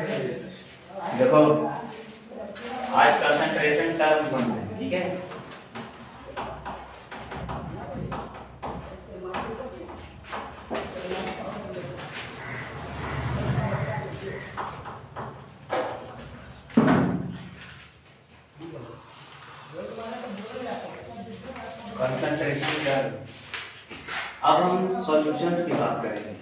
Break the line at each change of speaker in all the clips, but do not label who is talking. देखो आज concentration term बन रहे हैं ठीक है कंसंट्रेशन टर्म अब हम सॉल्यूशंस की बात करेंगे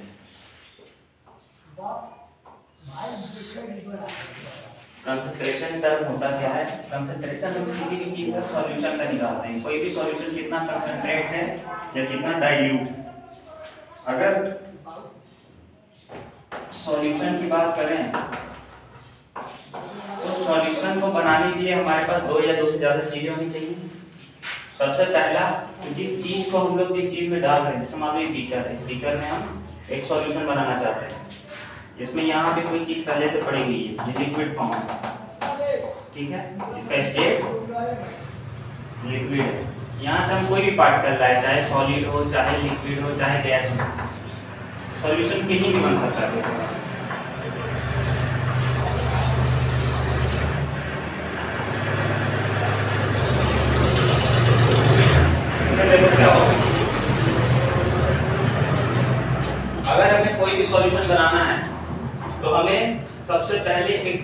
टर्म होता क्या है कंसेंट्रेशन हम किसी भी चीज़ का सॉल्यूशन का निकालते हैं कोई भी सॉल्यूशन कितना कंसेंट्रेट है या कितना डाइल्यूट अगर सॉल्यूशन की बात करें तो सॉल्यूशन को बनाने के लिए हमारे पास दो या दो से ज़्यादा चीज़ें होनी चाहिए सबसे पहला तो जिस चीज़ को हम लोग जिस चीज़ में डाल रहे हैं जैसे मान बीकर है बीकर में हम एक सॉल्यूशन बनाना चाहते हैं इसमें यहाँ पे कोई चीज़ पहले से पड़ी हुई है ये लिक्विड फॉर्म ठीक है इसका स्टेट लिक्विड है यहाँ से हम कोई भी पार्ट रहा लाए चाहे सॉलिड हो चाहे लिक्विड हो चाहे गैस हो सॉल्यूशन कहीं भी बन सकता है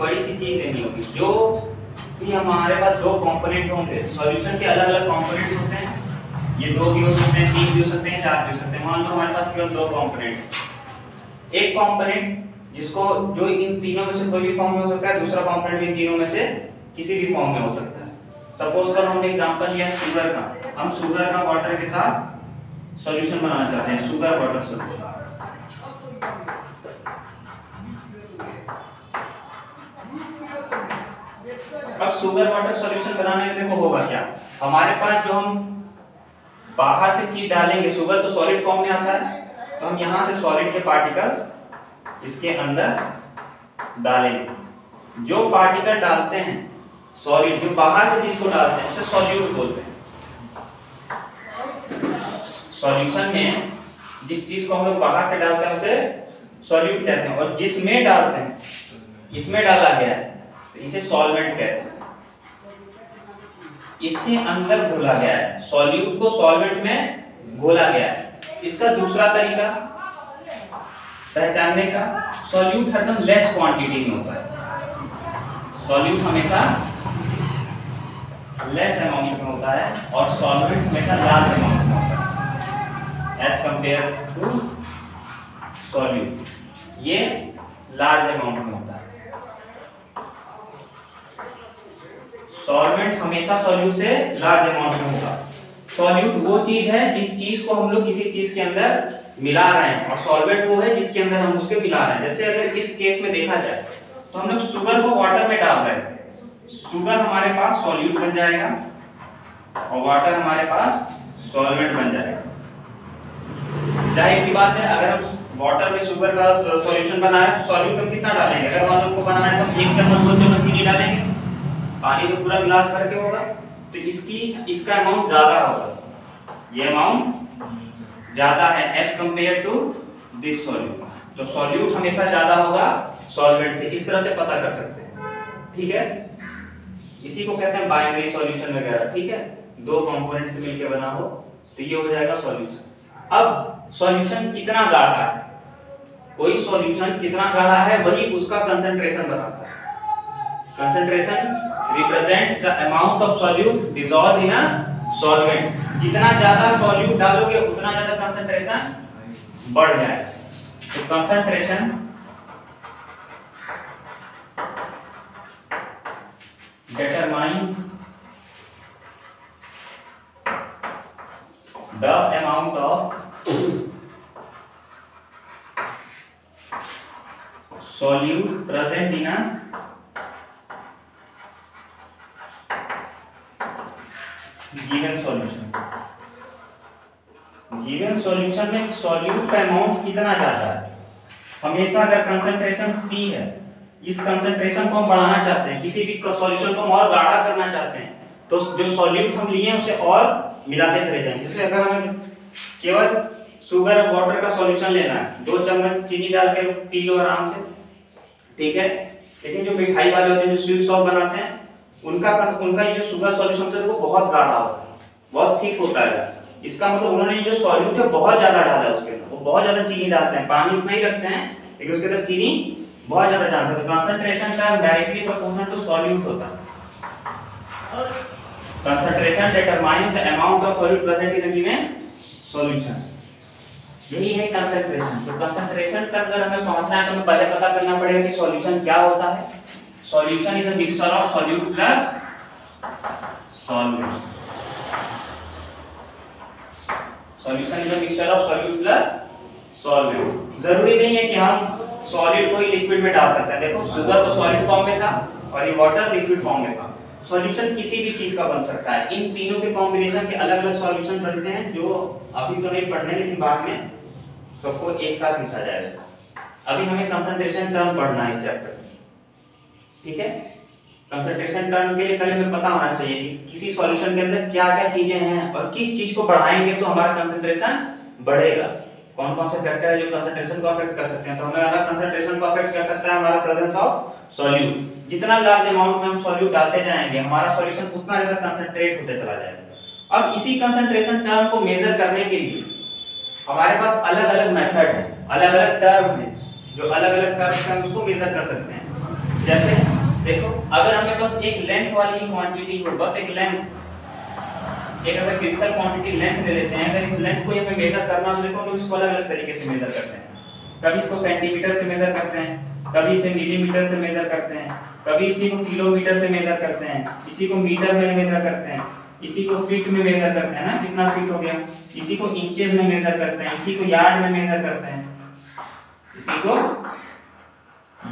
बड़ी सी चीज लेनी होगी जो भी हमारे पास दो कंपोनेंट होंगे सॉल्यूशन के अलग अलग कंपोनेंट होते हैं ये दो भी हो सकते हैं तीन भी हो सकते हैं चार भी हो सकते हैं मान लो हमारे पास केवल दो कॉम्पोनेंट एक कॉम्पोनेंट जिसको जो इन तीनों में से कोई भी फॉर्म में हो सकता है दूसरा कॉम्पोनेंट भी तीनों में से किसी भी फॉर्म में हो सकता है सपोज कर हमने एग्जांपल लिया सुगर का हम सुगर का वाटर के साथ सॉल्यूशन बनाना चाहते हैं सुगर वाटर
सॉल्यूशन अब सुगर वाटर सॉल्यूशन बनाने
में देखो होगा क्या हमारे पास जो हम बाहर से चीज डालेंगे सुगर तो सॉलिड फॉर्म में आता है तो हम यहाँ से सॉलिड के पार्टिकल्स इसके अंदर डालेंगे जो पार्टिकल डालते हैं सॉलिड जो बाहर से जिसको डालते हैं उसे सॉल्यूट बोलते हैं सॉल्यूशन में जिस चीज को हम लोग बाहर से डालते हैं उसे सॉल्यूट कहते हैं और जिसमें डालते हैं इसमें डाला गया है तो इसे सॉल्वेंट कहते हैं इसके अंदर घोला गया है सॉल्यूट को सॉल्वेंट में घोला गया है इसका दूसरा तरीका पहचानने का सॉल्यूट हरदम लेस क्वांटिटी में होता है सॉल्यूट हमेशा लेस अमाउंट में होता है और सॉल्वेंट हमेशा लार्ज अमाउंट में होता है एज कंपेयर टू सॉल्यूट ये लार्ज अमाउंट में होता है सॉल्वेंट हमेशा सॉल्यूट से लार्ज अमाउंट में होगा सॉल्यूट वो चीज है जिस चीज को हम लोग किसी चीज के अंदर मिला रहे हैं और सॉल्वेंट वो है जिसके अंदर हम उसके मिला रहे हैं जैसे अगर इस केस में देखा जाए तो हम लोग शुगर को वाटर में डाल रहे थे शुगर हमारे पास सॉल्यूट बन जाएगा और वाटर हमारे पास सॉल्वेंट बन जाएगा जाहिर सी बात है अगर हम वाटर में शुगर का सॉल्यूशन बनाए तो सॉल्यूट हम कितना डालेंगे अगर हम को बनाना है तो एक चम्मच दो चम्मच चीनी डालेंगे पानी तो पूरा गिलास भर के होगा तो इसकी इसका अमाउंट ज़्यादा होगा ये अमाउंट ज़्यादा है as compare to this solute तो सॉल्यूट हमेशा ज़्यादा होगा सॉल्वेंट से इस तरह से पता कर सकते हैं ठीक है इसी को कहते हैं बाइनरी सॉल्यूशन वगैरह ठीक है दो कंपोनेंट से मिलकर बना हो तो ये हो जाएगा सॉल्यूशन अब सॉल्यूशन कितना गाढ़ा है कोई सॉल्यूशन कितना गाढ़ा है वही उसका कंसंट्रेशन बताता है concentration represent the amount of solute dissolve in a solvent जितना ज्यादा सॉल्यूट डालोगे उतना ज्यादा कंसेंट्रेशन बढ़ जाए तो concentration determines the amount of solute present in given solution given solution में सॉल्यूट का अमाउंट कितना ज्यादा है हमेशा अगर कंसंट्रेशन सी है इस कंसंट्रेशन को हम बढ़ाना चाहते हैं किसी भी सॉल्यूशन को हम और गाढ़ा करना चाहते हैं तो जो सॉल्यूट हम लिए उसे और मिलाते चले जाएंगे जैसे अगर हमें केवल शुगर वाटर का सॉल्यूशन लेना है दो चम्मच चीनी डाल के पी लो आराम से ठीक है लेकिन जो मिठाई वाले होते हैं जो स्वीट सॉप बनाते हैं उनका उनका ये जो शुगर सॉल्यूशन होता है वो बहुत गाढ़ा होता है बहुत ठीक होता है इसका मतलब उन्होंने जो सॉल्यूट है बहुत ज्यादा डाला है उसके अंदर वो बहुत ज्यादा चीनी डालते हैं पानी उतना ही रखते हैं लेकिन उसके अंदर चीनी बहुत ज्यादा डालते हैं तो कंसंट्रेशन का डायरेक्टली प्रोपोर्शनल टू सॉल्यूट होता
है
concentration determines the amount of solute present in a given solution यही है कंसंट्रेशन तो कंसंट्रेशन तक अगर हमें पहुंचना है तो हमें पहले पता करना पड़ेगा कि सॉल्यूशन क्या होता है solution is a mixture of solute plus solvent solution is a mixture of solute plus solvent जरूरी नहीं है कि हम सॉलिड को ही लिक्विड में डाल सकते हैं देखो सुगर तो सॉलिड फॉर्म में था और ये वाटर लिक्विड फॉर्म में था सॉल्यूशन किसी भी चीज का बन सकता है इन तीनों के कॉम्बिनेशन के अलग अलग सॉल्यूशन बनते हैं जो अभी तो नहीं पढ़ने लेकिन बाद में सबको एक साथ लिखा जाएगा अभी हमें कंसंट्रेशन टर्म पढ़ना है इस चैप्टर ठीक है कंसंट्रेशन टर्म के लिए पहले हमें पता होना चाहिए कि किसी सॉल्यूशन के अंदर क्या क्या चीजें हैं और किस चीज को बढ़ाएंगे तो हमारा कंसंट्रेशन बढ़ेगा कौन कौन से फैक्टर है जो कंसंट्रेशन को अफेक्ट कर सकते हैं तो हमारा कंसंट्रेशन को अफेक्ट कर सकता है हमारा प्रेजेंस ऑफ सॉल्यूट जितना लार्ज अमाउंट में हम सॉल्यूट डालते जाएंगे हमारा सॉल्यूशन उतना ज्यादा कंसंट्रेट होता चला जाएगा अब इसी कंसंट्रेशन टर्म को मेजर करने के लिए हमारे पास अलग अलग मेथड है अलग अलग टर्म है जो अलग अलग टर्म से हम उसको मेजर कर सकते हैं जैसे देखो अगर हमें बस एक लेंथ वाली क्वांटिटी हो बस एक लेंथ एक अगर फिजिकल क्वांटिटी लेंथ ले लेते हैं अगर इस लेंथ को हमें मेजर करना हो तो देखो तो इसको अलग अलग तरीके से मेजर करते हैं कभी इसको सेंटीमीटर से मेजर करते हैं कभी इसे मिलीमीटर से मेजर करते हैं कभी इसी को किलोमीटर से मेजर करते हैं इसी को मीटर में मेजर करते हैं इसी को फीट में मेजर करते हैं ना कितना फीट हो गया इसी को इंचेस में मेजर करते हैं इसी को यार्ड में मेजर करते हैं इसी को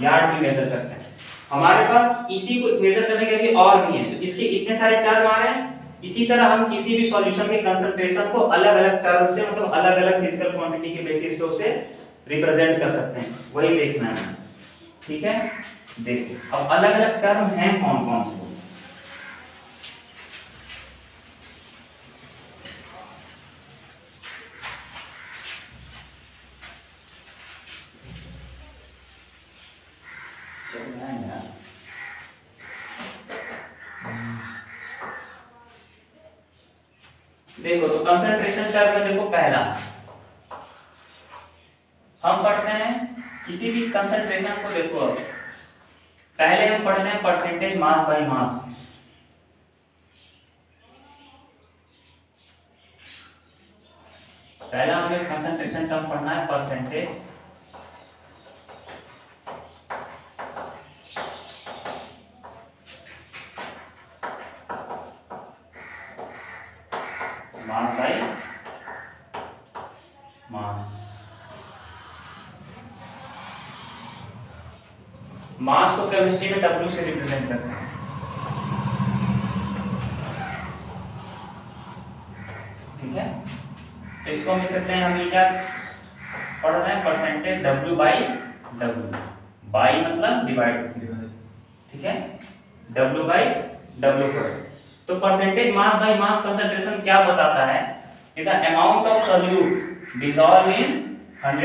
यार्ड में मेजर करते हैं हमारे पास इसी को मेजर करने के लिए और भी हैं तो इसके इतने सारे टर्म आ रहे हैं इसी तरह हम किसी भी सॉल्यूशन के कंसंट्रेशन को अलग अलग टर्म से मतलब अलग अलग फिजिकल क्वांटिटी के बेसिस पे उसे रिप्रेजेंट कर सकते हैं वही देखना है ठीक है देखिए अब अलग अलग टर्म हैं कौन कौन से percentage mass by mass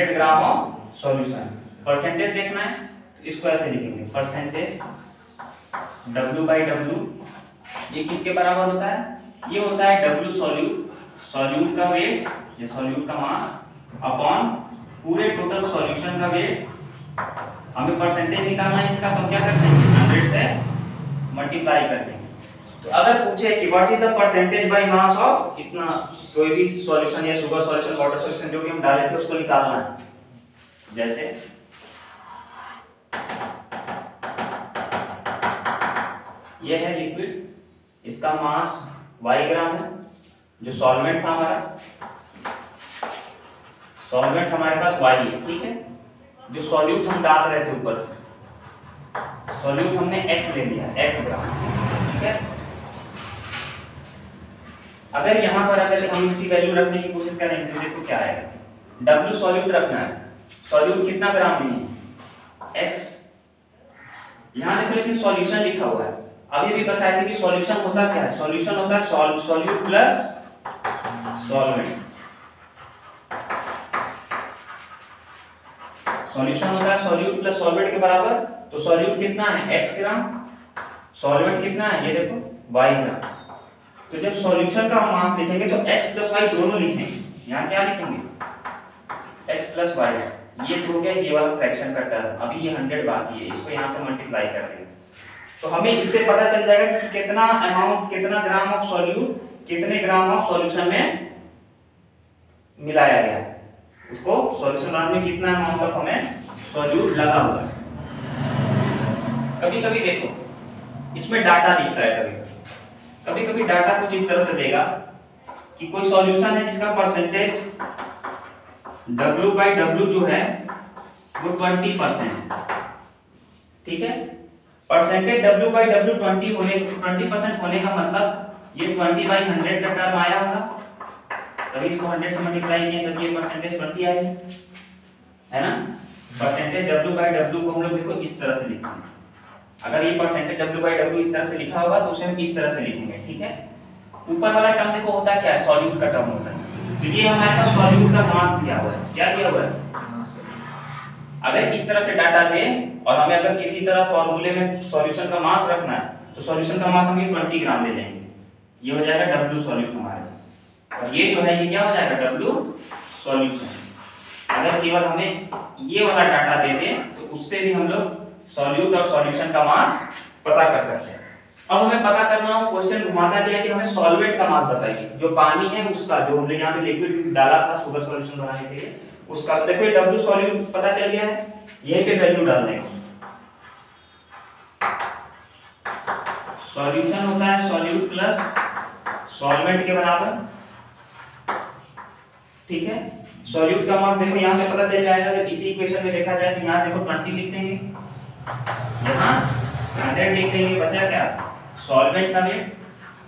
hundred gram of solution percentage देखना है इसको ऐसे लिखेंगे परसेंटेज डब्ल्यू बाई डब्ल्यू ये किसके बराबर होता है ये होता है डब्ल्यू सोल्यूट सोल्यूट का वेट ये सोल्यूट का मास अपॉन पूरे टोटल सॉल्यूशन का वेट हमें परसेंटेज निकालना है इसका तो क्या करते हैं हंड्रेड से मल्टीप्लाई करते हैं तो अगर पूछे कि what is the percentage by mass of इतना कोई भी सॉल्यूशन या सुगर सॉल्यूशन वाटर सॉल्यूशन जो भी हम डाले थे उसको निकालना है जैसे यह है लिक्विड इसका मास वाई ग्राम है जो सॉल्वेंट था हमारा सॉल्वेंट हमारे पास वाई है ठीक है जो सॉल्यूट हम डाल रहे थे ऊपर से सॉल्यूट हमने एक्स ले लिया एक्स ग्राम ठीक है अगर यहाँ पर अगर हम इसकी वैल्यू रखने की कोशिश करें तो देखो क्या आएगा डब्ल्यू सॉल्यूट रखना है सॉल्यूट कितना ग्राम नहीं है एक्स यहाँ देखो लेकिन सॉल्यूशन लिखा हुआ है अभी भी बताया था कि सॉल्यूशन होता क्या है सॉल्यूशन होता है solve solute plus solvent solution होता है सॉल्यूट प्लस सॉल्वेंट के बराबर तो सॉल्यूट कितना है एक्स ग्राम सॉल्वेंट कितना है ये देखो वाई ग्राम तो जब सॉल्यूशन का मास लिखेंगे तो x प्लस वाई दोनों लिखेंगे यहाँ क्या लिखेंगे x प्लस वाई ये तो हो गया ये वाला फ्रैक्शन का टर्म अभी ये हंड्रेड बाकी है इसको यहाँ से मल्टीप्लाई कर देंगे तो हमें इससे पता चल जाएगा कि कितना अमाउंट कितना ग्राम ऑफ सॉल्यूट कितने ग्राम ऑफ सॉल्यूशन में मिलाया गया उसको सॉल्यूशन में कितना अमाउंट ऑफ हमें सॉल्यूट लगा हुआ है कभी कभी देखो इसमें डाटा दिखता है कभी कभी कभी डाटा कुछ इस तरह से देगा कि कोई सॉल्यूशन है जिसका परसेंटेज W बाई डब्ल्यू जो है वो 20 परसेंट ठीक है percentage W by W twenty होने ट्वेंटी परसेंट होने का मतलब ये 20 बाई हंड्रेड का टर्म आया होगा तभी इसको 100 से मल्टीप्लाई किया तब ये परसेंटेज ट्वेंटी आई है ना परसेंटेज W बाई डब्ल्यू को हम लोग देखो इस तरह से लिखते हैं अगर ये परसेंटेज डब्ल्यू बाई डब्ल्यू इस तरह से लिखा होगा तो उसे हम इस तरह से लिखेंगे ठीक है ऊपर वाला टर्म देखो होता क्या है सॉल्यूट का टर्म होता है तो ये हमारे पास सॉल्यूट का मास दिया हुआ है क्या दिया हुआ है अगर इस तरह से डाटा दे और हमें अगर किसी तरह फॉर्मूले में सॉल्यूशन का मास रखना है तो सॉल्यूशन का मास हम ये 20 ग्राम ले लेंगे ये हो जाएगा डब्ल्यू सॉल्यूट हमारे और ये जो है ये क्या हो जाएगा डब्ल्यू सॉल्यूशन अगर केवल हमें ये वाला डाटा दे दे तो उससे भी हम लोग सॉल्यूट और सॉल्यूशन का मास पता कर सकते हैं अब हमें पता करना हो क्वेश्चन घुमाता गया कि हमें सॉल्वेंट का मास बताइए जो पानी है उसका जो हमने यहाँ पे लिक्विड डाला था सुगर सॉल्यूशन बनाने के लिए उसका तो देखो डब्ल्यू सॉल्यूट पता चल गया है यहीं पे वैल्यू डाल को सॉल्यूशन होता है सॉल्यूट प्लस सॉल्वेंट के बराबर ठीक है सॉल्यूट का मास देखो यहां से पता चल जाएगा अगर इसी इक्वेशन में देखा जाए तो यहां देखो ट्वेंटी लिख देंगे यहाँ बचा क्या सॉल्वेंट का वेट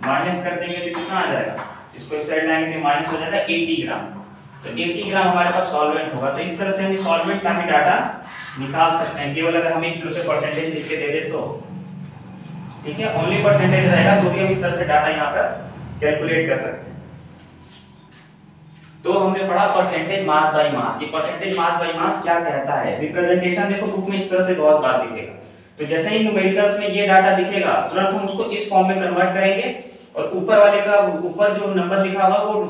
माइनस कर देंगे तो कितना आ जाएगा इसको इस साइड लाएंगे माइनस हो जाएगा ग्राम तो ग्राम हमारे पास सॉल्वेंट होगा तो इस तरह से हम सॉल्वेंट का भी डाटा निकाल सकते हैं केवल अगर हमें इस तरह से परसेंटेज लिख के दे दे तो ठीक है ओनली परसेंटेज रहेगा तो भी हम इस तरह से डाटा यहाँ पर कैलकुलेट कर सकते हैं तो हमने पढ़ा परसेंटेज मास बाय मास ये परसेंटेज मास बाय मास क्या कहता है रिप्रेजेंटेशन देखो बुक में इस तरह से बहुत बार दिखेगा तो जैसे ही न्यूमेरिकल्स में ये डाटा दिखेगा तुरंत हम उसको इस फॉर्म में कन्वर्ट करेंगे और ऊपर वाले का ऊपर जो नंबर लिखा होगा वो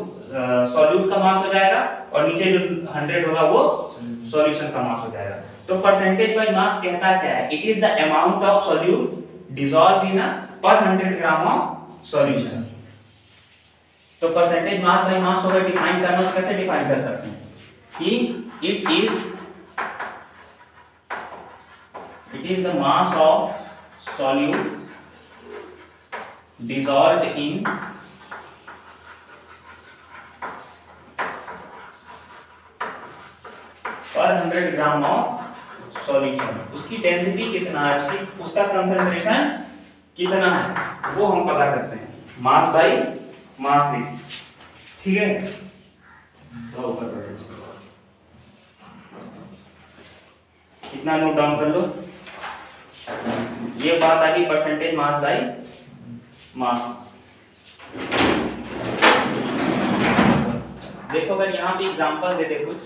सॉल्यूट का मास हो जाएगा और नीचे जो 100 होगा वो सॉल्यूशन का मास हो जाएगा तो परसेंटेज बाय मास कहता क्या है it is the amount of solute dissolve in per 100 gram of solution तो परसेंटेज मास बाई मास होगा डिफाइन करना तो कैसे डिफाइन कर सकते हैं कि it is it is the mass of solute dissolve in per hundred gram of solution उसकी डेंसिटी कितना है उसकी उसका कंसेंट्रेशन कितना है वो हम पता करते हैं मास बाई मासिक ठीक है कितना ऊपर नोट डाउन कर लो ये बात आ गई परसेंटेज मास बाई मास देखो अगर यहाँ भी एग्जांपल दे दे कुछ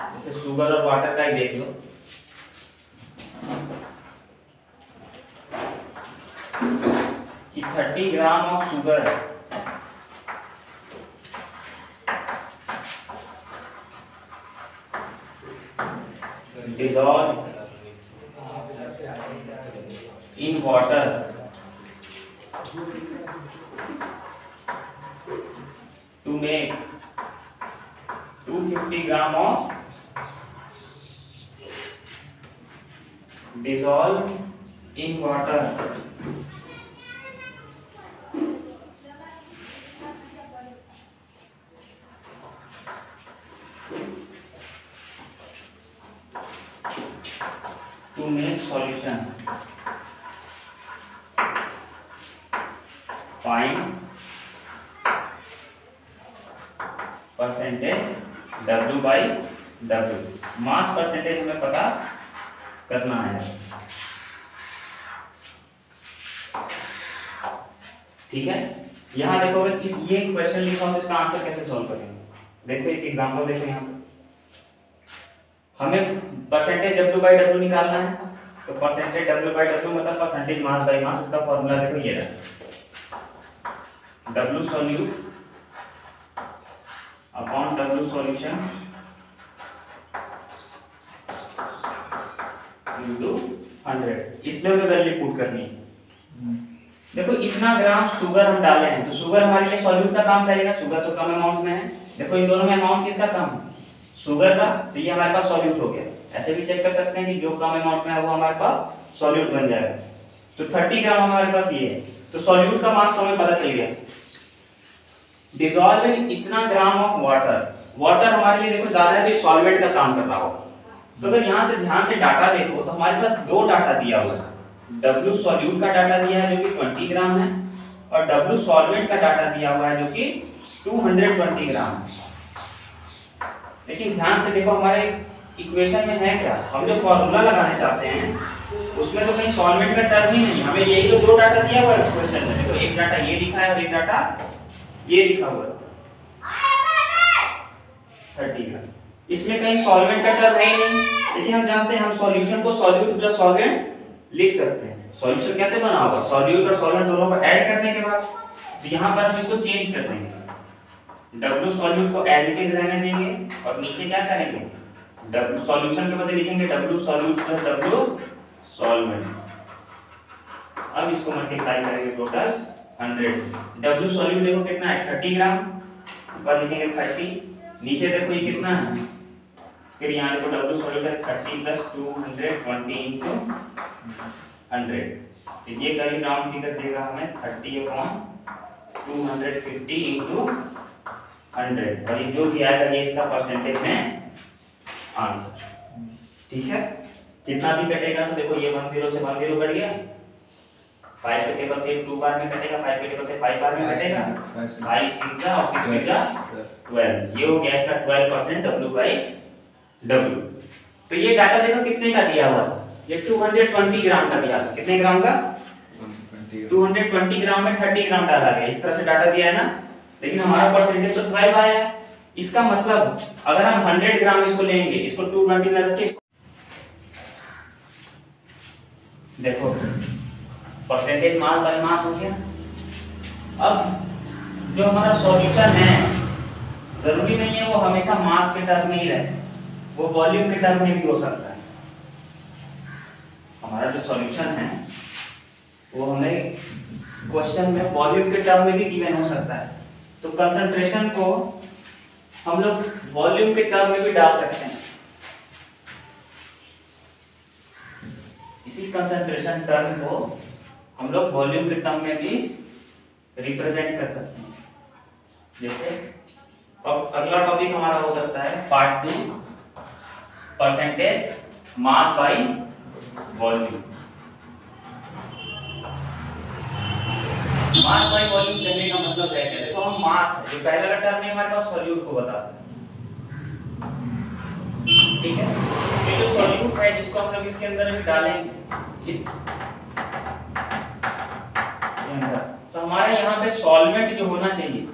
जैसे शुगर और वाटर का ही देख लो कि 30 gram of sugar dissolve in water to make 250 gram of dissolve in water करना है ठीक है यहां देखो अगर इस ये क्वेश्चन लिखा हो तो इसका आंसर कैसे सॉल्व करेंगे देखो एक एग्जांपल देखो यहां पर हमें परसेंटेज डब्ल्यू बाई डब्ल्यू निकालना है तो परसेंटेज डब्ल्यू बाई डब्ल्यू मतलब परसेंटेज मास बाई मास इसका फॉर्मूला देखो ये रहा W solute upon W solution into hundred इसमें हमें वैल्यू पुट करनी है हम्म। देखो इतना ग्राम शुगर हम डाले हैं तो शुगर हमारे लिए सॉल्यूट का काम करेगा शुगर तो कम अमाउंट में है देखो इन दोनों में अमाउंट किसका कम शुगर का तो ये हमारे पास सॉल्यूट हो गया ऐसे भी चेक कर सकते हैं कि जो कम अमाउंट में है वो हमारे पास सॉल्यूट बन जाएगा तो थर्टी ग्राम हमारे पास ये है तो सॉल्यूट का मास तो हमें पता चल गया डिजॉल्व इतना ग्राम ऑफ वाटर वाटर हमारे लिए देखो ज्यादा है तो सॉल्वेंट का काम कर रहा होगा तो अगर यहाँ से ध्यान से डाटा देखो तो हमारे पास दो डाटा दिया हुआ है डब्ल्यू सॉल्यूट का डाटा दिया है जो कि ट्वेंटी ग्राम है और डब्ल्यू सॉल्वेंट का डाटा दिया हुआ है जो कि टू ग्राम है लेकिन ध्यान से देखो हमारे इक्वेशन में है क्या हम जो फॉर्मूला लगाने चाहते हैं उसमें तो कहीं सॉल्वेंट का टर्म ही नहीं हमें यही तो दो डाटा दिया हुआ है क्वेश्चन में देखो एक डाटा ये लिखा है और एक डाटा ये लिखा हुआ है थर्टी ग्राम इसमें कहीं सॉल्वेंट का टर्म है नहीं लेकिन हम जानते हैं हम सॉल्यूशन को सॉल्यूट प्लस सॉल्वेंट लिख सकते हैं सॉल्यूशन कैसे बना होगा सॉल्यूट और सॉल्वेंट दोनों को ऐड करने के बाद तो यहां पर हम इसको चेंज कर देंगे डब्ल्यू सॉल्यूट को एज इट इज रहने देंगे और नीचे क्या करेंगे डब्ल्यू सॉल्यूशन के बदले लिखेंगे W solute plus W solvent अब इसको मल्टीप्लाई करेंगे टोटल 100 डब्ल्यू सॉल्यूट देखो कितना है 30 ग्राम ऊपर लिखेंगे 30 नीचे देखो ये कितना है फिर यहाँ देखो डब्ल्यू सॉल्व कर thirty plus two hundred twenty into hundred तो ये करीब राउंड फिगर देगा हमें thirty upon two hundred fifty into hundred और ये जो भी आएगा ये इसका परसेंटेज में आंसर ठीक है कितना भी कटेगा तो देखो ये वन जीरो से वन जीरो कट गया फाइव के टेबल से टू बार में कटेगा फाइव के टेबल से फाइव बार में कटेगा फाइव सिक्स और सिक्स ट्वेल्व ये हो गया इसका twelve percent W by W तो ये डाटा देखो कितने का दिया हुआ ये 220 ग्राम का दिया हुआ कितने ग्राम का 220 ग्राम में 30 ग्राम डाला गया इस तरह से डाटा दिया है ना लेकिन हमारा परसेंटेज तो 12 आया है इसका मतलब अगर हम 100 ग्राम इसको लेंगे इसको 220 लगा के देखो परसेंटेज मास बाय मास हो गया अब जो हमारा सॉल्यूशन है जरूरी नहीं है वो हमेशा मास के टर्म में ही रहे वो वॉल्यूम के टर्म में भी हो सकता है हमारा जो सॉल्यूशन है वो हमें क्वेश्चन में वॉल्यूम के टर्म में भी गिवन हो सकता है तो कंसंट्रेशन को हम लोग वॉल्यूम के टर्म में भी डाल सकते हैं इसी कंसंट्रेशन टर्म को हम लोग वॉल्यूम के टर्म में भी रिप्रेजेंट कर सकते हैं जैसे अब अगला टॉपिक हमारा हो सकता है part two percentage mass by volume mass by volume करने का मतलब है कि देखो हम मास है ये पहला टर्म है हमारे पास सॉल्यूट को बताते हैं ठीक है ये जो सॉल्यूट है जिसको हम लोग इसके अंदर भी डालेंगे इस अंदर तो हमारे यहाँ पे सॉल्वेंट जो होना चाहिए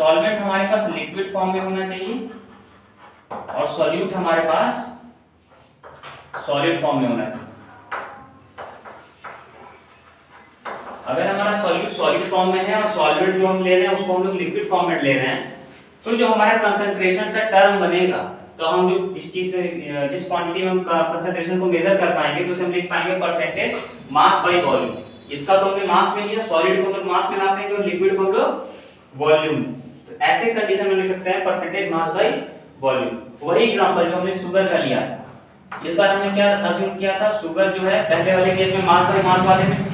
सॉल्वेंट हमारे पास लिक्विड फॉर्म में होना चाहिए और सॉल्यूट हमारे पास सॉलिड फॉर्म में होना चाहिए अगर हमारा सॉल्यूट सॉलिड फॉर्म में है और सॉल्वेंट जो हम ले रहे हैं उसको हम लोग लिक्विड फॉर्म में ले रहे हैं तो जो हमारा कंसंट्रेशन का टर्म बनेगा तो हम जो जिस चीज से जिस क्वांटिटी में हम कंसंट्रेशन को मेजर कर पाएंगे तो उसे हम लिख पाएंगे परसेंटेज मास बाय वॉल्यूम इसका तो हमने मास में लिया सॉलिड को हम लोग मास में लाते हैं और लिक्विड को हम लोग वॉल्यूम तो ऐसे कंडीशन में लिख सकते हैं परसेंटेज मास बाय वॉल्यूम वही एग्जांपल जो हमने शुगर का लिया था इस बार हमने क्या अज्यूम किया था शुगर जो है पहले वाले केस में मास बाई मास वाले में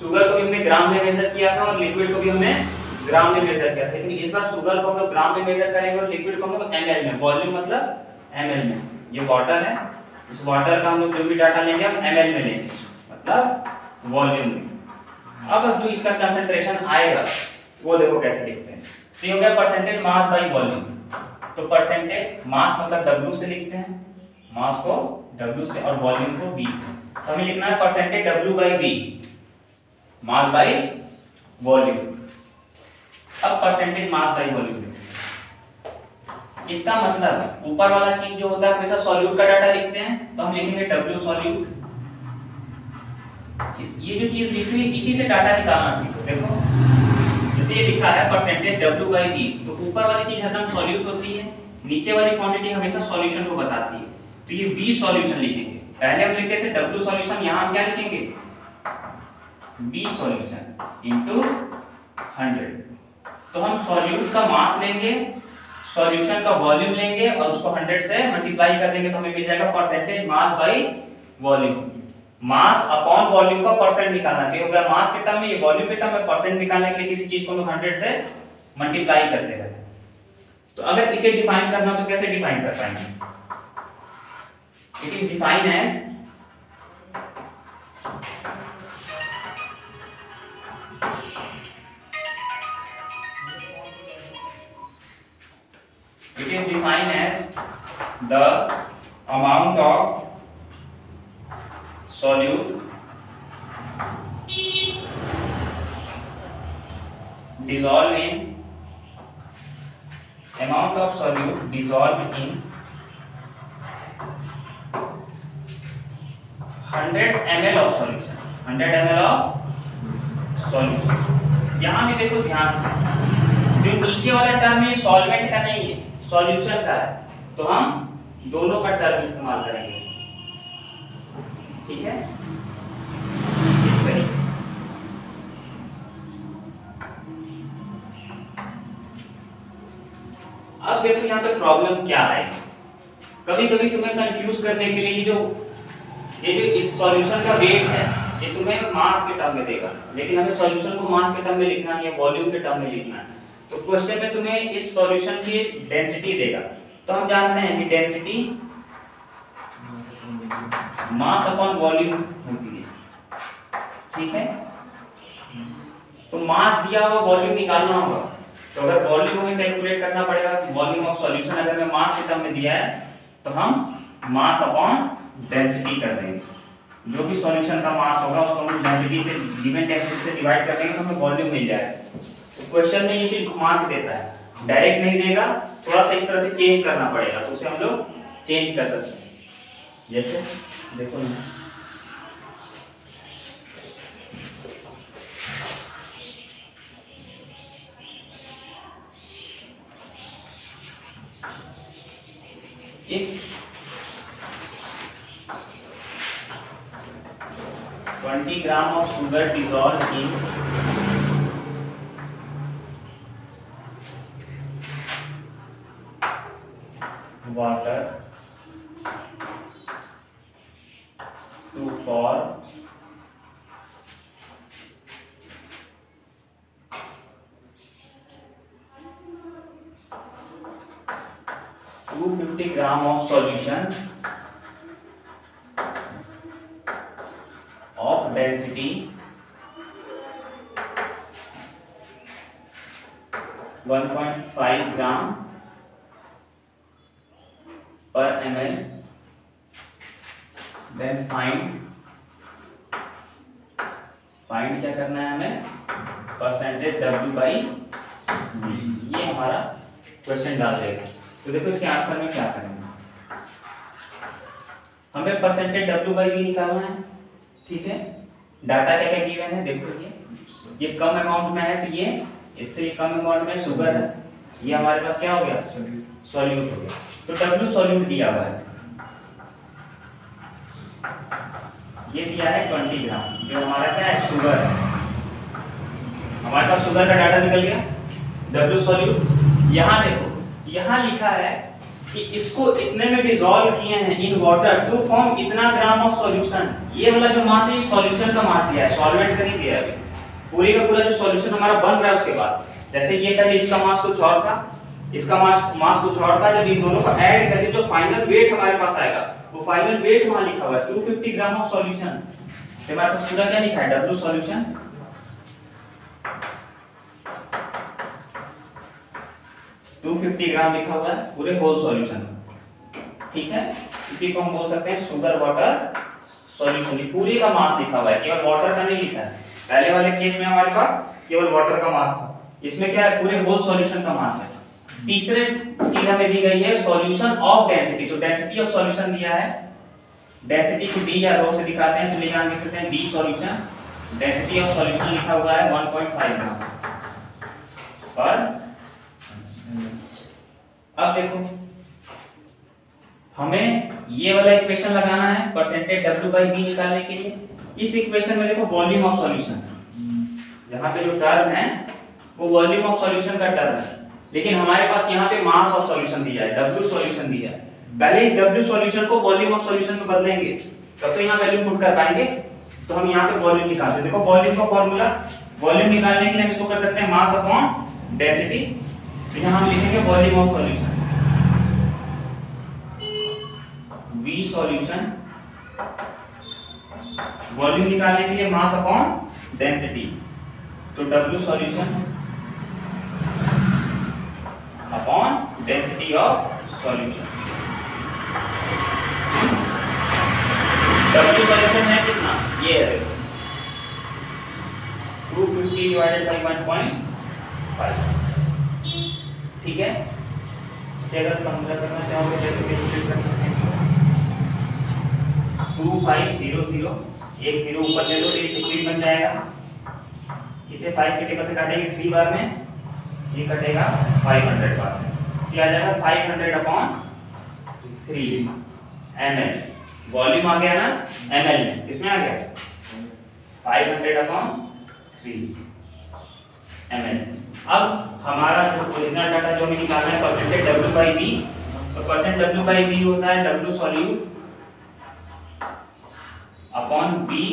शुगर को भी हमने ग्राम में मेजर किया था और लिक्विड को भी हमने ग्राम में मेजर किया था लेकिन इस बार शुगर को हम लोग ग्राम में मेजर करेंगे और लिक्विड को हम लोग एम में वॉल्यूम मतलब एम में ये वाटर है इस वाटर का हम लोग जो भी डाटा लेंगे हम एम में लेंगे मतलब वॉल्यूम में अब जो इसका कंसेंट्रेशन आएगा वो देखो कैसे लिखते हैं तो ये हो गया परसेंटेज मास बाई वॉल्यूम तो परसेंटेज मास मतलब डब्ल्यू से लिखते हैं मास को W से और वॉल्यूम को B से तो हमें लिखना है percentage W by B mass by volume अब परसेंटेज मास बाई वॉल्यूम इसका मतलब ऊपर वाला चीज जो होता है हमेशा सॉल्यूट का डाटा लिखते हैं तो हम लिखेंगे W सॉल्यूट ये जो चीज लिखी हुई इसी से डाटा निकालना सीखो देखो जैसे ये लिखा है परसेंटेज डब्ल्यू बाई बी तो ऊपर वाली चीज हरदम सॉल्यूट होती है नीचे वाली क्वांटिटी हमेशा सॉल्यूशन को बताती है तो ये वी सॉल्यूशन लिखेंगे पहले हम लिखते थे डब्ल्यू सॉल्यूशन यहां हम क्या लिखेंगे बी सॉल्यूशन इंटू हंड्रेड तो हम सॉल्यूट का मास लेंगे सॉल्यूशन का वॉल्यूम लेंगे और उसको हंड्रेड से मल्टीप्लाई कर देंगे तो हमें मिल जाएगा percentage mass by volume mass upon volume का परसेंट निकालना चाहिए अगर मास के टर्म में ये वॉल्यूम के टर्म में परसेंट निकालने के लिए किसी चीज को हम हंड्रेड से मल्टीप्लाई करते रहते तो अगर इसे डिफाइन करना तो कैसे डिफाइन कर पाएंगे it is defined as it is defined as the amount of solute dissolved in amount of solute dissolved in 100 ml of solution 100 ml of solution यहां भी देखो ध्यान से जो नीचे वाला टर्म है सॉल्वेंट का नहीं है सॉल्यूशन का है तो हम दोनों का टर्म इस्तेमाल करेंगे ठीक है अब देखो यहाँ पे प्रॉब्लम क्या आएगी कभी कभी तुम्हें कंफ्यूज करने के लिए जो ये जो इस सॉल्यूशन का वेट है ये तुम्हें मास के टर्म में देगा लेकिन हमें सॉल्यूशन को मास के टर्म में लिखना नहीं है वॉल्यूम के टर्म में लिखना है तो क्वेश्चन में तुम्हें इस सॉल्यूशन की डेंसिटी देगा तो हम जानते हैं कि डेंसिटी मास अपॉन वॉल्यूम होती है ठीक है तो मास दिया हुआ वॉल्यूम निकालना होगा तो अगर वॉल्यूम हमें कैलकुलेट करना पड़ेगा वॉल्यूम ऑफ सॉल्यूशन अगर हमें मास के टर्म में दिया है तो हम मास अपॉन डेंसिटी कर देंगे जो भी सॉल्यूशन का मास होगा उसको हम डेंसिटी से गिवन डेंसिटी से डिवाइड कर देंगे तो हमें वॉल्यूम मिल जाए तो क्वेश्चन में ये चीज घुमा के देता है डायरेक्ट नहीं देगा थोड़ा सा इस तरह से चेंज करना पड़ेगा तो उसे हम लोग चेंज कर सकते हैं जैसे देखो ना एक 20 ग्राम ऑफ शुगर डिजॉल्व की water
to for
two fifty gram of solution of one point five gram per M L then find find क्या करना है हमें परसेंटेज डब्ल्यू बाई ये हमारा क्वेश्चन डाल देगा तो देखो इसके आंसर में क्या करेंगे हमें परसेंटेज डब्ल्यू बाई भी निकालना है ठीक है डाटा क्या क्या गिवन है देखो ये ये कम अमाउंट में है तो ये इससे कम अमाउंट में शुगर है ये हमारे पास क्या हो गया सॉल्यूट हो गया तो डब्ल्यू सॉल्यूट दिया हुआ है ये दिया है ट्वेंटी ग्राम जो हमारा क्या है शुगर है हमारे पास शुगर का डाटा निकल गया डब्ल्यू सॉल्यूट यहाँ देखो यहाँ लिखा है कि इसको इतने में डिसॉल्व किए हैं इन वाटर टू फॉर्म इतना ग्राम ऑफ सॉल्यूशन ये वाला जो मास है सॉल्यूशन का मास दिया है सॉल्वेंट का नहीं दिया है पूरे का पूरा जो सॉल्यूशन हमारा बन रहा है उसके बाद जैसे ये था इसका मास कुछ और था इसका मास मास कुछ और था जब इन दोनों को ऐड करके जो फाइनल वेट हमारे पास आएगा वो फाइनल वेट वहां लिखा हुआ है 250 ग्राम ऑफ सॉल्यूशन हमारे पास पूरा क्या लिखा है W सॉल्यूशन 250 ग्राम लिखा हुआ है पूरे होल सॉल्यूशन ठीक है इसी को हम बोल सकते हैं शुगर वाटर सॉल्यूशन पूरे का मास लिखा हुआ है केवल वाटर का नहीं लिखा है पहले वाले केस में हमारे पास केवल वाटर का मास था इसमें क्या है पूरे होल सॉल्यूशन का मास है तीसरे चीज हमें दी गई है सॉल्यूशन ऑफ डेंसिटी तो डेंसिटी ऑफ सॉल्यूशन दिया है डेंसिटी को डी या रो से दिखाते हैं तो ले लिख सकते हैं D solution density of solution लिखा हुआ है 1.5 ग्राम पर अब देखो हमें ये वाला इक्वेशन लगाना है परसेंटेज डब्ल्यू बाई बी निकालने के लिए इस इक्वेशन में देखो वॉल्यूम ऑफ सॉल्यूशन यहाँ पे जो टर्म है वो वॉल्यूम ऑफ सॉल्यूशन का टर्म है लेकिन हमारे पास यहाँ पे मास ऑफ सॉल्यूशन दिया है डब्ल्यू सॉल्यूशन दिया है पहले इस डब्ल्यू सॉल्यूशन को वॉल्यूम ऑफ सॉल्यूशन में बदलेंगे तब तो यहाँ वैल्यू पुट कर पाएंगे तो हम यहाँ पे वॉल्यूम निकालते हैं देखो वॉल्यूम का फॉर्मूला वॉल्यूम निकालने के लिए हम इसको कर सकते हैं मास अपॉन डेंसिटी यहाँ हम लिखेंगे volume of solution B solution volume निकालने के लिए मास अपॉन डेंसिटी तो W solution upon density of solution W solution है कितना ये है two fifty divided by one point five ठीक है से अगर पंद्रह करना चाहोगे तो कैसे करना है टू फाइव जीरो जीरो एक जीरो ऊपर ले लो तो ये बन जाएगा इसे फाइव के टेबल से काटेंगे थ्री बार में ये कटेगा फाइव हंड्रेड बार में क्या आ जाएगा five hundred upon three M H volume आ गया ना एम एल में किसमें आ गया five hundred upon three M L अब हमारा जो ओरिजिनल डाटा जो हमें निकालना है परसेंटेज डब्ल्यू बाई बी तो परसेंट डब्ल्यू बाई बी होता है W solute upon B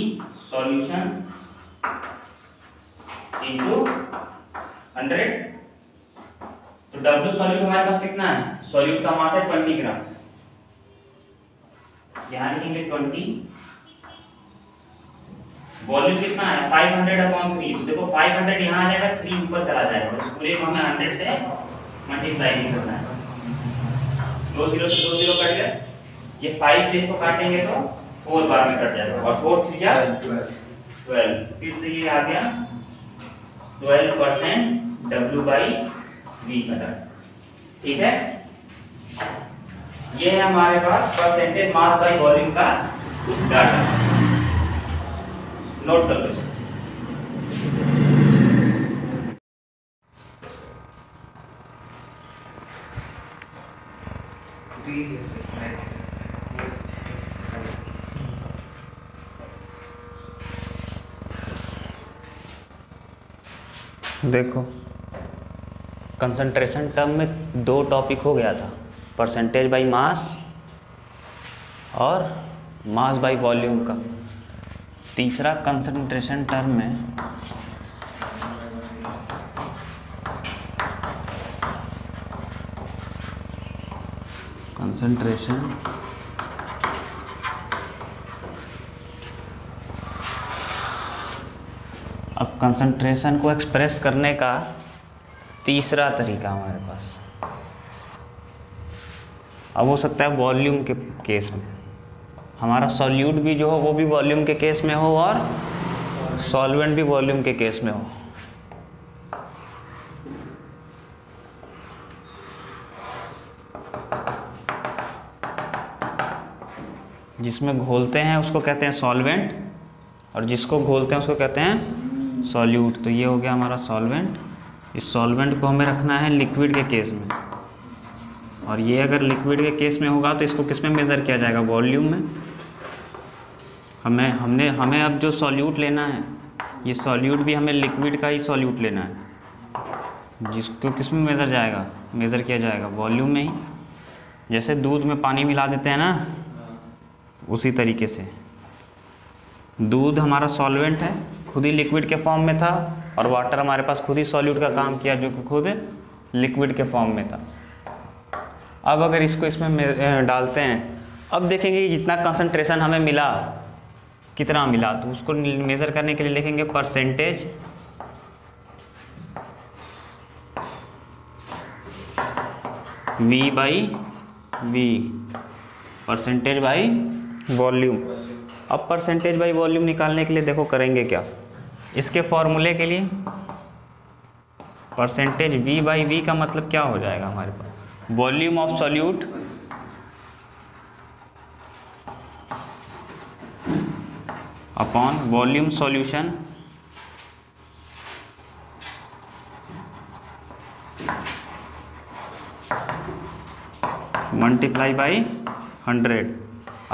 solution into hundred तो डब्ल्यू सॉल्यूट हमारे पास कितना है सॉल्यूट का मास है ट्वेंटी ग्राम यहां लिखेंगे ट्वेंटी वॉल्यूम कितना है 500 हंड्रेड अपॉन थ्री तो देखो 500 हंड्रेड यहाँ आ जाएगा थ्री ऊपर चला जाएगा तो पूरे को हमें हंड्रेड से मल्टीप्लाई नहीं करना है दो जीरो से दो जीरो कट गए ये फाइव से इसको काटेंगे तो फोर बार में कट जाएगा और फोर थ्री क्या ट्वेल्व फिर से ये आ गया twelve percent W by V कटा ठीक है ये है हमारे पास परसेंटेज मास बाई वॉल्यूम का डाटा नोट कर लो
Be here.
देखो कंसंट्रेशन टर्म में दो टॉपिक हो गया था परसेंटेज बाई मास और मास बाई वॉल्यूम का तीसरा कंसंट्रेशन टर्म में कंसंट्रेशन कंसंट्रेशन को एक्सप्रेस करने का तीसरा तरीका हमारे पास अब हो सकता है वॉल्यूम के केस में हमारा सॉल्यूट भी जो हो वो भी वॉल्यूम के केस में हो और सॉल्वेंट भी वॉल्यूम के केस में हो जिसमें घोलते हैं उसको कहते हैं सॉल्वेंट और जिसको घोलते हैं उसको कहते हैं सॉल्यूट तो ये हो गया हमारा सॉल्वेंट इस सॉल्वेंट को हमें रखना है लिक्विड के केस में और ये अगर लिक्विड के केस में होगा तो इसको किस में मेज़र किया जाएगा वॉल्यूम में हमें हमने हमें अब जो सॉल्यूट लेना है ये सॉल्यूट भी हमें लिक्विड का ही सॉल्यूट लेना है जिसको किस में मेज़र जाएगा मेज़र किया जाएगा वॉल्यूम में ही जैसे दूध में पानी मिला देते हैं ना उसी तरीके से दूध हमारा सॉल्वेंट है खुद ही लिक्विड के फॉर्म में था और वाटर हमारे पास खुद ही सॉल्यूट का काम किया जो कि खुद लिक्विड के फॉर्म में था अब अगर इसको इसमें डालते हैं अब देखेंगे जितना कंसनट्रेशन हमें मिला कितना मिला तो उसको मेज़र करने के लिए लिखेंगे percentage V by V percentage by volume अब परसेंटेज बाई वॉल्यूम निकालने के लिए देखो करेंगे क्या इसके फॉर्मूले के लिए परसेंटेज वी बाई वी का मतलब क्या हो जाएगा हमारे पास volume of solute upon volume solution multiply by hundred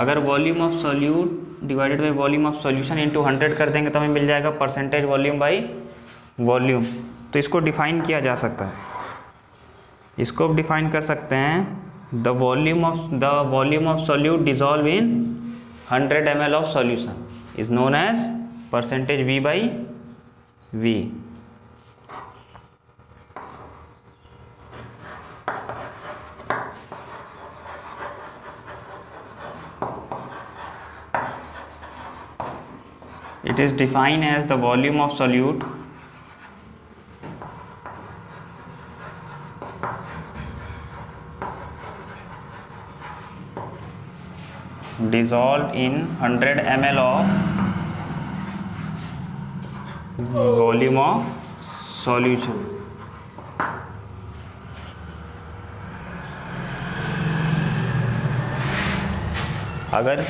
अगर volume of solute divided by volume of into hundred कर देंगे तो हमें मिल जाएगा परसेंटेज वॉल्यूम बाई वॉल्यूम तो इसको डिफाइन किया जा सकता है इसको आप डिफाइन कर सकते हैं the volume of the volume of solute dissolve in hundred M of solution is known as percentage V by V it is defined as the volume of solute dissolved in 100 ml of volume of solution अगर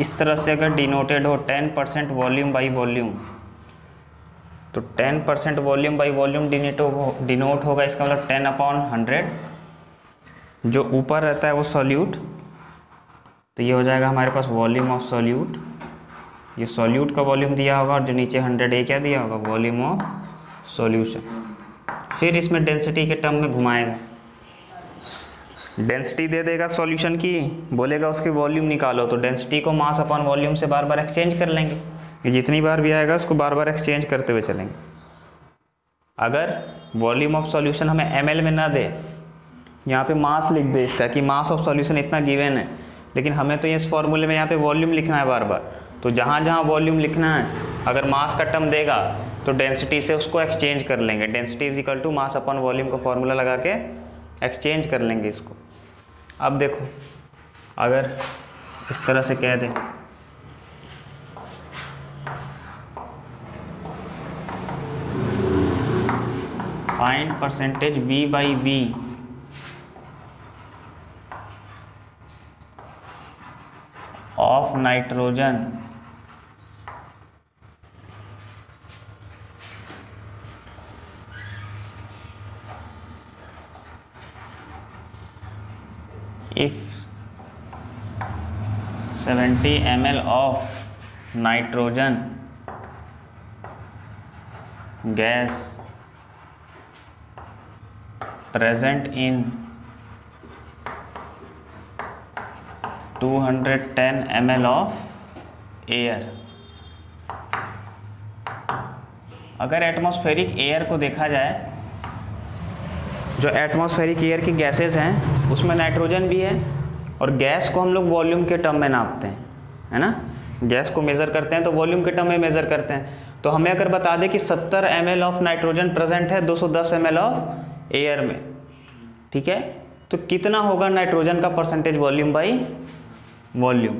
इस तरह से अगर denoted हो ten percent volume by volume तो ten percent volume by volume dentate हो denote होगा इसका मतलब टेन अपॉन हंड्रेड जो ऊपर रहता है वो सॉल्यूट तो ये हो जाएगा हमारे पास वॉल्यूम ऑफ सॉल्यूट ये सॉल्यूट का वॉल्यूम दिया होगा और जो नीचे हंड्रेड ए क्या दिया होगा वॉल्यूम ऑफ सॉल्यूशन फिर इसमें डेंसिटी के टर्म में घुमाएगा डेंसिटी दे देगा सॉल्यूशन की बोलेगा उसके वॉल्यूम निकालो तो डेंसिटी को मास अपॉन वॉल्यूम से बार बार एक्सचेंज कर लेंगे जितनी बार भी आएगा उसको बार बार एक्सचेंज करते हुए चलेंगे अगर वॉल्यूम ऑफ सॉल्यूशन हमें एम में ना दे यहाँ पे मास लिख दे इसका कि मास ऑफ सॉल्यूशन इतना गिवेन है लेकिन हमें तो इस फॉर्मूले में यहाँ पे वॉल्यूम लिखना है बार बार तो जहाँ जहाँ वॉल्यूम लिखना है अगर मास का टर्म देगा तो डेंसिटी से उसको एक्सचेंज कर लेंगे density is equal to mass upon volume का फॉर्मूला लगा के एक्सचेंज कर लेंगे इसको अब देखो अगर इस तरह से कह दें find percentage V by V of nitrogen if M L of nitrogen gas present in 210 L of air अगर एटमोस्फेरिक एयर को देखा जाए जो एटमोस्फेरिक एयर की गैसेज हैं उसमें नाइट्रोजन भी है और गैस को हम लोग वॉल्यूम के टर्म में नापते हैं है ना गैस को मेज़र करते हैं तो वॉल्यूम के टर्म में मेज़र करते हैं तो हमें अगर बता दें कि 70 एम ऑफ नाइट्रोजन प्रेजेंट है 210 एम ऑफ एयर में ठीक है तो कितना होगा नाइट्रोजन का परसेंटेज वॉल्यूम बाई वॉल्यूम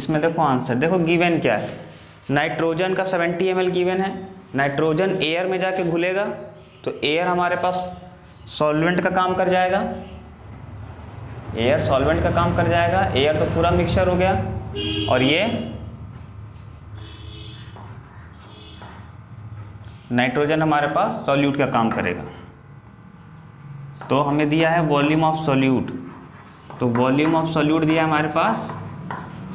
इसमें देखो आंसर देखो गिवन क्या है नाइट्रोजन का 70 एम गिवन है नाइट्रोजन एयर में जाके घुलेगा तो एयर हमारे पास सॉल्वेंट का काम कर जाएगा एयर सॉल्वेंट का काम कर जाएगा एयर तो पूरा मिक्सचर हो गया और ये नाइट्रोजन हमारे पास सॉल्यूट का काम करेगा तो हमें दिया है वॉल्यूम ऑफ सॉल्यूट तो वॉल्यूम ऑफ सॉल्यूट दिया हमारे पास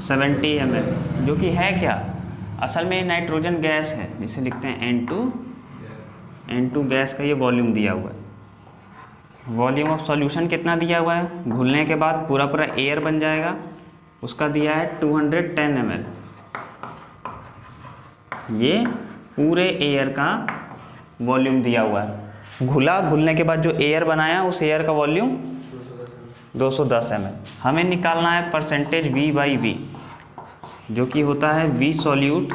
70 एम जो कि है क्या असल में नाइट्रोजन गैस है जिसे लिखते हैं N2 N2 गैस का ये वॉल्यूम दिया हुआ है वॉल्यूम ऑफ सॉल्यूशन कितना दिया हुआ है घुलने के बाद पूरा पूरा एयर बन जाएगा उसका दिया है 210 हंड्रेड ये पूरे एयर का वॉल्यूम दिया हुआ है घुला घुलने के बाद जो एयर बनाया उस एयर का वॉल्यूम 210 सौ हमें निकालना है परसेंटेज वी बाई वी जो कि होता है V solute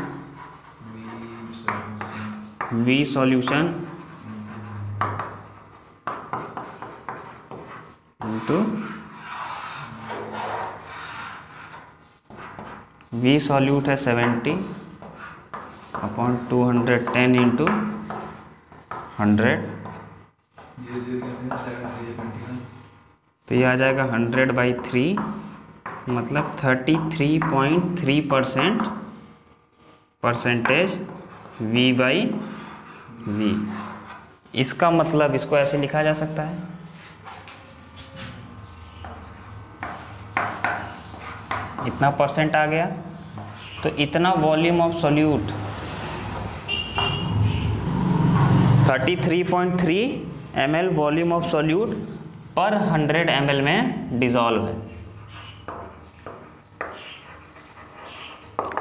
V solution into V solute है seventy upon two hundred ten into hundred तो ये आ जाएगा हंड्रेड बाई थ्री मतलब thirty three point three percent percentage V by V इसका मतलब इसको ऐसे लिखा जा सकता है इतना परसेंट आ गया तो इतना volume of solute 33.3 ml volume of solute per 100 ml में डिजॉल्व है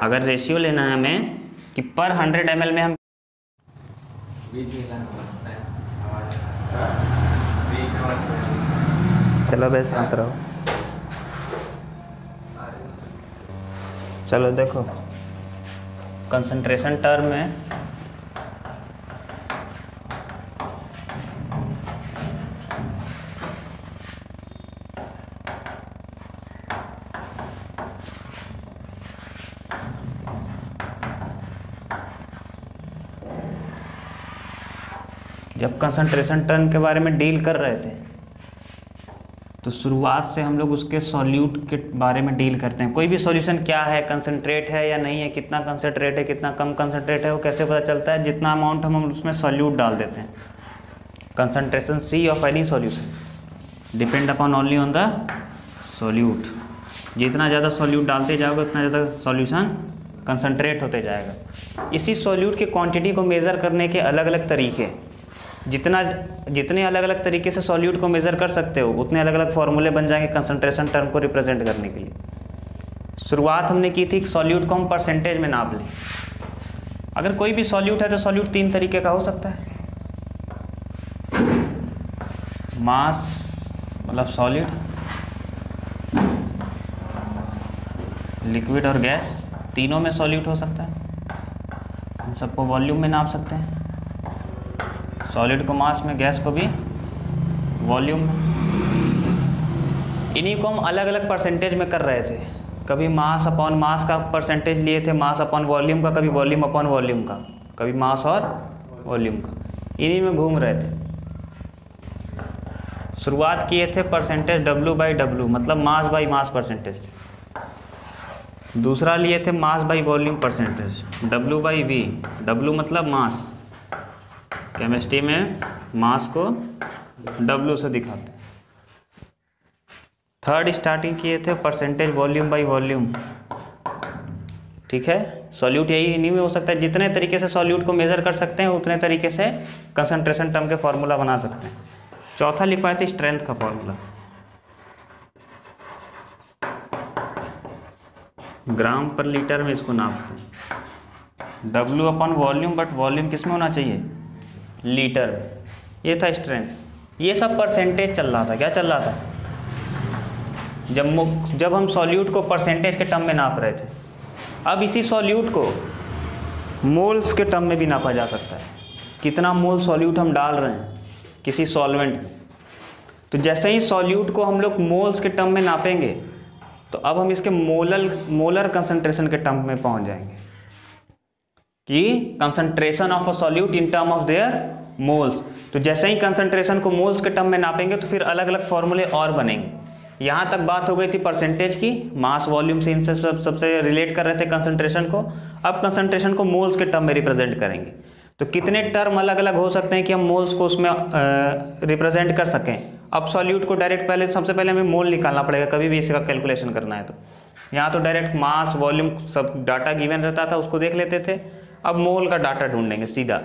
अगर रेशियो लेना है हमें कि पर 100 ml में हम चलो बस शांत रहो चलो देखो कंसंट्रेशन टर्म में जब कंसंट्रेशन टर्म के बारे में डील कर रहे थे तो शुरुआत से हम लोग उसके सॉल्यूट के बारे में डील करते हैं कोई भी सॉल्यूशन क्या है कंसनट्रेट है या नहीं है कितना कंसनट्रेट है कितना कम कंसनट्रेट है वो कैसे पता चलता है जितना अमाउंट हम उसमें सॉल्यूट डाल देते हैं concentration C of any solution depend upon only on the solute जितना ज़्यादा सॉल्यूट डालते जाओगे उतना ज़्यादा सॉल्यूशन कंसनट्रेट होते जाएगा इसी सॉल्यूट की क्वांटिटी को मेज़र करने के अलग अलग तरीके जितना जितने अलग अलग तरीके से सॉल्यूट को मेज़र कर सकते हो उतने अलग अलग फॉर्मूले बन जाएंगे कंसनट्रेशन टर्म को रिप्रेजेंट करने के लिए शुरुआत हमने की थी सॉल्यूट को हम परसेंटेज में नाप लें अगर कोई भी सॉल्यूट है तो सॉल्यूट तीन तरीके का हो सकता है मास मतलब सॉलिड लिक्विड और गैस तीनों में सॉल्यूट हो सकता है हम सबको वॉल्यूम में नाप सकते हैं सॉलिड को मास में गैस को भी वॉल्यूम इन्हीं को हम अलग अलग परसेंटेज में कर रहे थे कभी मास अपॉन मास का परसेंटेज लिए थे मास अपॉन वॉल्यूम का कभी वॉल्यूम अपॉन वॉल्यूम का कभी मास और वॉल्यूम का इन्हीं में घूम रहे थे शुरुआत किए थे परसेंटेज डब्ल्यू बाई डब्ल्यू मतलब मास बाई मास परसेंटेज से दूसरा लिए थे mass by volume percentage W by V W मतलब मास केमिस्ट्री में मास को W से दिखाते थर्ड स्टार्टिंग किए थे परसेंटेज वॉल्यूम बाय वॉल्यूम ठीक है सॉल्यूट यही इन्हीं में हो सकता है जितने तरीके से सॉल्यूट को मेजर कर सकते हैं उतने तरीके से कंसंट्रेशन टर्म के फॉर्मूला बना सकते हैं चौथा लिख पाए थे स्ट्रेंथ का फॉर्मूला ग्राम पर लीटर में इसको नापते हैं W upon volume but volume किस में होना चाहिए लीटर में ये था स्ट्रेंथ ये सब परसेंटेज चल रहा था क्या चल रहा था जब जब हम सॉल्यूट को परसेंटेज के टर्म में नाप रहे थे अब इसी सॉल्यूट को मोल्स के टर्म में भी नापा जा सकता है कितना मोल सॉल्यूट हम डाल रहे हैं किसी सॉल्वेंट में तो जैसे ही सॉल्यूट को हम लोग मोल्स के टर्म में नापेंगे तो अब हम इसके मोलल मोलर कंसंट्रेशन के टर्म में पहुंच जाएंगे कि concentration of a solute in term of their moles तो जैसे ही कंसंट्रेशन को मोल्स के टर्म में नापेंगे तो फिर अलग अलग फॉर्मूले और बनेंगे यहाँ तक बात हो गई थी परसेंटेज की मास वॉल्यूम से इनसे सब सबसे रिलेट कर रहे थे कंसंट्रेशन को अब कंसंट्रेशन को मोल्स के टर्म में रिप्रेजेंट करेंगे तो कितने टर्म अलग अलग हो सकते हैं कि हम मोल्स को उसमें रिप्रेजेंट कर सकें अब सॉल्यूट को डायरेक्ट पहले सबसे पहले हमें मोल निकालना पड़ेगा कभी भी इसका कैलकुलेशन करना है तो यहाँ तो डायरेक्ट मास वॉल्यूम सब डाटा गिवन रहता था उसको देख लेते थे अब मोल का डाटा ढूंढेंगे सीधा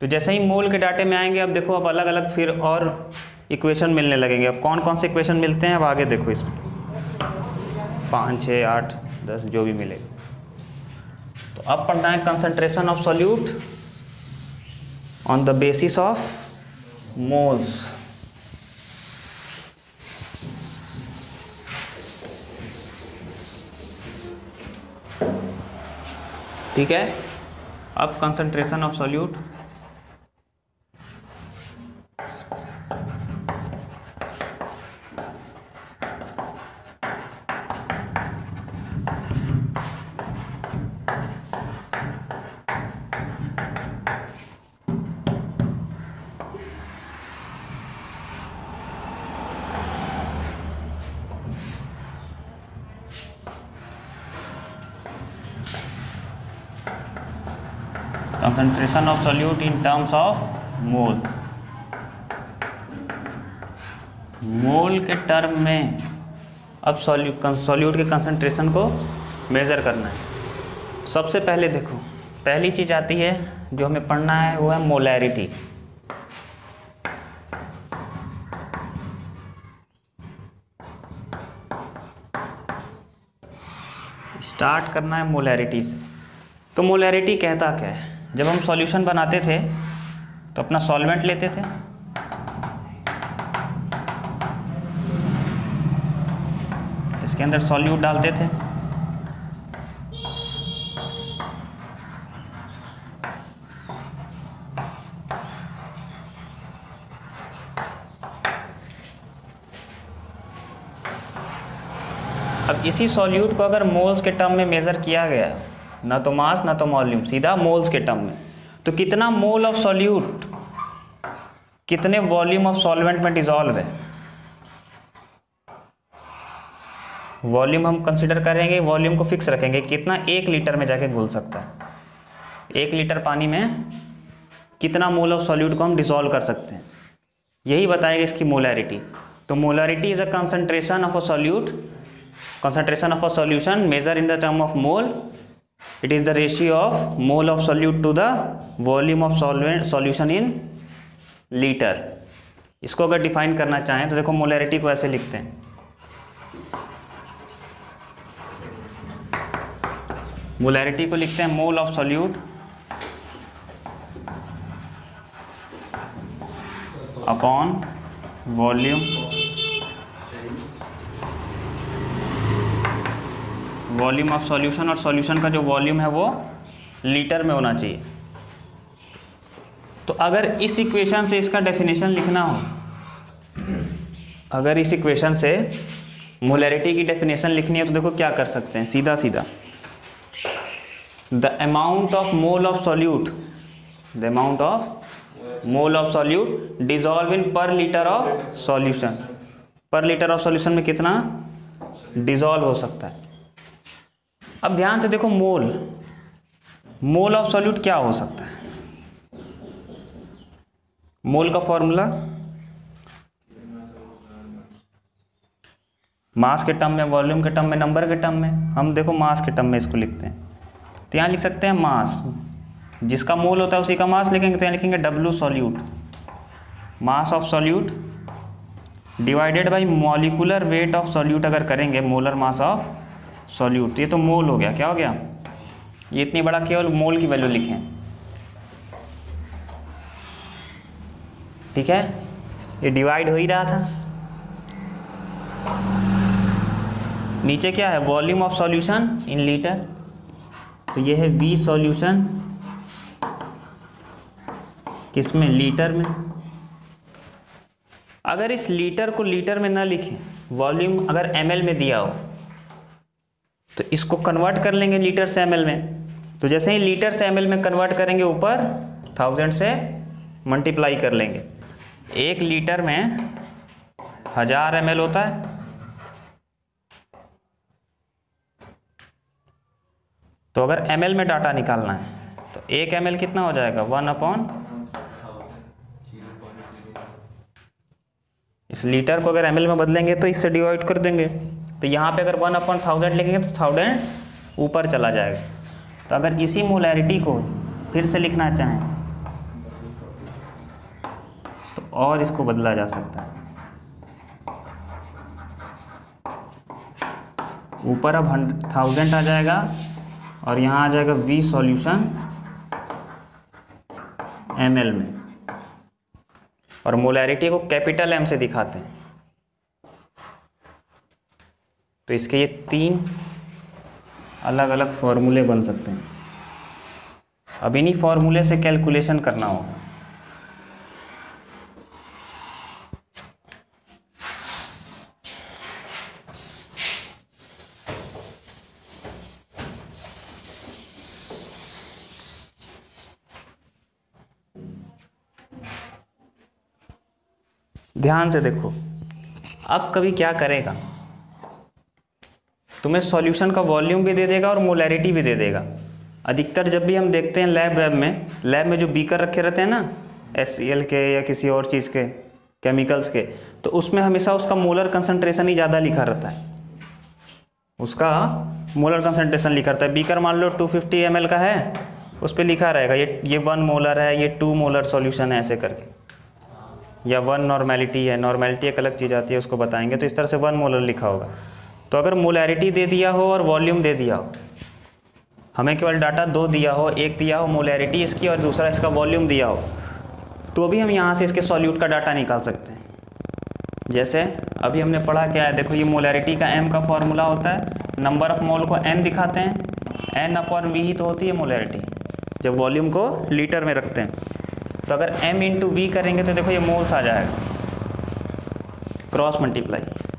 तो जैसे ही मोल के डाटे में आएंगे अब देखो अब अलग अलग फिर और इक्वेशन मिलने लगेंगे अब कौन कौन से इक्वेशन मिलते हैं अब आगे देखो इसमें पाँच छः आठ दस जो भी मिलेगा तो अब पढ़ना है concentration of solute on the basis of moles ठीक है अब concentration of solute concentration of solute in terms of mole mole के टर्म में अब सोल्यूट सोल्यूट के कंसंट्रेशन को मेज़र करना है सबसे पहले देखो पहली चीज़ आती है जो हमें पढ़ना है वो है मोलैरिटी स्टार्ट करना है मोलैरिटी से तो मोलैरिटी कहता क्या है जब हम सॉल्यूशन बनाते थे तो अपना सॉल्वेंट लेते थे इसके अंदर सॉल्यूट डालते थे अब इसी सॉल्यूट को अगर मोल्स के टर्म में मेज़र किया गया ना तो मास ना तो वॉल्यूम सीधा मोल्स के टर्म में तो कितना मोल ऑफ सॉल्यूट कितने वॉल्यूम ऑफ सॉल्वेंट में डिजॉल्व है वॉल्यूम हम कंसिडर करेंगे वॉल्यूम को फिक्स रखेंगे कितना एक लीटर में जाके घुल सकता है एक लीटर पानी में कितना मोल ऑफ सॉल्यूट को हम डिजोल्व कर सकते हैं यही बताएगा इसकी मोलैरिटी तो molarity is a concentration of a solute concentration of a solution measure in the term of mole it is the ratio of mole of solute to the volume of solvent solution in liter इसको अगर define करना चाहें तो देखो molarity को ऐसे लिखते हैं मोलैरिटी को लिखते हैं mole of solute upon volume volume of solution और सॉल्यूशन का जो वॉल्यूम है वो लीटर में होना चाहिए तो अगर इस इक्वेशन से इसका डेफिनेशन लिखना हो अगर इस इक्वेशन से मोलरिटी की डेफिनेशन लिखनी है तो देखो क्या कर सकते हैं सीधा सीधा the amount of mole of solute the amount of mole of solute dissolve in per litre of solution per litre of solution में कितना डिजॉल्व हो सकता है अब ध्यान से देखो मोल मोल ऑफ सॉल्यूट क्या हो सकता है मोल का फॉर्मूला मास के टर्म में वॉल्यूम के टर्म में नंबर के टर्म में हम देखो मास के टर्म में इसको लिखते हैं तो यहाँ लिख सकते हैं मास जिसका मोल होता है उसी का मास लिखेंगे तो यहाँ लिखेंगे W solute mass of solute divided by molecular weight of solute अगर करेंगे मोलर मास ऑफ सॉल्यूट ये तो मोल हो गया क्या हो गया ये इतनी बड़ा केवल मोल की वैल्यू लिखें ठीक है ये डिवाइड हो ही रहा था नीचे क्या है volume of solution in litre तो ये है वी सॉल्यूशन किसमें लीटर में अगर इस लीटर को लीटर में ना लिखें वॉल्यूम अगर एमएल में दिया हो तो इसको कन्वर्ट कर लेंगे लीटर से एम में तो जैसे ही लीटर से एम में कन्वर्ट करेंगे ऊपर थाउजेंड से मल्टीप्लाई कर लेंगे एक लीटर में हज़ार एम होता है तो अगर एम में डाटा निकालना है तो एक एम कितना हो जाएगा वन अपॉन इस लीटर को अगर एम में बदलेंगे तो इससे डिवाइड कर देंगे तो यहाँ पे अगर वन अपॉन थाउजेंड लिखेंगे तो थाउजेंड ऊपर चला जाएगा तो अगर इसी मोलैरिटी को फिर से लिखना चाहें तो और इसको बदला जा सकता है ऊपर अब हंड्रेड थाउजेंड आ जाएगा और यहाँ आ जाएगा वी सॉल्यूशन एम में और मोलैरिटी को कैपिटल एम से दिखाते हैं तो इसके ये तीन अलग अलग फॉर्मूले बन सकते हैं अब इन्हीं फॉर्मूले से कैलकुलेशन करना होगा ध्यान से देखो अब कभी क्या करेगा तुम्हें सॉल्यूशन का वॉल्यूम भी दे देगा और मोलैरिटी भी दे देगा अधिकतर जब भी हम देखते हैं लैब वैब में लैब में जो बीकर रखे रहते हैं ना एस e के या किसी और चीज़ के केमिकल्स के तो उसमें हमेशा उसका मोलर कंसनट्रेशन ही ज़्यादा लिखा रहता है उसका मोलर कंसनट्रेशन लिखा रहता है बीकर मान लो टू फिफ्टी का है उस पर लिखा रहेगा ये ये वन मोलर है ये टू मोलर सोल्यूशन है ऐसे करके या वन नॉर्मेलिटी है नॉर्मेलिटी एक अलग चीज़ आती है उसको बताएंगे तो इस तरह से वन मोलर लिखा होगा तो अगर मोलैरिटी दे दिया हो और वॉल्यूम दे दिया हो हमें केवल डाटा दो दिया हो एक दिया हो मोलैरिटी इसकी और दूसरा इसका वॉल्यूम दिया हो तो भी हम यहाँ से इसके सॉल्यूट का डाटा निकाल सकते हैं जैसे अभी हमने पढ़ा क्या है देखो ये मोलैरिटी का एम का फॉर्मूला होता है नंबर ऑफ मोल को एन दिखाते हैं एन अपॉन वी ही तो होती है मोलैरिटी जब वॉल्यूम को लीटर में रखते हैं तो अगर एम इंटू वी करेंगे तो देखो ये मोल्स आ जाएगा cross multiply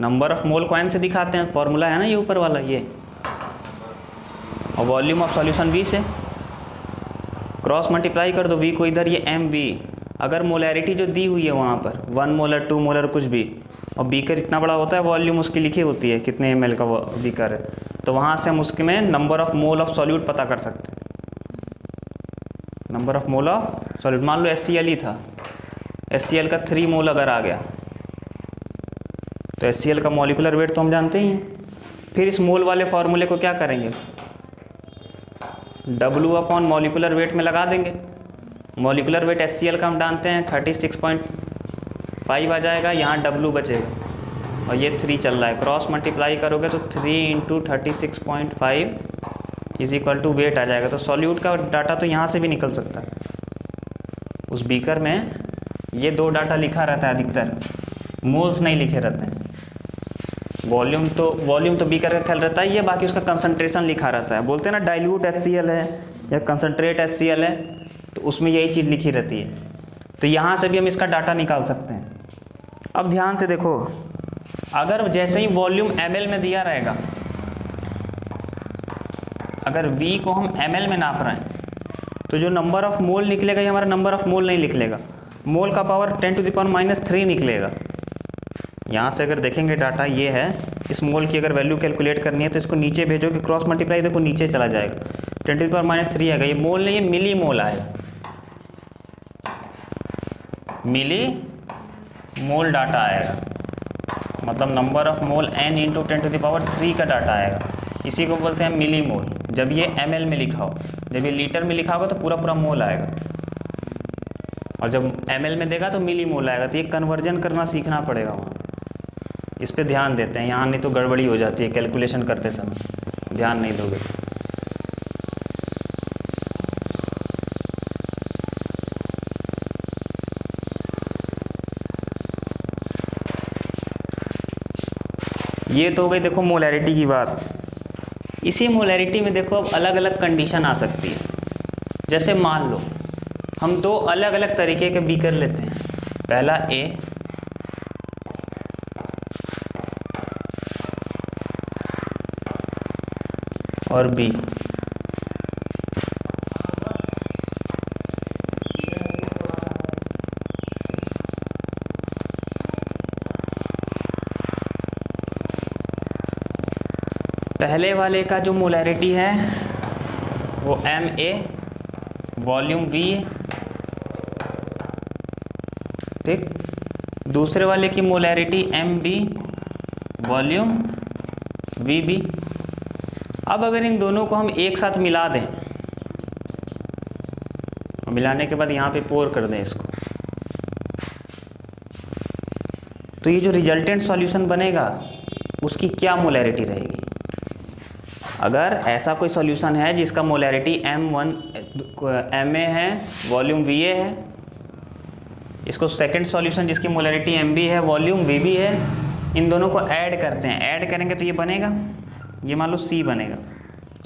number of mole coin से दिखाते हैं फॉर्मूला है ना ये ऊपर वाला ये और वॉल्यूम ऑफ सॉल्यूशन बी से क्रॉस मल्टीप्लाई कर दो बी को इधर ये एम बी अगर मोलैरिटी जो दी हुई है वहाँ पर वन मोलर टू मोलर कुछ भी और बीकर इतना बड़ा होता है वॉल्यूम उसकी लिखी होती है कितने एम का बीकर है तो वहाँ से हम उसके में number of mole of solute पता कर सकते हैं number of mole of solute मान लो एस था एस का थ्री मोल अगर आ गया तो एस का मॉलिकुलर वेट तो हम जानते ही हैं फिर इस मोल वाले फार्मूले को क्या करेंगे डब्लू अपॉन मॉलिकुलर वेट में लगा देंगे मॉलिकुलर वेट एस का हम डालते हैं थर्टी सिक्स पॉइंट फाइव आ जाएगा यहाँ डब्लू बचेगा और ये थ्री चल रहा है क्रॉस मल्टीप्लाई करोगे तो three into thirty six point five is equal to weight आ जाएगा तो सॉल्यूट का डाटा तो यहाँ से भी निकल सकता है उस बीकर में ये दो डाटा लिखा रहता है अधिकतर मोल्स नहीं लिखे रहते हैं वॉल्यूम तो वॉल्यूम तो बीकर का ख्याल रहता है ये बाकी उसका कंसनट्रेशन लिखा रहता है बोलते हैं ना डाइल्यूट एस है या कंसनट्रेट एस है तो उसमें यही चीज़ लिखी रहती है तो यहाँ से भी हम इसका डाटा निकाल सकते हैं अब ध्यान से देखो अगर जैसे ही वॉल्यूम एम में दिया रहेगा अगर V को हम एम में नाप रहे हैं तो जो नंबर ऑफ मोल निकलेगा ये हमारा नंबर ऑफ मोल नहीं निकलेगा मोल का power ten to power minus three निकलेगा यहाँ से अगर देखेंगे डाटा ये है इस मोल की अगर वैल्यू कैलकुलेट करनी है तो इसको नीचे भेजो कि क्रॉस मल्टीप्लाई देखो नीचे चला जाएगा ट्वेंटी पावर माइनस थ्री आएगा ये मोल नहीं ये मिली मोल आएगा मिली मोल डाटा आएगा मतलब number of mole N into ten to power three का डाटा आएगा इसी को बोलते हैं मिली मोल जब ये एम में लिखा हो जब ये लीटर में लिखा होगा तो पूरा पूरा मोल आएगा और जब एम में देगा तो मिली मोल आएगा तो ये कन्वर्जन करना सीखना पड़ेगा वहाँ इस पर ध्यान देते हैं यहाँ नहीं तो गड़बड़ी हो जाती है कैलकुलेशन करते समय ध्यान नहीं दोगे ये तो हो गई देखो मोलैरिटी की बात इसी मोलैरिटी में देखो अब अलग अलग कंडीशन आ सकती है जैसे मान लो हम दो अलग अलग तरीके के बीकर लेते हैं पहला ए और बी पहले वाले का जो मोलैरिटी है वो एम ए वॉल्यूम वी ठीक दूसरे वाले की molarity M B volume V B अब अगर इन दोनों को हम एक साथ मिला दें और मिलाने के बाद यहाँ पे पोर कर दें इसको तो ये जो रिजल्टेंट सॉल्यूशन बनेगा उसकी क्या मोलैरिटी रहेगी अगर ऐसा कोई सॉल्यूशन है जिसका molarity M one M A है वॉल्यूम वी ए है इसको सेकंड सॉल्यूशन जिसकी मोलैरिटी एम बी है वॉल्यूम वी बी है इन दोनों को ऐड करते हैं ऐड करेंगे तो ये बनेगा ये मान लो सी बनेगा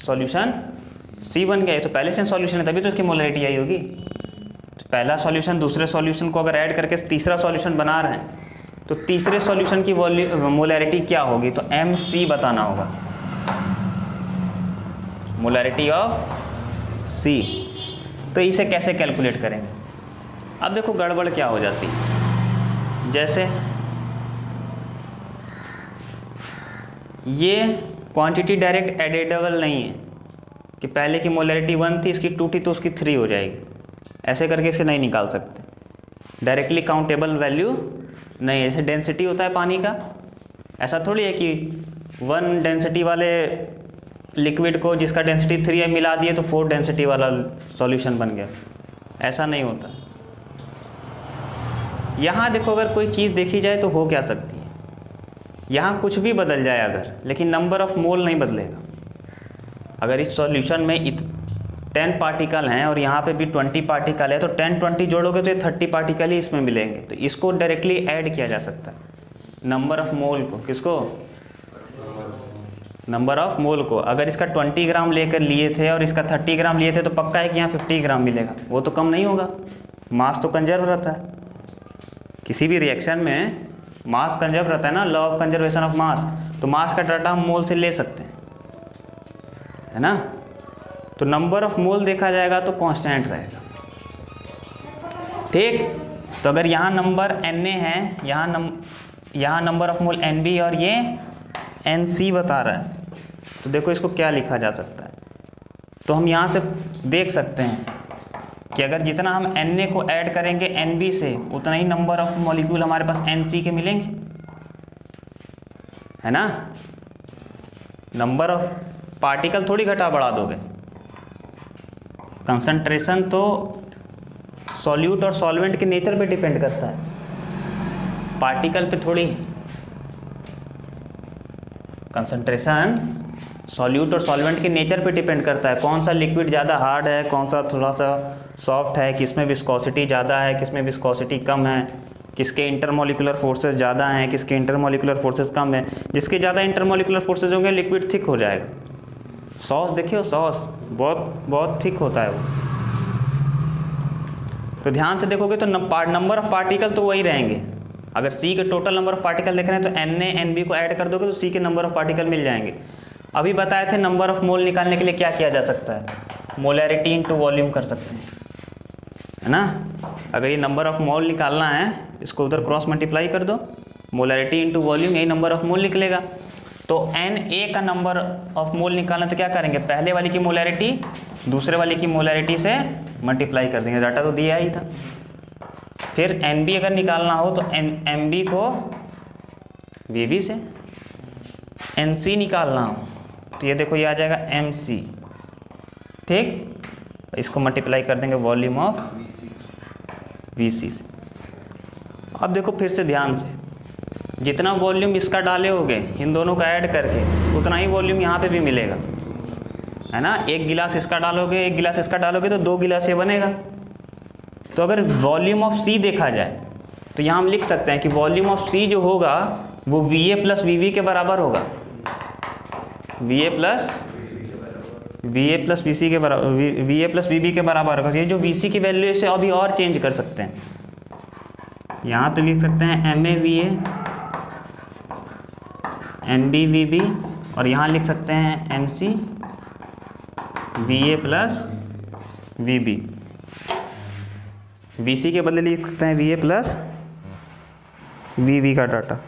सॉल्यूशन सी बन गया तो पहले से सॉल्यूशन है तभी तो इसकी मोलरिटी आई होगी तो पहला सॉल्यूशन दूसरे सॉल्यूशन को अगर ऐड करके तीसरा सॉल्यूशन बना रहे हैं तो तीसरे सॉल्यूशन की मोलरिटी क्या होगी तो एम सी बताना होगा मोलरिटी ऑफ सी तो इसे कैसे कैलकुलेट करेंगे अब देखो गड़बड़ क्या हो जाती जैसे ये क्वांटिटी डायरेक्ट एडिडेबल नहीं है कि पहले की मोलरिटी वन थी इसकी टू थी तो उसकी थ्री हो जाएगी ऐसे करके इसे नहीं निकाल सकते डायरेक्टली काउंटेबल वैल्यू नहीं ऐसे डेंसिटी होता है पानी का ऐसा थोड़ी है कि वन डेंसिटी वाले लिक्विड को जिसका डेंसिटी थ्री है मिला दिए तो फोर डेंसिटी वाला सॉल्यूशन बन गया ऐसा नहीं होता यहाँ देखो अगर कोई चीज़ देखी जाए तो हो क्या सकती यहाँ कुछ भी बदल जाए अगर लेकिन नंबर ऑफ मोल नहीं बदलेगा अगर इस सॉल्यूशन में इत टेन पार्टिकल हैं और यहाँ पे भी ट्वेंटी पार्टिकल है तो टेन ट्वेंटी जोड़ोगे तो ये थर्टी पार्टिकल ही इसमें मिलेंगे तो इसको डायरेक्टली ऐड किया जा सकता है नंबर ऑफ मोल को किसको नंबर ऑफ मोल को अगर इसका ट्वेंटी ग्राम लेकर लिए थे और इसका थर्टी ग्राम लिए थे तो पक्का है कि यहाँ फिफ्टी ग्राम मिलेगा वो तो कम नहीं होगा मास तो कंजर्व रहता है किसी भी रिएक्शन में मास कंजर्व रहता है ना law of conservation of mass तो मास का डाटा हम मोल से ले सकते हैं है ना तो नंबर ऑफ मोल देखा जाएगा तो कांस्टेंट रहेगा ठीक तो अगर यहाँ नंबर एन ए है यहाँ नम यहाँ number of mole N B और ये एन सी बता रहा है तो देखो इसको क्या लिखा जा सकता है तो हम यहाँ से देख सकते हैं कि अगर जितना हम एन ए को ऐड करेंगे एन बी से उतना ही नंबर ऑफ मॉलिक्यूल हमारे पास एन सी के मिलेंगे है ना नंबर ऑफ पार्टिकल थोड़ी घटा बढ़ा दोगे कंसंट्रेशन तो सॉल्यूट और सॉल्वेंट के नेचर पे डिपेंड करता है पार्टिकल पे थोड़ी कंसंट्रेशन सॉल्यूट और सॉल्वेंट के नेचर पे डिपेंड करता है कौन सा लिक्विड ज़्यादा हार्ड है कौन सा थोड़ा सा सॉफ्ट है किस में विस्कोसिटी ज़्यादा है किस में विस्कोसिटी कम है किसके इंटरमोलिकुलर फोर्सेज ज़्यादा हैं किसके इंटरमोलिकुलर फोर्सेज कम हैं जिसके ज़्यादा इंटरमोलिकुलर फोर्सेज होंगे लिक्विड थिक हो जाएगा सॉस देखियो सॉस बहुत बहुत थिक होता है वो तो ध्यान से देखोगे तो नंबर ऑफ पार्टिकल तो वही रहेंगे अगर सी के टोटल नंबर ऑफ पार्टिकल देख रहे हैं तो एन ए एन बी को ऐड कर दोगे तो सी के नंबर ऑफ पार्टिकल मिल जाएंगे अभी बताए थे नंबर ऑफ मोल निकालने के लिए क्या किया जा सकता है मोलैरिटी टू वॉल्यूम कर सकते हैं है ना अगर ये नंबर ऑफ मोल निकालना है इसको उधर क्रॉस मल्टीप्लाई कर दो मोलरिटी इंटू वॉल्यूम यही नंबर ऑफ मोल निकलेगा तो एन ए का नंबर ऑफ मोल निकालना तो क्या करेंगे पहले वाली की मोलैरिटी दूसरे वाली की मोलैरिटी से मल्टीप्लाई कर देंगे डाटा तो दिया ही था फिर एन बी अगर निकालना हो तो एन एम बी को वी बी से एन सी निकालना हो तो ये देखो ये आ जाएगा एम सी ठीक इसको मल्टीप्लाई कर देंगे वॉल्यूम ऑफ वी सी से अब देखो फिर से ध्यान से जितना वॉल्यूम इसका डाले होगे इन दोनों का ऐड करके उतना ही वॉल्यूम यहाँ पे भी मिलेगा है ना एक गिलास इसका डालोगे एक गिलास इसका डालोगे तो दो गिलास ये बनेगा तो अगर वॉल्यूम ऑफ सी देखा जाए तो यहाँ हम लिख सकते हैं कि वॉल्यूम ऑफ सी जो होगा वो वी ए प्लस वी के बराबर होगा V A plus V A plus B C के बराबर V A plus B B के बराबर होगा ये जो बी सी की वैल्यू इसे अभी और चेंज कर सकते हैं यहाँ तो लिख सकते हैं M A V M B V B और यहाँ लिख सकते हैं M C V A plus V B V C के बदले लिख सकते हैं V A plus V V का डाटा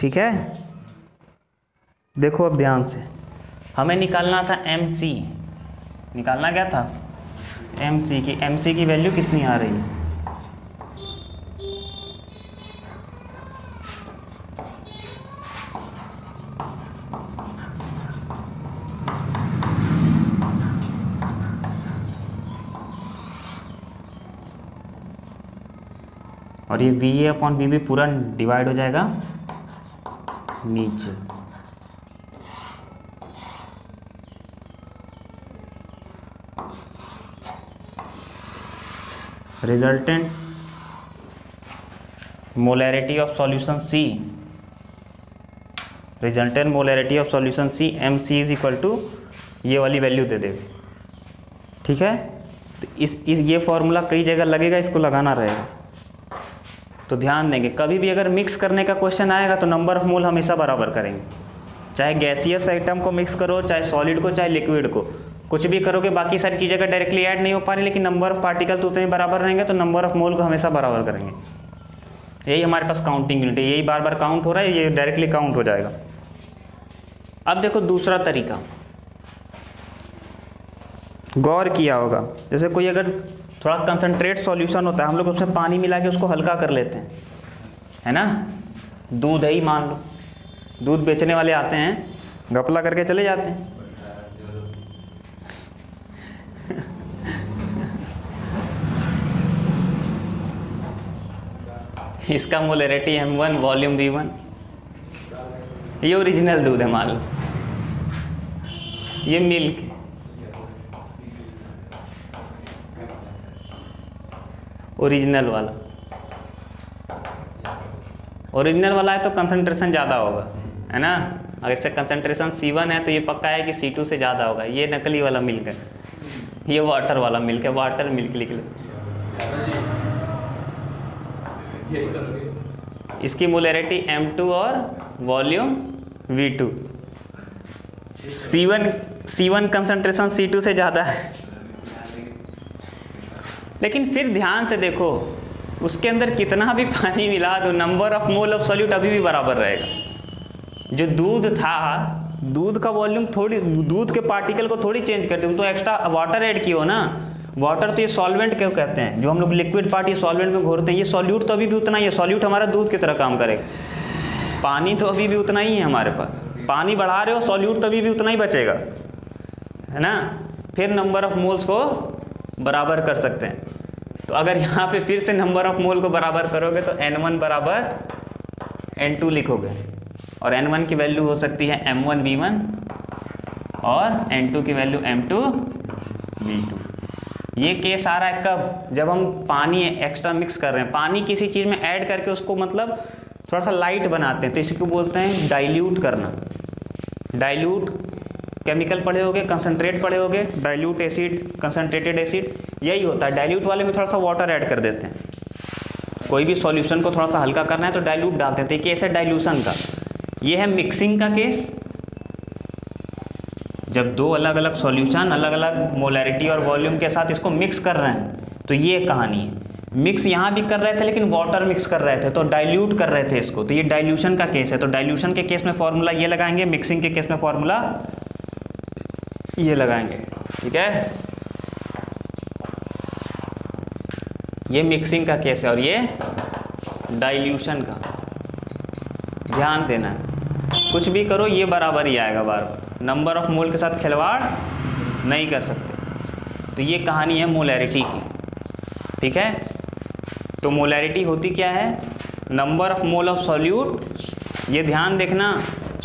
ठीक है देखो अब ध्यान से हमें निकालना था एम सी निकालना क्या था एम सी की एम सी की वैल्यू कितनी आ रही है और ये V A upon B B पूरा डिवाइड हो जाएगा नीचे resultant molarity of solution C resultant molarity of solution C M C is equal to ये वाली वैल्यू दे दे ठीक है तो इस इस ये फॉर्मूला कई जगह लगेगा इसको लगाना रहेगा तो ध्यान देंगे कभी भी अगर मिक्स करने का क्वेश्चन आएगा तो नंबर ऑफ मोल हमेशा बराबर करेंगे चाहे गैसियस आइटम को मिक्स करो चाहे सॉलिड को चाहे लिक्विड को कुछ भी करोगे बाकी सारी चीज़ें अगर डायरेक्टली ऐड नहीं हो पा रही लेकिन नंबर ऑफ पार्टिकल तो उतने बराबर रहेंगे तो नंबर ऑफ मोल को हमेशा बराबर करेंगे यही हमारे पास काउंटिंग यूनिट है यही बार बार काउंट हो रहा है ये डायरेक्टली काउंट हो जाएगा अब देखो दूसरा तरीका गौर किया होगा जैसे कोई अगर थोड़ा कंसनट्रेट सॉल्यूशन होता है हम लोग उसमें पानी मिला के उसको हल्का कर लेते हैं है ना दूध है ही मान लो दूध बेचने वाले आते हैं घपला करके चले जाते हैं इसका molarity M one volume B one ये ओरिजिनल दूध है मान लो ये मिल्क ओरिजिनल वाला ओरिजिनल वाला है तो कंसंट्रेशन ज़्यादा होगा है ना अगर इसका कंसंट्रेशन सी वन है तो ये पक्का है कि सी टू से ज़्यादा होगा ये नकली वाला मिल्क है ये वाटर वाला मिल्क है वाटर मिल्क लिख लो इसकी मोलरिटी M2 और volume V2 C1 C1 concentration C2 से ज़्यादा है लेकिन फिर ध्यान से देखो उसके अंदर कितना भी पानी मिला दो number of mole of solute अभी भी बराबर रहेगा जो दूध था दूध का वॉल्यूम थोड़ी दूध के पार्टिकल को थोड़ी चेंज करते तुम तो एक्स्ट्रा वाटर ऐड किया हो ना वाटर तो ये सॉल्वेंट क्यों कहते हैं जो हम लोग लिक्विड पार्ट ये सॉल्वेंट में घोरते हैं ये सॉल्यूट तो अभी भी उतना ही है सॉल्यूट हमारा दूध की तरह काम करेगा पानी तो अभी भी उतना ही है हमारे पास पानी बढ़ा रहे हो सॉल्यूट तो अभी भी उतना ही बचेगा है ना फिर नंबर ऑफ मोल्स को बराबर कर सकते हैं तो अगर यहाँ पे फिर से नंबर ऑफ मोल को बराबर करोगे तो एन वन बराबर एन टू लिखोगे और एन वन की वैल्यू हो सकती है एम वन बी वन और एन टू की value M two B two ये केस आ रहा है कब जब हम पानी एक्स्ट्रा मिक्स कर रहे हैं पानी किसी चीज़ में ऐड करके उसको मतलब थोड़ा सा लाइट बनाते हैं तो इसी को बोलते हैं डाइल्यूट करना डाइल्यूट केमिकल पड़े होंगे कंसनट्रेट पड़े होंगे डाइल्यूट एसिड कंसनट्रेटेड एसिड यही होता है डाइल्यूट वाले में थोड़ा सा वाटर ऐड कर देते हैं कोई भी सॉल्यूशन को थोड़ा सा हल्का करना है तो डाइल्यूट डालते हैं तो ये केस है डाइल्यूशन का ये है मिक्सिंग का केस जब दो अलग अलग सॉल्यूशन अलग अलग मोलैरिटी और वॉल्यूम के साथ इसको मिक्स कर रहे हैं तो ये कहानी है मिक्स यहाँ भी कर रहे थे लेकिन वाटर मिक्स कर रहे थे तो डाइल्यूट कर रहे थे इसको तो ये डाइल्यूशन का केस है तो डाइल्यूशन के केस में फॉर्मूला ये लगाएंगे मिक्सिंग के केस में फॉर्मूला ये लगाएंगे ठीक है ये मिक्सिंग का केस है और ये डाइल्यूशन का ध्यान देना है कुछ भी करो ये बराबर ही आएगा बार बार नंबर ऑफ मोल के साथ खिलवाड़ नहीं कर सकते तो ये कहानी है मोलैरिटी की ठीक है तो मोलैरिटी होती क्या है number of mole of solute ये ध्यान देखना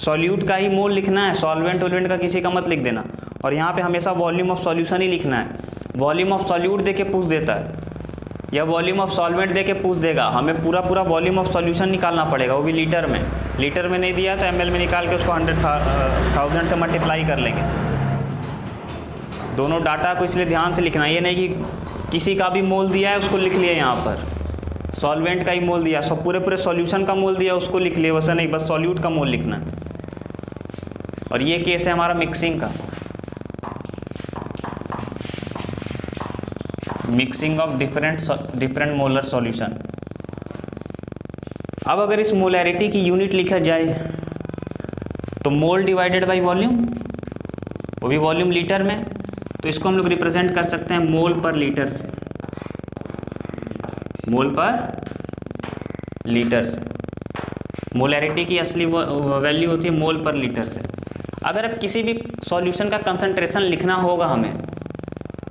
सॉल्यूट का ही मोल लिखना है सॉल्वेंट वोलवेंट का किसी का मत लिख देना और यहाँ पे हमेशा वॉल्यूम ऑफ सॉल्यूशन ही लिखना है वॉल्यूम ऑफ सॉल्यूट दे के पूछ देता है या वॉल्यूम ऑफ सॉल्वेंट दे के पूछ देगा हमें पूरा पूरा वॉल्यूम ऑफ सॉल्यूशन निकालना पड़ेगा वो भी लीटर में लीटर में नहीं दिया तो एम में निकाल के उसको हंड्रेड थाउजेंड से मल्टीप्लाई कर लेंगे दोनों डाटा को इसलिए ध्यान से लिखना ये नहीं कि किसी का भी मोल दिया है उसको लिख लिया यहाँ पर सॉल्वेंट का ही मोल दिया सब पूरे पूरे सॉल्यूशन का मोल दिया उसको लिख लिया वैसा नहीं बस सॉल्यूट का मोल लिखना और ये केस है हमारा मिक्सिंग का mixing of different different molar solution अब अगर इस मोलैरिटी की यूनिट लिखा जाए तो मोल डिवाइडेड बाई वॉल्यूम वो भी वॉल्यूम लीटर में तो इसको हम लोग रिप्रेजेंट कर सकते हैं मोल पर लीटर से मोल पर लीटर से मोलैरिटी की असली वैल्यू होती है मोल पर लीटर से अगर अब किसी भी सॉल्यूशन का कंसंट्रेशन लिखना होगा हमें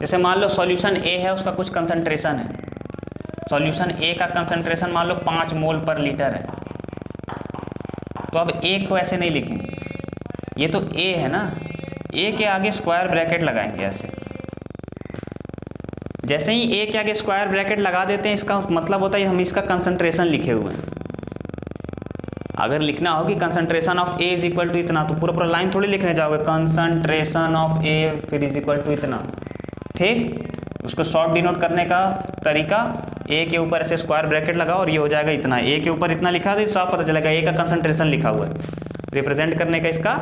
जैसे मान लो सॉल्यूशन ए है उसका कुछ कंसंट्रेशन है सॉल्यूशन ए का कंसंट्रेशन मान लो पाँच मोल पर लीटर है तो अब ए को ऐसे नहीं लिखेंगे ये तो ए है ना ए के आगे स्क्वायर ब्रैकेट लगाएंगे ऐसे जैसे ही ए के आगे स्क्वायर ब्रैकेट लगा देते हैं इसका मतलब होता है हम इसका कंसंट्रेशन लिखे हुए हैं अगर लिखना हो कि concentration of A is equal to इतना तो पूरा पूरा लाइन थोड़ी लिखने जाओगे कंसंट्रेशन ऑफ ए फिर इज इक्वल टू इतना ठीक उसको शॉर्ट डिनोट करने का तरीका ए के ऊपर ऐसे स्क्वायर ब्रैकेट लगाओ और ये हो जाएगा इतना ए के ऊपर इतना लिखा तो साफ पता चलेगा ए का कंसनट्रेशन लिखा हुआ है रिप्रेजेंट करने का इसका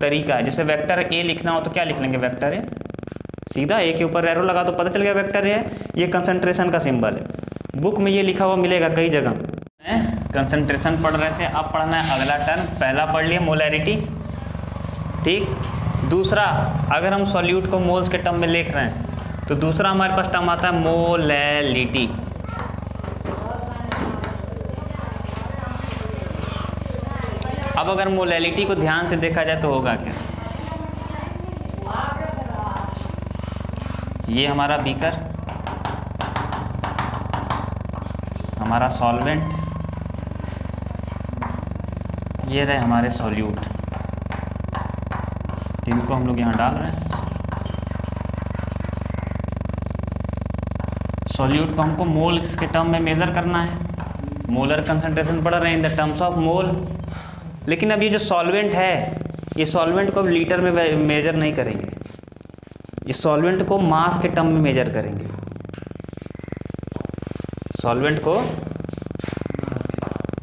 तरीका है जैसे वेक्टर ए लिखना हो तो क्या लिख लेंगे वैक्टर ए सीधा ए के ऊपर एरो लगा तो पता चल गया वैक्टर ए है ये कंसनट्रेशन का सिंबल है बुक में ये लिखा हुआ मिलेगा कई
जगह
कंसनट्रेशन पढ़ रहे थे अब पढ़ना है अगला टर्म पहला पढ़ लिया मोलैरिटी ठीक दूसरा अगर हम सॉल्यूट को मोल्स के टर्म में लिख रहे हैं तो दूसरा हमारे पास टर्म आता है मोलैलिटी अब अगर मोलैलिटी को ध्यान से देखा जाए तो होगा क्या ये हमारा बीकर हमारा सॉल्वेंट ये रहे हमारे सॉल्यूट इनको हम लोग यहाँ डाल रहे हैं सॉल्यूट को हमको मोल के टर्म में मेज़र करना है मोलर कंसंट्रेशन पड़ रहे हैं in the terms of mole लेकिन अब ये जो सॉल्वेंट है ये सॉल्वेंट को अब लीटर में मेजर नहीं करेंगे ये सॉल्वेंट को मास के टर्म में मेजर करेंगे सॉल्वेंट को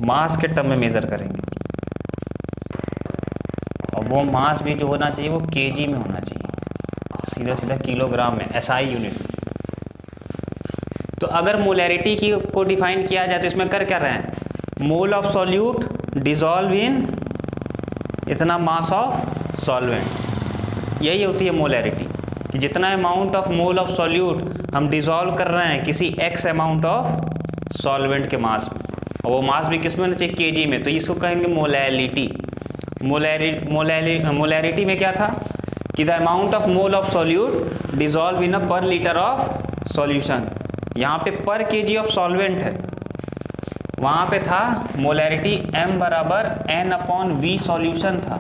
मास के टर्म में मेज़र करेंगे और वो मास भी जो होना चाहिए वो केजी में होना चाहिए सीधा सीधा किलोग्राम में एसआई यूनिट तो अगर मोलैरिटी की को डिफाइन किया जाए तो इसमें कर क्या रहे हैं mole of solute dissolve in कितना मास ऑफ सॉल्वेंट यही होती है मोलैरिटी कि जितना amount of mole of solute हम डिजोल्व कर रहे हैं किसी एक्स अमाउंट ऑफ सॉल्वेंट के मास में और वो मास भी किस में होना चाहिए के में तो इसको कहेंगे मोलैलिटी मोलैरि मोलैरिटी में क्या था कि the amount of mole of solute dissolve in a per litre of solution यहाँ पे पर केजी ऑफ सॉल्वेंट है वहाँ पे था मोलैरिटी m बराबर एन अपॉन वी सॉल्यूशन था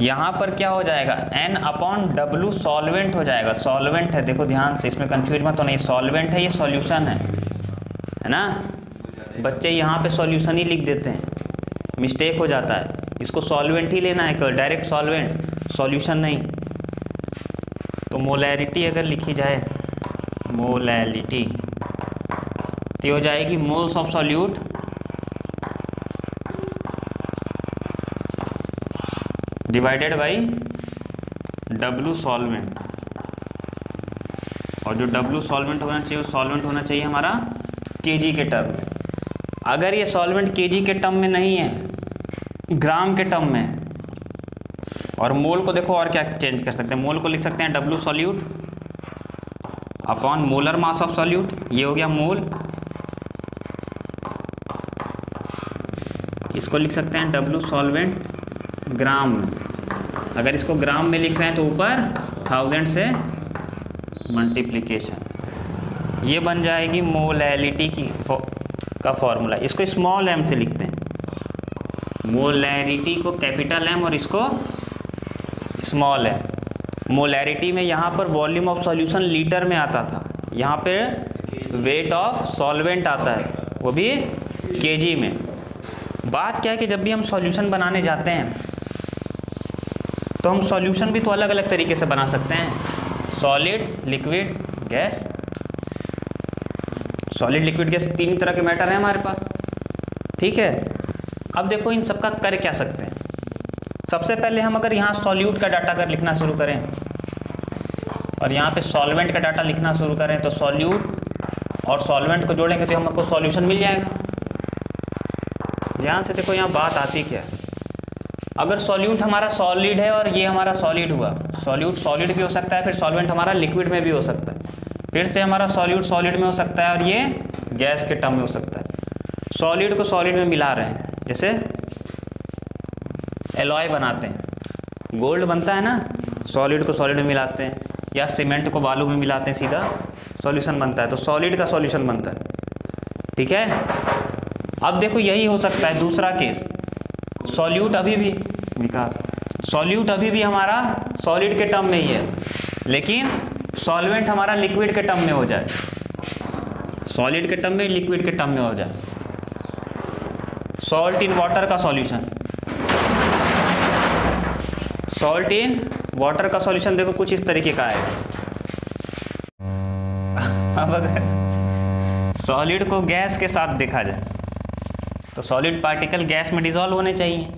यहाँ पर क्या हो जाएगा n अपॉन डब्ल्यू सॉल्वेंट हो जाएगा सॉल्वेंट है देखो ध्यान से इसमें कंफ्यूज मत होना ये सॉल्वेंट है ये सॉल्यूशन है है ना बच्चे यहाँ पे सॉल्यूशन ही लिख देते हैं मिस्टेक हो जाता है इसको सॉल्वेंट ही लेना है डायरेक्ट सॉल्वेंट सॉल्यूशन नहीं तो मोलैरिटी अगर लिखी जाए मोलैलिटी तो हो जाएगी moles of solute divided by W solvent और जो डब्लू सॉल्वेंट होना चाहिए वो सॉल्वेंट होना चाहिए हमारा केजी के टर्म में अगर ये सॉल्वेंट केजी के टर्म में नहीं है ग्राम के टर्म में और मोल को देखो और क्या चेंज कर सकते हैं मोल को लिख सकते हैं W solute upon molar mass of solute ये हो गया मोल इसको लिख सकते हैं डब्लू सॉल्वेंट ग्राम में अगर इसको ग्राम में लिख रहे हैं तो ऊपर थाउजेंड से मल्टीप्लिकेशन ये बन जाएगी मोलैलिटी की का फॉर्मूला इसको स्मॉल एम से लिखते हैं मोलैरिटी को कैपिटल एम और इसको स्मॉल एम मोलैरिटी में यहाँ पर वॉल्यूम ऑफ सॉल्यूशन लीटर में आता था यहाँ पे वेट ऑफ सॉल्वेंट आता है वो भी केजी में बात क्या है कि जब भी हम सॉल्यूशन बनाने जाते हैं तो हम सॉल्यूशन भी तो अलग अलग तरीके से बना सकते हैं solid liquid gas solid liquid gas तीन तरह के मैटर हैं हमारे पास ठीक है अब देखो इन सबका कर क्या सकते हैं सबसे पहले हम अगर यहाँ सॉल्यूट का डाटा अगर लिखना शुरू करें और यहाँ पे सॉल्वेंट का डाटा लिखना शुरू करें तो सॉल्यूट और सॉल्वेंट को जोड़ेंगे तो हमको सॉल्यूशन मिल जाएगा ध्यान से देखो यहाँ बात आती क्या है अगर सॉल्यूट हमारा सॉलिड है और ये हमारा सॉलिड हुआ सॉल्यूट सॉलिड भी हो सकता है फिर सॉल्वेंट हमारा लिक्विड में भी हो सकता है फिर से हमारा सॉल्यूट सॉलिड में हो सकता है और ये गैस के टर्म में हो सकता है सॉलिड को सॉलिड में मिला रहे हैं जैसे एलॉय बनाते हैं गोल्ड बनता है ना सॉलिड को सॉलिड में मिलाते हैं या सीमेंट को बालू में मिलाते हैं सीधा सॉल्यूशन बनता है तो सॉलिड का सॉल्यूशन बनता है ठीक है अब देखो यही हो सकता है दूसरा केस सॉल्यूट अभी भी विकास सॉल्यूट अभी भी हमारा सॉलिड के टर्म में ही है लेकिन सॉल्वेंट हमारा लिक्विड के टर्म में हो जाए सॉलिड के टर्म में लिक्विड के टर्म में हो जाए सॉल्ट इन वाटर का सॉल्यूशन सॉल्ट इन वाटर का सॉल्यूशन देखो कुछ इस तरीके का है अब अगर सॉलिड को गैस के साथ देखा जाए तो सॉलिड पार्टिकल गैस में डिजॉल्व होने चाहिए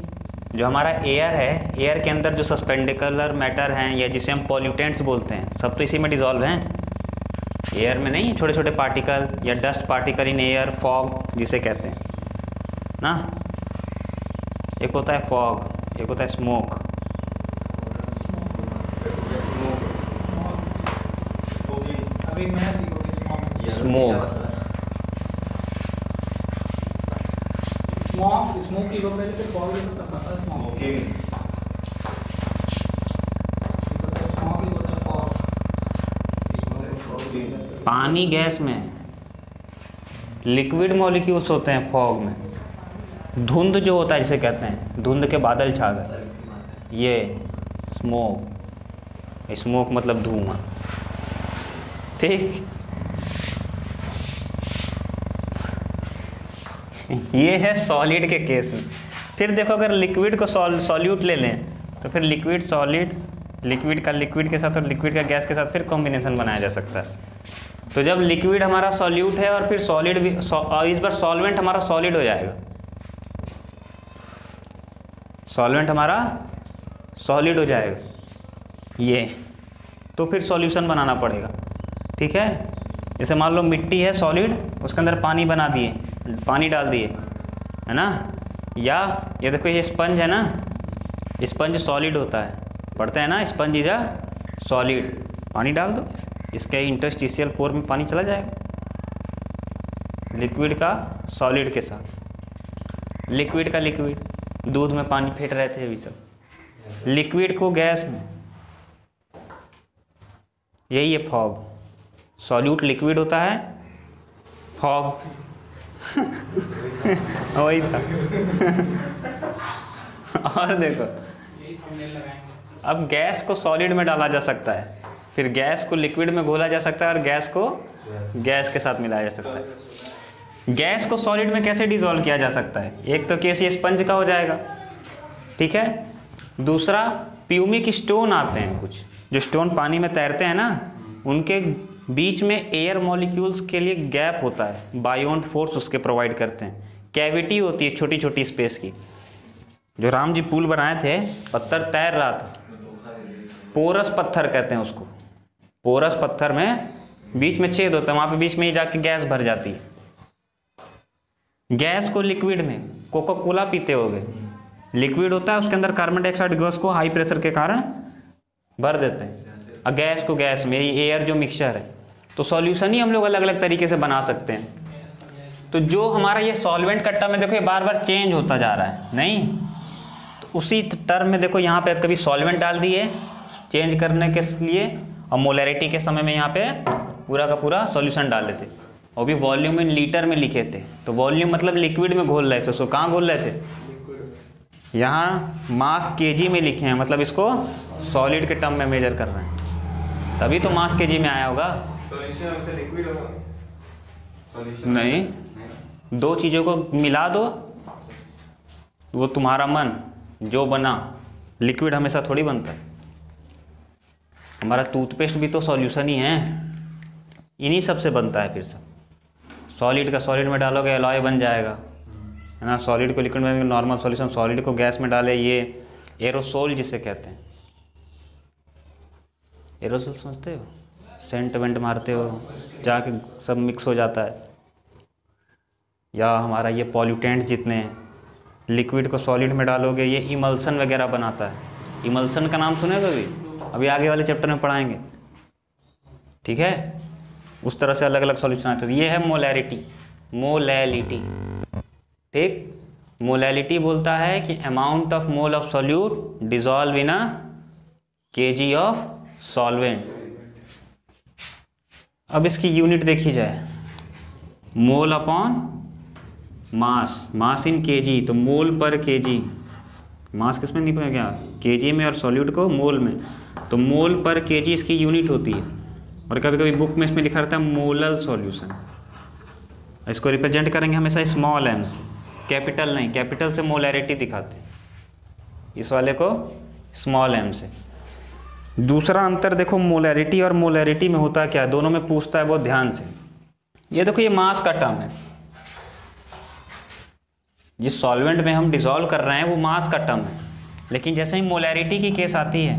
जो हमारा एयर है एयर के अंदर जो सस्पेंडिकुलर मैटर हैं या जिसे हम पॉल्यूटेंट्स बोलते हैं सब तो इसी में डिजॉल्व हैं एयर में नहीं छोटे छोटे पार्टिकल या dust particle in air fog जिसे कहते हैं ना एक होता है फॉग एक होता है smoke
smoke
smoke evaporated falls into the purple smoke. Okay. पानी गैस में लिक्विड मॉलिक्यूल्स होते हैं फॉग में धुंध जो होता है जिसे कहते हैं धुंध के बादल छा गए ये स्मोक स्मोक मतलब धुआं ठीक ये है सॉलिड के केस में फिर देखो अगर लिक्विड को सॉल्यूट ले लें तो फिर लिक्विड सॉलिड लिक्विड का लिक्विड के साथ और लिक्विड का गैस के साथ फिर कॉम्बिनेशन बनाया जा सकता है तो जब लिक्विड हमारा सॉल्यूट है और फिर सॉलिड भी इस बार सॉल्वेंट हमारा सॉलिड हो जाएगा सॉल्वेंट हमारा सॉलिड हो जाएगा ये तो फिर सॉल्यूशन बनाना पड़ेगा ठीक है जैसे मान लो मिट्टी है सॉलिड उसके अंदर पानी बना दिए पानी डाल दिए है ना या ये देखो ये स्पंज है ना स्पंज सॉलिड होता है पढ़ते हैं ना स्पंज इज अ सॉलिड पानी डाल दो इसके इंटरस्टिशियल पोर में पानी चला जाएगा लिक्विड का सॉलिड के साथ लिक्विड का लिक्विड दूध में पानी फेंट रहे थे अभी सब लिक्विड को गैस में यही है फॉग सॉल्यूट लिक्विड होता है फॉग हाँ, वही था और देखो अब गैस को सॉलिड में डाला जा सकता है फिर गैस को लिक्विड में घोला जा सकता है और गैस को गैस के साथ मिलाया जा सकता है गैस को सॉलिड में कैसे डिजोल्व किया जा सकता है एक तो केस ये स्पंज का हो जाएगा ठीक है दूसरा प्यूमिक स्टोन आते हैं कुछ जो स्टोन पानी में तैरते हैं ना उनके बीच में एयर मॉलिक्यूल्स के लिए गैप होता है बायोन्ट फोर्स उसके प्रोवाइड करते हैं कैविटी होती है छोटी छोटी स्पेस की जो राम जी पुल बनाए थे पत्थर तैर रहा था पोरस पत्थर कहते हैं उसको पोरस पत्थर में बीच में छेद होता है वहाँ पे बीच में ही जाके गैस भर जाती है गैस को लिक्विड में कोका कोला पीते हो गए लिक्विड होता है उसके अंदर कार्बन डाइऑक्साइड गैस को हाई प्रेशर के कारण भर देते हैं और गैस को गैस में एयर जो मिक्सचर है तो सॉल्यूशन ही हम लोग अलग अलग तरीके से बना सकते हैं तो जो हमारा ये सॉल्वेंट कट्टा में देखो ये बार बार चेंज होता जा रहा है नहीं तो उसी टर्म में देखो यहाँ पे कभी सॉल्वेंट डाल दिए चेंज करने के लिए और मोलरिटी के समय में यहाँ पे पूरा का पूरा सॉल्यूशन डाल देते और भी वॉल्यूम इन लीटर में लिखे थे तो वॉल्यूम मतलब लिक्विड में घोल रहे थे उसको कहाँ घोल रहे थे यहाँ मास के में लिखे हैं मतलब इसको सॉलिड के टर्म में मेजर कर रहे हैं तभी तो मास के में आया होगा सॉल्यूशन लिक्विड होगा नहीं दो चीज़ों को मिला दो वो तुम्हारा मन जो बना लिक्विड हमेशा थोड़ी बनता है हमारा टूथपेस्ट भी तो सॉल्यूशन ही है इन्हीं सब से बनता है फिर सब सॉलिड का सॉलिड में डालोगे एलॉय बन जाएगा है ना सॉलिड को लिक्विड में नॉर्मल सॉल्यूशन सॉलिड को गैस में डाले ये एरोसोल जिसे कहते हैं एरोसोल समझते हो सेंट वेंट मारते हो जाके सब मिक्स हो जाता है या हमारा ये पॉल्यूटेंट जितने लिक्विड को सॉलिड में डालोगे ये इमल्सन वगैरह बनाता है इमल्सन का नाम सुने कभी अभी आगे वाले चैप्टर में पढ़ाएंगे ठीक है उस तरह से अलग अलग सॉल्यूशन आते हैं ये है मोलैरिटी मोलैलिटी ठीक मोलैलिटी बोलता है कि amount of mole of solute dissolve in a K G of solvent अब इसकी यूनिट देखी जाए mole upon mass mass in KG तो मोल पर केजी मास किस में नहीं क्या केजी में और सॉल्यूट को मोल में तो मोल पर केजी इसकी यूनिट होती है और कभी कभी बुक में इसमें लिखा रहता है मोलल सॉल्यूशन इसको रिप्रेजेंट करेंगे हमेशा स्मॉल एम से कैपिटल नहीं कैपिटल से मोलैरिटी दिखाते इस वाले को स्मॉल एम से दूसरा अंतर देखो मोलैरिटी और मोलैरिटी में होता है क्या दोनों में पूछता है बहुत ध्यान से ये देखो ये मास का टर्म है जिस सॉल्वेंट में हम डिसॉल्व कर रहे हैं वो मास का टर्म है लेकिन जैसे ही मोलैरिटी की केस आती है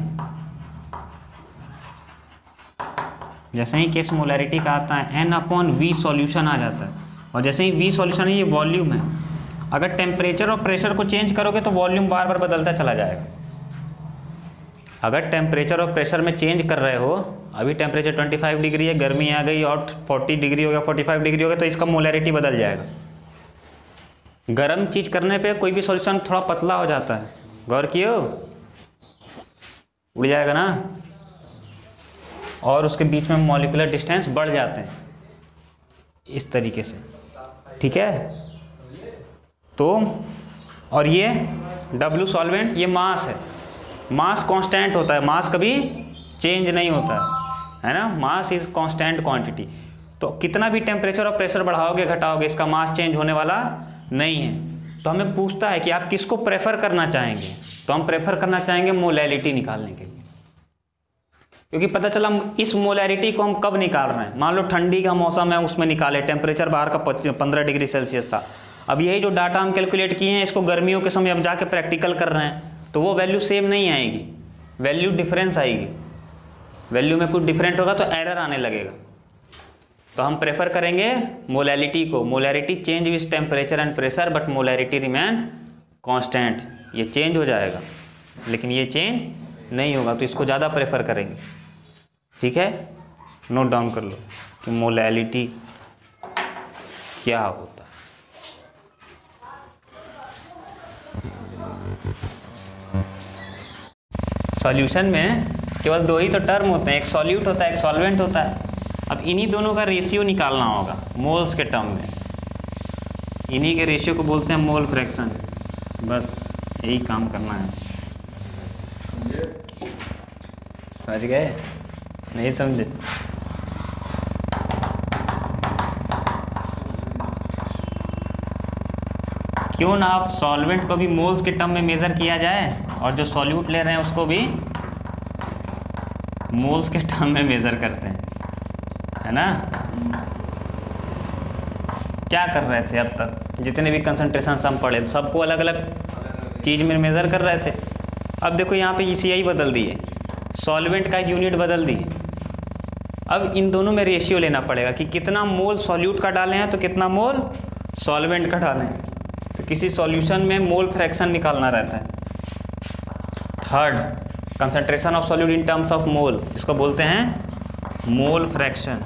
जैसे ही केस मोलैरिटी का आता है एन अपॉन वी सॉल्यूशन आ जाता है और जैसे ही वी सॉल्यूशन है ये वॉल्यूम है अगर टेम्परेचर और प्रेशर को चेंज करोगे तो वॉल्यूम बार बार बदलता चला जाएगा अगर टेम्परेचर और प्रेशर में चेंज कर रहे हो अभी टेम्परेचर 25 डिग्री है गर्मी आ गई और 40 डिग्री हो गया 45 डिग्री हो गया तो इसका मोलैरिटी बदल जाएगा गर्म चीज़ करने पे कोई भी सॉल्यूशन थोड़ा पतला हो जाता है गौर कियो उड़ जाएगा ना और उसके बीच में मॉलिकुलर डिस्टेंस बढ़ जाते हैं इस तरीके से ठीक है तो और ये डब्लू सॉल्वेंट ये मास है मास कांस्टेंट होता है मास कभी चेंज नहीं होता है है ना मास इज कांस्टेंट क्वांटिटी तो कितना भी टेम्परेचर और प्रेशर बढ़ाओगे घटाओगे इसका मास चेंज होने वाला नहीं है तो हमें पूछता है कि आप किसको प्रेफर करना चाहेंगे तो हम प्रेफर करना चाहेंगे मोलैलिटी निकालने के लिए क्योंकि पता चला इस मोलैरिटी को हम कब निकाल रहे हैं मान लो ठंडी का मौसम है उसमें निकाले टेम्परेचर बाहर का पंद्रह डिग्री सेल्सियस था अब यही जो डाटा हम कैलकुलेट किए हैं इसको गर्मियों के समय हम जाके प्रैक्टिकल कर रहे हैं तो वो वैल्यू सेम नहीं आएगी वैल्यू डिफरेंस आएगी वैल्यू में कुछ डिफरेंट होगा तो एरर आने लगेगा तो हम प्रेफर करेंगे मोलैलिटी को molarity change with temperature and pressure but molarity remain constant ये चेंज हो जाएगा लेकिन ये चेंज नहीं होगा तो इसको ज़्यादा प्रेफर करेंगे ठीक है नोट डाउन कर लो कि मोलैलिटी क्या होता सॉल्यूशन में केवल दो ही तो टर्म होते हैं एक सॉल्यूट होता है एक सॉल्वेंट होता है अब इन्हीं दोनों का रेशियो निकालना होगा मोल्स के टर्म में इन्हीं के रेशियो को बोलते हैं मोल फ्रैक्शन बस यही काम करना है समझ गए नहीं समझे क्यों ना आप सॉल्वेंट को भी मोल्स के टर्म में मेज़र किया जाए और जो सॉल्यूट ले रहे हैं उसको भी मोल्स के टर्म में मेज़र करते हैं है ना क्या कर रहे थे अब तक जितने भी कंसनट्रेशन हम पढ़े सबको अलग अलग चीज़ में मेज़र कर रहे थे अब देखो यहाँ पे ई e आई बदल दिए सॉल्वेंट का यूनिट बदल दिए अब इन दोनों में रेशियो लेना पड़ेगा कि कितना मोल सॉल्यूट का डाले हैं तो कितना मोल सॉल्वेंट का डालें तो किसी सॉल्यूशन में मोल फ्रैक्शन निकालना रहता है third concentration of solute in terms of mole इसको बोलते हैं मोल फ्रैक्शन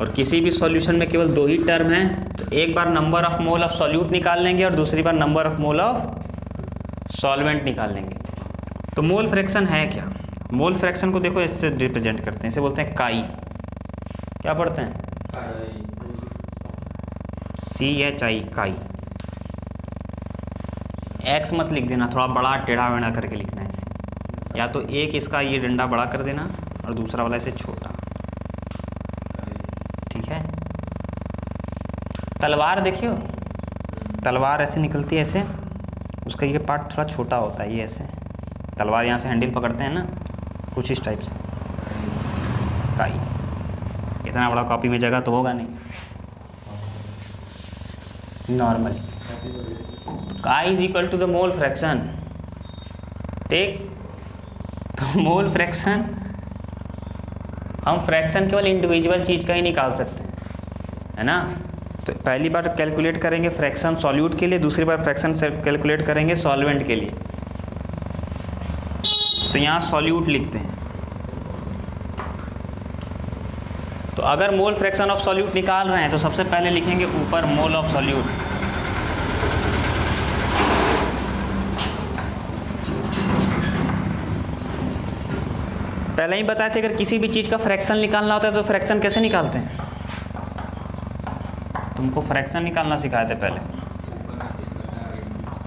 और किसी भी सॉल्यूशन में केवल दो ही टर्म हैं तो एक बार number of mole of solute निकाल लेंगे और दूसरी बार number of mole of solvent निकाल लेंगे तो मोल फ्रैक्शन है क्या मोल फ्रैक्शन को देखो इससे रिप्रेजेंट करते हैं इसे बोलते हैं काई क्या पढ़ते हैं C H I chi X मत लिख देना थोड़ा बड़ा टेढ़ा वेढ़ा करके लिखना है इसे या तो एक इसका ये डंडा बड़ा कर देना और दूसरा वाला इसे छोटा ठीक है तलवार देखियो तलवार ऐसे निकलती है ऐसे उसका ये पार्ट थोड़ा छोटा होता है ये ऐसे तलवार यहाँ से हैंडल पकड़ते हैं ना कुछ इस टाइप से काई इतना बड़ा कॉपी में जगह तो होगा नहीं नॉर्मली का is equal to the mole fraction ठीक तो मोल फ्रैक्शन हम फ्रैक्शन केवल इंडिविजुअल चीज़ का ही निकाल सकते हैं है ना तो पहली बार कैलकुलेट करेंगे फ्रैक्शन सॉल्यूट के लिए दूसरी बार फ्रैक्शन कैलकुलेट करेंगे सॉल्वेंट के लिए तो यहाँ सॉल्यूट लिखते हैं तो अगर मोल फ्रैक्शन ऑफ सॉल्यूट निकाल रहे हैं तो सबसे पहले लिखेंगे ऊपर मोल ऑफ सॉल्यूट पहले ही बताए थे अगर किसी भी चीज़ का फ्रैक्शन निकालना होता है तो फ्रैक्शन कैसे निकालते हैं तुमको फ्रैक्शन निकालना सिखाए थे पहले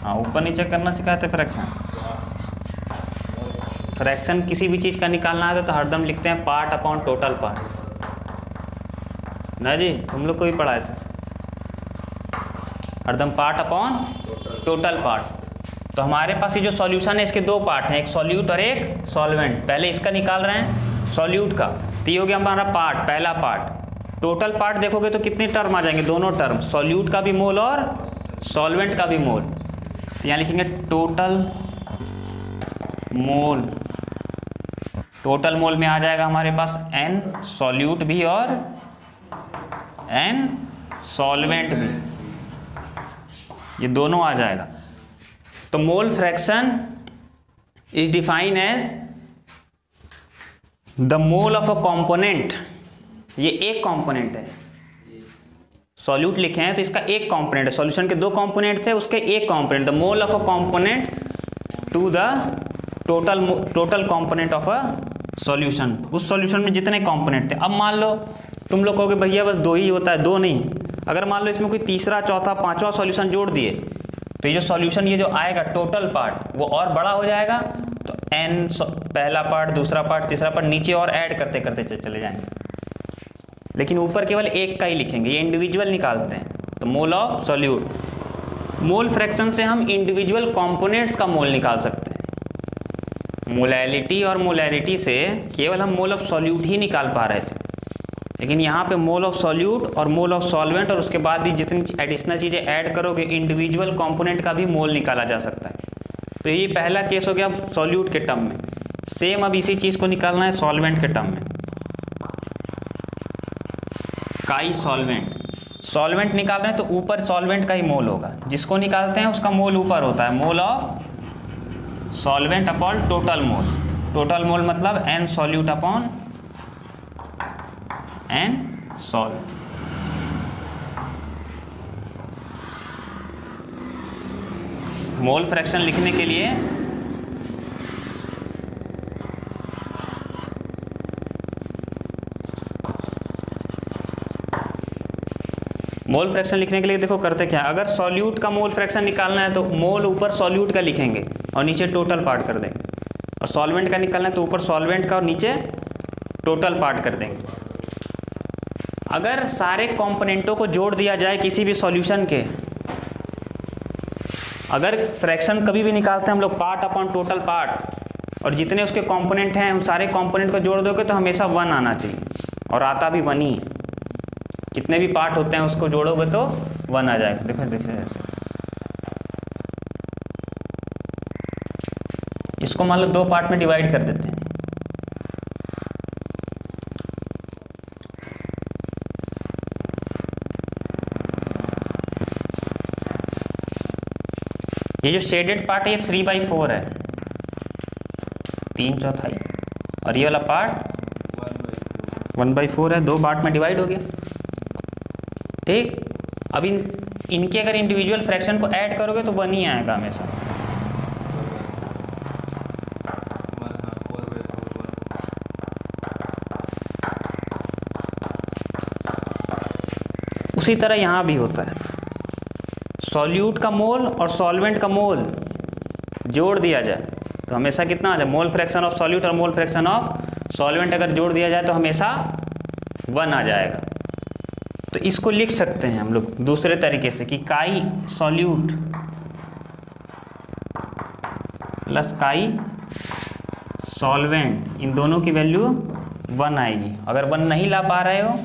हाँ ऊपर नीचे करना सिखाए थे फ्रैक्शन फ्रैक्शन किसी भी चीज़ का निकालना है तो हरदम लिखते हैं पार्ट अपॉन टोटल पार्ट ना जी हम लोग को भी पढ़ाए थे हरदम पार्ट अपॉन टोटल पार्ट तो हमारे पास ये जो सॉल्यूशन है इसके दो पार्ट हैं एक सॉल्यूट और एक सॉल्वेंट पहले इसका निकाल रहे हैं सॉल्यूट का तो ये हो गया हमारा पार्ट पहला पार्ट टोटल पार्ट देखोगे तो कितने टर्म आ जाएंगे दोनों टर्म सॉल्यूट का भी मोल और सॉल्वेंट का भी मोल तो यहाँ लिखेंगे टोटल मोल टोटल मोल में आ जाएगा हमारे पास एन सॉल्यूट भी और एन सॉल्वेंट भी ये दोनों आ जाएगा तो mole fraction is define as the mole of a component ये एक कॉम्पोनेंट है सॉल्यूट लिखे हैं तो इसका एक कॉम्पोनेंट है सॉल्यूशन के दो कॉम्पोनेंट थे उसके एक component the mole of a component to the total total component of a solution उस सॉल्यूशन में जितने कॉम्पोनेंट थे अब मान लो तुम लोग कहोगे भैया बस दो ही होता है दो नहीं अगर मान लो इसमें कोई तीसरा चौथा पांचवा सॉल्यूशन जोड़ दिए तो ये जो सॉल्यूशन ये जो आएगा टोटल पार्ट वो और बड़ा हो जाएगा तो एन पहला पार्ट दूसरा पार्ट तीसरा पार्ट नीचे और ऐड करते करते चले जाएंगे लेकिन ऊपर केवल एक का ही लिखेंगे ये इंडिविजुअल निकालते हैं तो mole of solute mole fraction से हम इंडिविजुअल कॉम्पोनेंट्स का मोल निकाल सकते हैं मोलैलिटी और मोलैलिटी से केवल हम मोल ऑफ सॉल्यूट ही निकाल पा रहे थे लेकिन यहाँ पे मोल ऑफ सॉल्यूट और मोल ऑफ सॉल्वेंट और उसके बाद भी जितनी एडिशनल चीज़ें ऐड करोगे इंडिविजुअल कंपोनेंट का भी मोल निकाला जा सकता है तो ये पहला केस हो गया सॉल्यूट के टर्म में सेम अब इसी चीज़ को निकालना है सॉल्वेंट के टर्म में काई सॉल्वेंट सॉल्वेंट निकाल रहे हैं तो ऊपर सॉल्वेंट का ही मोल होगा जिसको निकालते हैं उसका मोल ऊपर होता है mole of solvent upon total mole total mole मतलब N solute upon and solve. Mole fraction लिखने के लिए मोल फ्रैक्शन लिखने के लिए देखो करते क्या अगर सॉल्यूट का मोल फ्रैक्शन निकालना है तो मोल ऊपर सॉल्यूट का लिखेंगे और नीचे टोटल पार्ट कर देंगे और सॉल्वेंट का निकालना है तो ऊपर सॉल्वेंट का और नीचे टोटल पार्ट कर देंगे अगर सारे कॉम्पोनेंटों को जोड़ दिया जाए किसी भी सॉल्यूशन के अगर फ्रैक्शन कभी भी निकालते हैं हम लोग पार्ट अपॉन टोटल पार्ट और जितने उसके कंपोनेंट हैं उन सारे कंपोनेंट को जोड़ दोगे तो हमेशा वन आना चाहिए और आता भी वन ही कितने भी पार्ट होते हैं उसको जोड़ोगे तो वन आ जाएगा देखो देखो जैसे इसको मान लो दो पार्ट में डिवाइड कर देते हैं ये जो शेडेड पार्ट है ये थ्री बाई फोर है तीन चौथाई और ये वाला पार्ट वन बाई फोर है दो पार्ट में डिवाइड हो गया ठीक अब इन इनके अगर इंडिविजुअल फ्रैक्शन को ऐड करोगे तो वन ही आएगा हमेशा उसी तरह यहाँ भी होता है सॉल्यूट का मोल और सॉल्वेंट का मोल जोड़ दिया जाए तो हमेशा कितना आ जाए मोल फ्रैक्शन ऑफ सॉल्यूट और मोल फ्रैक्शन ऑफ सॉल्वेंट अगर जोड़ दिया जाए तो हमेशा वन आ जाएगा तो इसको लिख सकते हैं हम लोग दूसरे तरीके से कि chi solute plus chi solvent इन दोनों की वैल्यू वन आएगी अगर वन नहीं ला पा रहे हो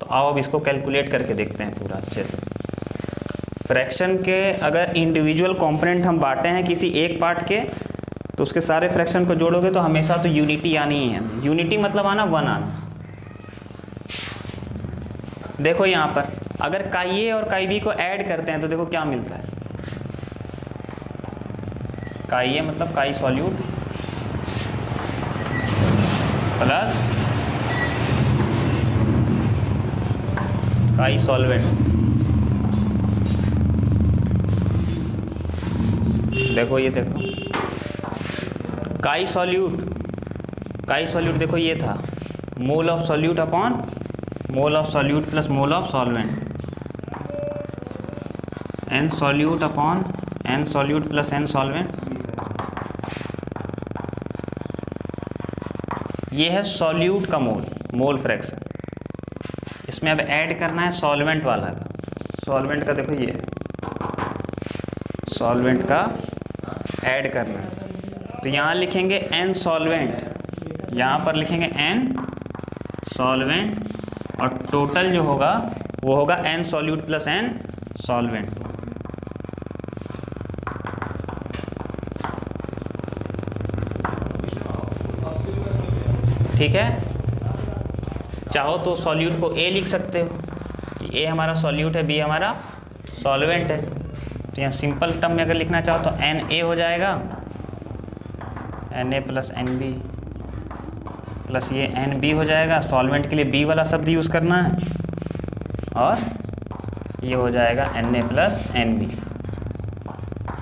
तो आओ अब इसको कैलकुलेट करके देखते हैं पूरा अच्छे से फ्रैक्शन के अगर इंडिविजुअल कंपोनेंट हम बांटे हैं किसी एक पार्ट के तो उसके सारे फ्रैक्शन को जोड़ोगे तो हमेशा तो यूनिटी आनी ही है यूनिटी मतलब आना वन आना देखो यहाँ पर अगर काई ए और काई बी को ऐड करते हैं तो देखो क्या मिलता है काई ए मतलब chi solute plus chi solvent देखो ये देखो काई सॉल्यूट काई सॉल्यूट देखो ये था mole of solute upon mole of solute plus mole of solvent N solute upon N solute plus N solvent ये है सॉल्यूट का मोल मोल फ्रैक्शन इसमें अब ऐड करना है सॉल्वेंट वाला का सॉल्वेंट का देखो ये सॉल्वेंट का ऐड करना तो यहाँ लिखेंगे एन सॉल्वेंट यहाँ पर लिखेंगे एन सॉल्वेंट और टोटल जो होगा वो होगा N solute plus N solvent ठीक है चाहो तो सॉल्यूट को ए लिख सकते हो कि ए हमारा सॉल्यूट है बी हमारा सॉल्वेंट है तो यहाँ सिंपल टर्म में अगर लिखना चाहो तो एन ए हो जाएगा N A plus N B plus ये एन बी हो जाएगा सॉल्वेंट के लिए बी वाला शब्द यूज़ करना है और ये हो जाएगा N A plus N B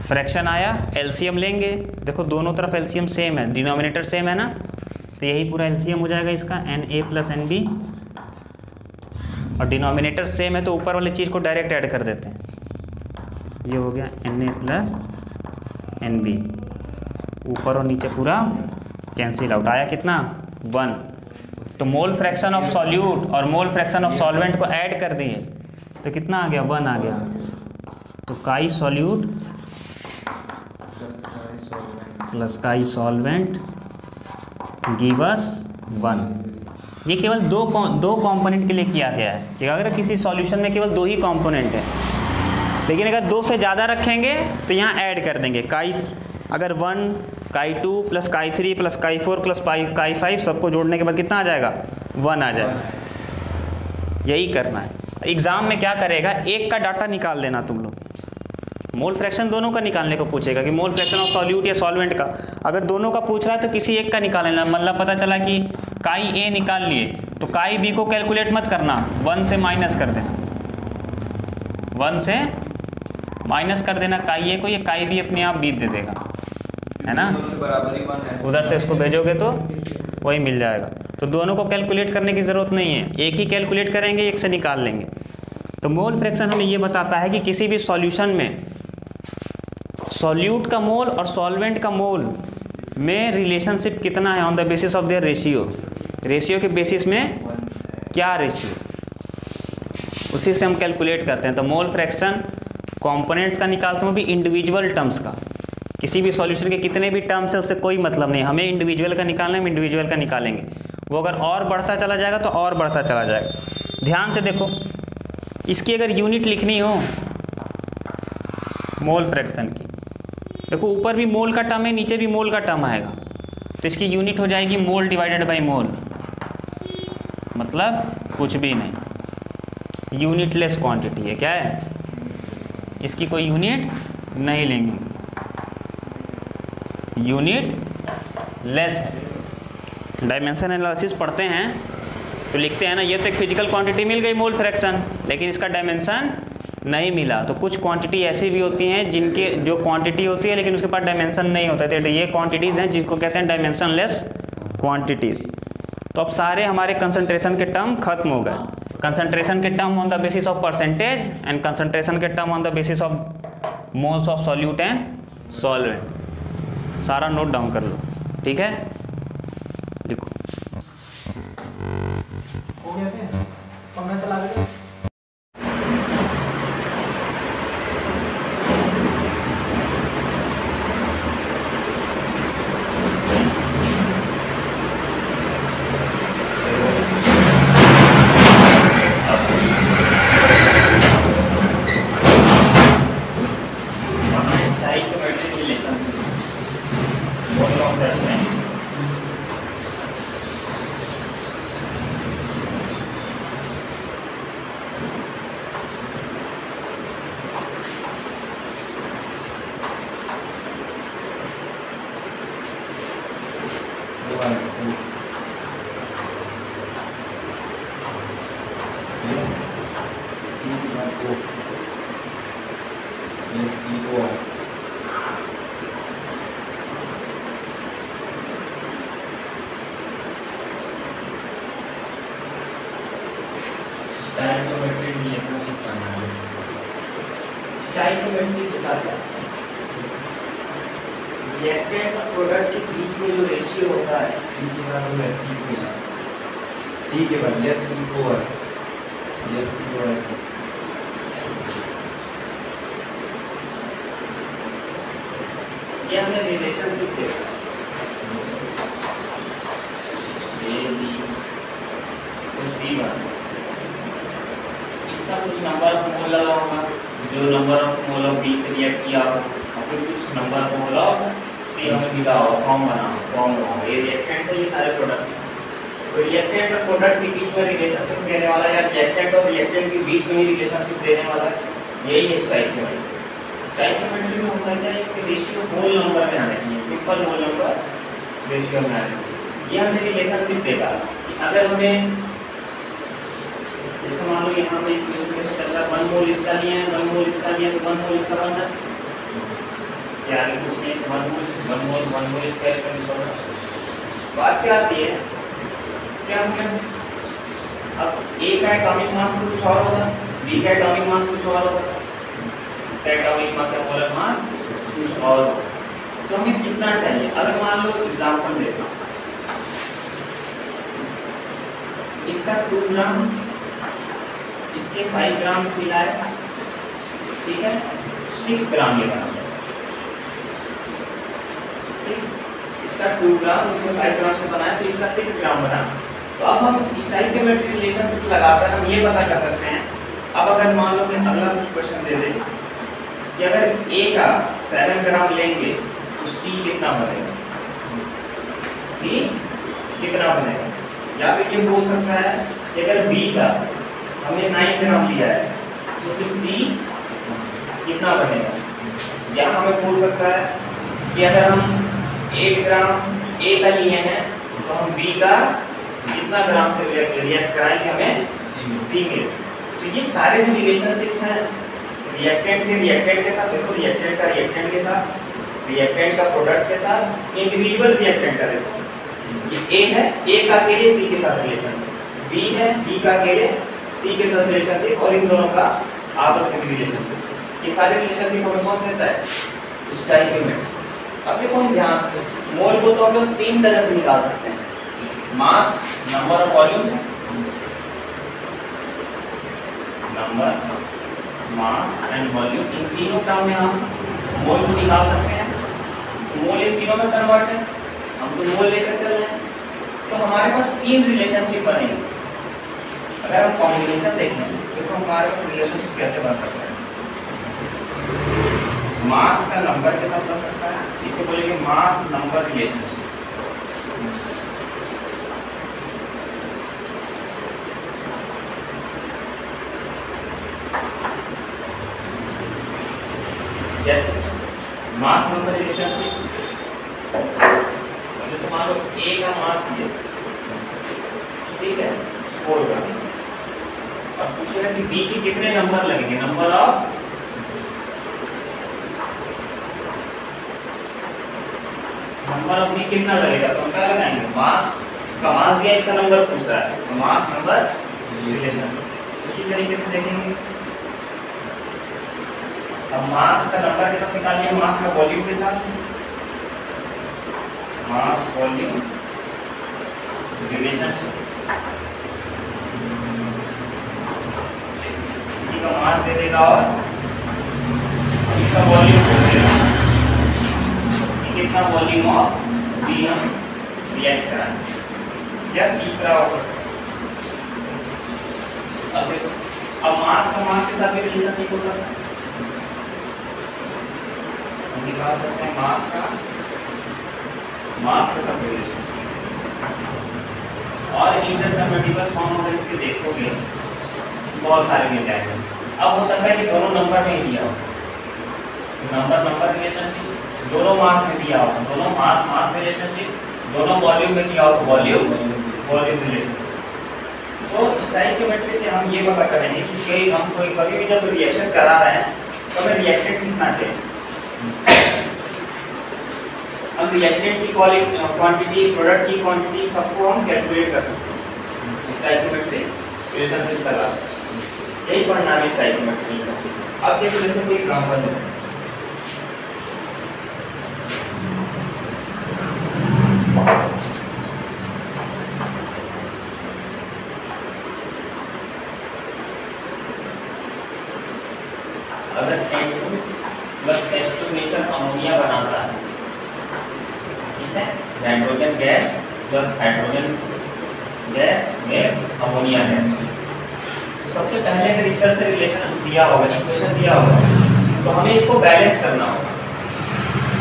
fraction आया एलसीएम लेंगे देखो दोनों तरफ एलसीएम सेम है डिनोमिनेटर सेम है ना तो यही पूरा एलसीएम हो जाएगा इसका N A plus N B और डिनोमिनेटर सेम है तो ऊपर वाली चीज़ को डायरेक्ट ऐड कर देते हैं ये हो गया N A plus N B ऊपर और नीचे पूरा कैंसिल आउट आया कितना वन तो मोल फ्रैक्शन ऑफ सॉल्यूट और मोल फ्रैक्शन ऑफ सॉल्वेंट को ऐड कर दिए तो कितना आ गया वन आ गया तो chi solute plus chi solvent gives one ये केवल दो दो कंपोनेंट के लिए किया गया है कि अगर किसी सॉल्यूशन में केवल दो ही कंपोनेंट है लेकिन अगर दो से ज़्यादा रखेंगे तो यहाँ ऐड कर देंगे काई अगर one chi two plus chi three plus chi four plus five chi five सबको जोड़ने के बाद कितना आ जाएगा वन आ जाएगा यही करना है एग्ज़ाम में क्या करेगा एक का डाटा निकाल लेना तुम लोग मोल फ्रैक्शन दोनों का निकालने को पूछेगा कि मोल फ्रैक्शन ऑफ सॉल्यूट या सॉल्वेंट का अगर दोनों का पूछ रहा है तो किसी एक का निकाल लेना मतलब पता चला कि काई ए निकाल लिए तो काई बी को कैलकुलेट मत करना वन से माइनस कर देना वन से माइनस कर देना काई ए को ये काई भी अपने आप बीत दे देगा है ना उधर से इसको भेजोगे तो वही मिल जाएगा तो दोनों को कैलकुलेट करने की ज़रूरत नहीं है एक ही कैलकुलेट करेंगे एक से निकाल लेंगे तो मोल फ्रैक्शन हमें ये बताता है कि किसी भी सॉल्यूशन में सॉल्यूट का मोल और सॉल्वेंट का मोल में रिलेशनशिप कितना है on the basis of their ratio ratio के बेसिस में क्या रेशियो उसी से हम कैलकुलेट करते हैं तो मोल फ्रैक्शन कॉम्पोनेंट्स का निकालते हूँ भी इंडिविजुअल टर्म्स का किसी भी सॉल्यूशन के कितने भी टर्म्स है उससे कोई मतलब नहीं हमें इंडिविजुअल का निकालना है इंडिविजुअल का निकालेंगे वो अगर और बढ़ता चला जाएगा तो और बढ़ता चला जाएगा ध्यान से देखो इसकी अगर यूनिट लिखनी हो मोल फ्रैक्शन की देखो ऊपर भी मोल का टर्म है नीचे भी मोल का टर्म आएगा तो इसकी यूनिट हो जाएगी मोल डिवाइडेड बाई मोल मतलब कुछ भी नहीं यूनिटलेस क्वांटिटी है क्या है इसकी कोई यूनिट नहीं लेंगे यूनिट लेस है डायमेंशन एनालिसिस पढ़ते हैं तो लिखते हैं ना ये तो एक फिजिकल क्वांटिटी मिल गई मोल फ्रैक्शन लेकिन इसका डायमेंशन नहीं मिला तो कुछ क्वांटिटी ऐसी भी होती हैं जिनके जो क्वांटिटी होती है लेकिन उसके पास डायमेंशन नहीं होता है तो ये क्वांटिटीज़ हैं जिनको कहते हैं डायमेंशन लेस क्वांटिटीज़ तो अब सारे हमारे कंसनट्रेशन के टर्म खत्म हो गए कंसंट्रेशन के term on the basis of percentage and concentration के term on the basis of moles of solute and solvent सारा नोट डाउन कर लो ठीक है हमने रिलेशनशिप देगा कि अगर हमें जैसे मान लो यहाँ पे चल रहा वन मोल इसका लिया है वन मोल इसका लिया तो वन मोल इसका बनना इसके आगे कुछ नहीं one mole one mole one mole square बात क्या आती है क्या हम अब ए का एटॉमिक मास तो कुछ और होगा बी का एटॉमिक मास कुछ और होगा इसका एटॉमिक मास या मोलर मास कुछ और तो हमें कितना चाहिए अगर मान लो एग्जाम्पल देता हूँ इसका टू ग्राम इसके फाइव ग्राम मिला है ठीक है सिक्स ग्राम ये बना इसका टू ग्राम इसके फाइव ग्राम से बनाया तो इसका सिक्स ग्राम बना तो अब हम इस टाइप के मेटेरियल रिलेशनशिप लगाकर हम ये पता कर सकते हैं अब अगर मान लो मैं अगला कुछ क्वेश्चन दे दें कि अगर ए का सेवन ग्राम लेंगे तो सी कितना बनेगा सी कितना बनेगा या तो ये बोल सकता है कि अगर बी का हमने नाइन ग्राम लिया है तो फिर सी कितना बनेगा या हमें बोल सकता है कि अगर हम एट ग्राम ए का लिए हैं तो हम बी का कितना ग्राम से रिएक्ट कराएं कि हमें सी में तो ये सारे जो रिलेशनशिप्स हैं रिएक्टेंट के रिएक्टेंट के साथ देखो रिएक्टेंट का रिएक्टेंट के साथ रिएक्टेंट का प्रोडक्ट के साथ इंडिविजुअल रिएक्टेंट का देखो ये ए है ए का अकेले सी के साथ रिलेशनशिप बी है बी का अकेले सी के साथ रिलेशनशिप और इन दोनों का आपस में भी रिलेशनशिप ये सारे रिलेशनशिप हमें कौन देता है स्टाइक्योमेट्री अब देखो हम ध्यान से मोल को तो हम लोग तीन तरह से निकाल सकते हैं mass number of volumes number mass and volume इन तीनों टर्म में हम मोल को निकाल सकते हैं मोल इन तीनों में कन्वर्ट है हम तो वो लेकर चल रहे हैं तो हमारे पास तीन रिलेशनशिप बनेगी अगर हम कॉम्बिनेशन देखें तो हमारे पास रिलेशनशिप कैसे बन सकता है मास का नंबर के साथ बन सकता है इसे बोलेंगे मास नंबर रिलेशनशिप
जैसे मास नंबर रिलेशनशिप तो मान लो ए का मान दिए
ठीक है फोर का और पूछेगा कि बी के कितने नंबर लगेंगे number of number of B कितना लगेगा तो हम क्या लगाएंगे मास इसका मास दिया इसका नंबर पूछ रहा है तो मास नंबर रिलेशन इसी तरीके से देखेंगे अब मास का नंबर के साथ निकालिए मास का वॉल्यूम के साथ मास वॉल्यूम डिवीजन इसी का मास दे देगा और
इसका वॉल्यूम दे देगा
कितना volume of B M react करा या तीसरा हो अब अब मास का मास के साथ भी रिलेशनशिप हो सकता है निकाल सकते हैं मास का मास के साथ रिलेशन और इंटर कन्वर्टिबल फॉर्म अगर इसके देखोगे बहुत सारे मिल जाएंगे अब हो सकता है कि दोनों नंबर में ही दिया हो नंबर नंबर रिलेशनशिप दोनों मास में दिया हो दोनों मास मास रिलेशनशिप दोनों वॉल्यूम में दिया हो वॉल्यूम वॉल्यूम रिलेशनशिप तो इस टाइप के मेट्री से हम ये पता करेंगे कि कोई हम कोई कभी भी जब रिएक्शन करा रहे हैं तो हमें रिएक्शन कितना चाहिए हम रिएक्टेंट तो की क्वांटिटी प्रोडक्ट की क्वांटिटी सबको हम कैलकुलेट कर सकते हैं इस स्टाइकोमेट्री रिलेशनशिप का लाभ यही पढ़ना है स्टाइकोमेट्री रिलेशनशिप अब जैसे जैसे कोई ट्रांसफर है दिया होगा इक्वेशन दिया होगा तो हमें इसको बैलेंस करना होगा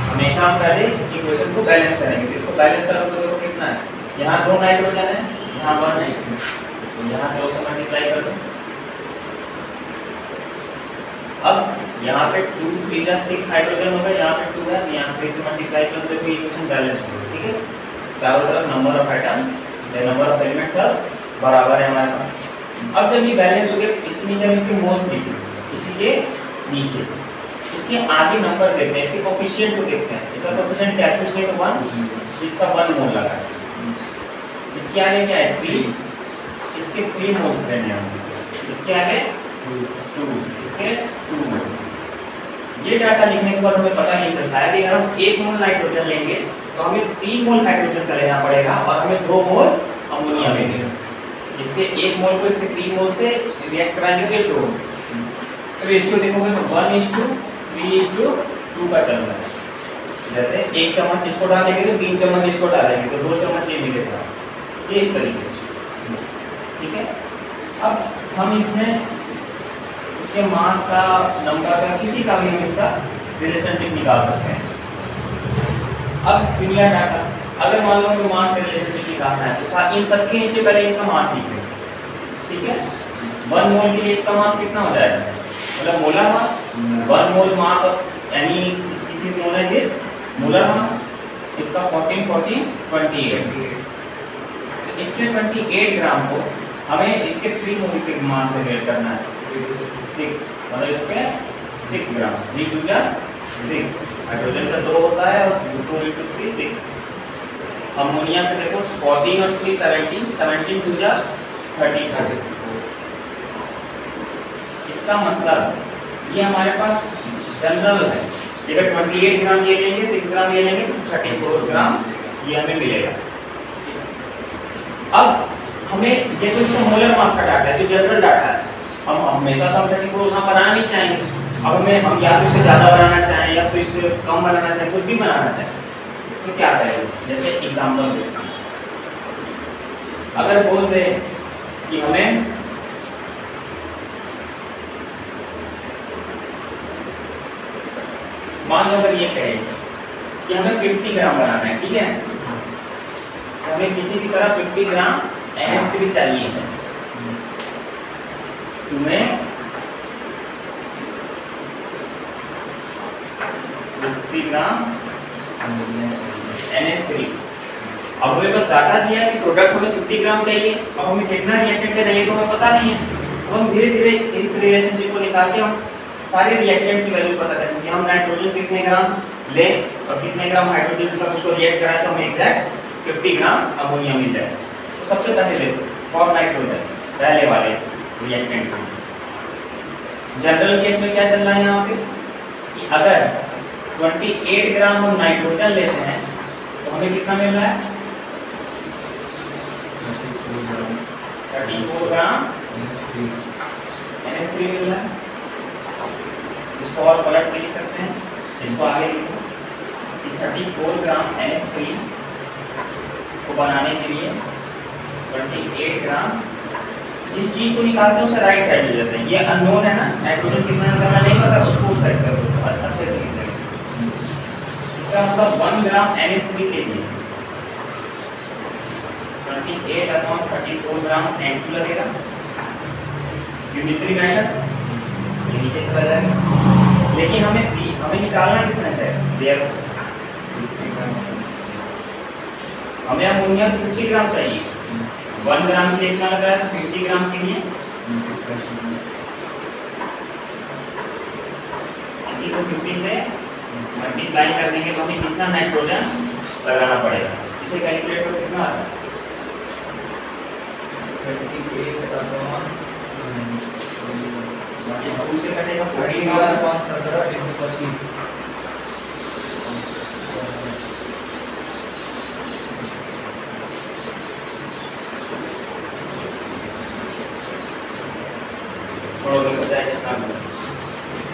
हमेशा हम पहले इक्वेशन को बैलेंस करेंगे तो इसको बैलेंस करो तो कितना है यहाँ दो नाइट्रोजन है यहाँ वन नाइट्रोजन तो यहाँ दो से मल्टीप्लाई कर दो अब यहाँ पे टू थ्री या सिक्स हाइड्रोजन होगा यहाँ पे टू है यहाँ थ्री से मल्टीप्लाई कर देखो इक्वेशन बैलेंस हो ठीक है चारों तरफ number of items number of elements सब बराबर है हमारे पास अब जब ये बैलेंस हो गया तो इसके नीचे हम इसके मोल्स लिखे इसके नीचे इसके आगे नंबर देखते हैं इसके कोफिशियंट को देखते हैं इसका कोफिशियंट क्या है कुछ नहीं तो वन इसका वन मोल लगा है इसके आगे क्या है थ्री इसके थ्री रहने हैं इसके आगे टू इसके टू मोल ये डाटा लिखने के बाद हमें पता नहीं चलता है कि अगर हम एक मोल नाइट्रोजन लेंगे तो हमें तीन मोल हाइड्रोजन का लेना पड़ेगा और हमें दो मोल अमोनिया लेंगे इसके एक मोल को इसके तीन मोल से रिएक्ट कराने के दो रेशियो देखोगे तो one is two three is two two का चल रहा है जैसे एक चम्मच इसको डालेंगे तो तीन चम्मच इसको डालेंगे तो दो चम्मच ये मिलेगा ये इस तरीके से ठीक है अब हम इसमें इसके मास का नंबर का किसी का भी हम इसका रिलेशनशिप निकाल सकते हैं अब सिमिलर डाटा अगर मान लो हमें मास का रिलेशन निकालना है तो साथ इन सब के नीचे पहले इनका मास लिखें ठीक है वन मोल के लिए इसका मास कितना हो जाएगा मतलब molar mass one mole mass of any species molar is molar mass इसका 14 14 28 इसके 28 ग्राम को हमें इसके थ्री मोल के मास से वेट करना है सिक्स मतलब इसके सिक्स ग्राम थ्री टू या सिक्स हाइड्रोजन का दो होता है और two into three six ammonia का देखो फोर्टीन और थ्री सेवनटीन सेवनटीन टू जा थर्टी थर्टी इसका मतलब ये हमारे पास जनरल है अगर ट्वेंटी एट ग्राम ये लेंगे सिक्स ग्राम ये लेंगे तो थर्टी फोर ग्राम ये हमें मिलेगा अब हमें ये तो इसका मोलर मास का डाटा है जो जनरल डाटा है हम हमेशा तो हम थर्टी फोर ग्राम बनाना नहीं चाहेंगे अब हमें हम या तो इससे ज़्यादा बनाना चाहें या तो इससे कम बनाना चाहें कुछ भी बनाना चाहें तो क्या करेंगे जैसे एग्जाम्पल देते हैं अगर बोल दें कि हमें मान लो अगर ये कहे कि हमें 50 ग्राम बनाना है ठीक है तो हमें किसी भी तरह 50 ग्राम एन एस थ्री चाहिए है तुम्हें फिफ्टी ग्राम अब हमें बस डाटा दिया है कि प्रोडक्ट हमें फिफ्टी ग्राम चाहिए अब हमें कितना रिएक्टेंट चाहिए तो हमें पता नहीं है अब हम धीरे धीरे इस रिलेशनशिप को निकाल के हम सारे रिएक्टेंट की वैल्यू पता करें कि हम नाइट्रोजन कितने ग्राम लें और कितने ग्राम हाइड्रोजन सब उसको रिएक्ट कराए तो हमें एग्जैक्ट फिफ्टी ग्राम अमोनिया मिल जाए तो सबसे पहले देखो फॉर नाइट्रोजन पहले वाले रिएक्टेंट जनरल केस में क्या चल रहा है यहाँ पे कि अगर ट्वेंटी ग्राम हम नाइट्रोजन लेते हैं हमें कितना मिल रहा है
thirty four gram N H
three मिल रहा है इसको और पलट के लिख सकते हैं इसको आगे लिखो कि thirty four gram N H three को बनाने के लिए ट्वेंटी एट ग्राम जिस चीज को निकालते हैं उसे राइट साइड ले जाते हैं ये अननोन है ना नाइट्रोजन कितना निकालना नहीं पता उसको उस साइड कर दो अच्छे से निकलेगा इसका मतलब one gram N H three के लिए twenty upon thirty gram N लगेगा यूनिटरी मेथड ये नीचे चला जाएगा लेकिन हमें हमें निकालना कितना है लेयर हमें अमोनिया फिफ्टी ग्राम चाहिए वन ग्राम के लिए कितना लगाया था फिफ्टी ग्राम के लिए इसी को फिफ्टी से मल्टीप्लाई कर देंगे तो हमें कितना नाइट्रोजन लगाना पड़ेगा इसे कैलकुलेट करो कितना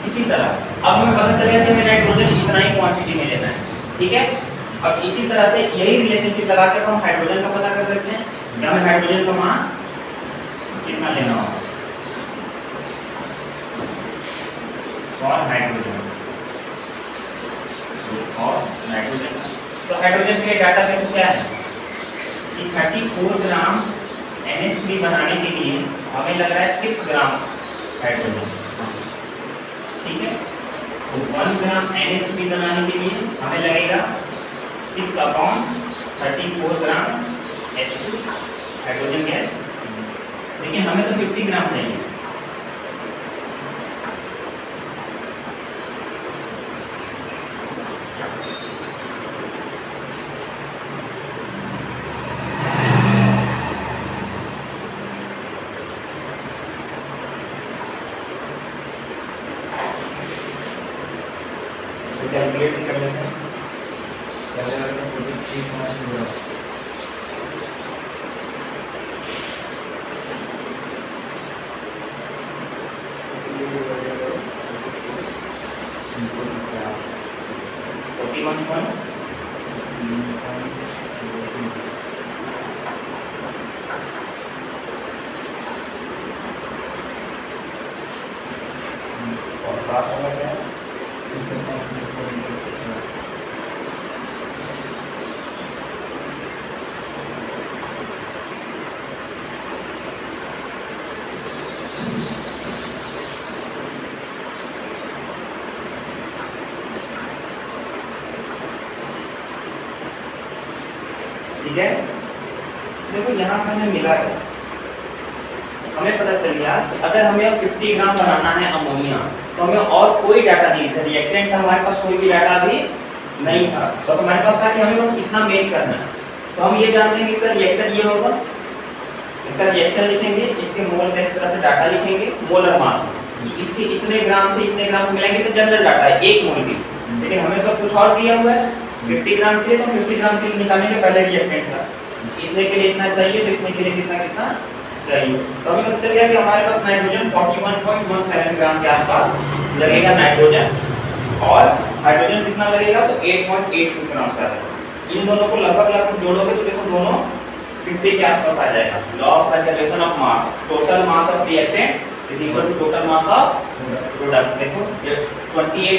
इसी तरह अब हमें पता चलेगा कि मैं नाइट्रोजन उतना ही क्वांटिटी में लेना है ठीक है अब इसी तरह से यही रिलेशनशिप लगा के हम हाइड्रोजन का पता कर लेते हैं या हमें हाइड्रोजन का मास कितना लेना होगा और हाइड्रोजन फॉर नाइट्रोजन तो हाइड्रोजन के डाटा में क्या है कि 34 ग्राम NH3 बनाने के लिए हमें लग रहा है 6 ग्राम हाइड्रोजन ठीक है तो one gram N H P बनाने के लिए हमें लगेगा six upon thirty four gram H two hydrogen gas देखिए हमें तो फिफ्टी ग्राम चाहिए
forty one और क्या है सिक्स
से में मिला है हमें पता चल गया कि अगर हमें अब 50 ग्राम बनाना है अमोनिया तो हमें और कोई डाटा नहीं था रिएक्टेंट का हमारे पास कोई भी डाटा अभी नहीं था बस हमारे पास था कि हमें बस इतना मेक करना है तो हम ये जानते हैं कि इसका रिएक्शन ये होगा इसका रिएक्शन लिखेंगे इसके मोल का इस तरह से डाटा लिखेंगे मोलर मास इसके इतने ग्राम से इतने ग्राम मिलाएंगे तो जनरल डाटा है एक मोल की लेकिन हमें तो कुछ और दिया हुआ है फिफ्टी ग्राम के लिए तो फिफ्टी ग्राम के लिए निकालेंगे पहले रिएक्टेंट का इतने के लिए इतना चाहिए तो इतने के लिए कितना कितना चाहिए तो अभी पता चल गया कि हमारे पास नाइट्रोजन 41.17 ग्राम के आसपास लगेगा नाइट्रोजन और हाइड्रोजन कितना लगेगा तो 8.82 ग्राम के आसपास इन दोनों को लगभग आप जोड़ोगे तो देखो दोनों 50 के आसपास आ जाएगा law of conservation of mass total mass of reactant is equal to total mass of product देखो ये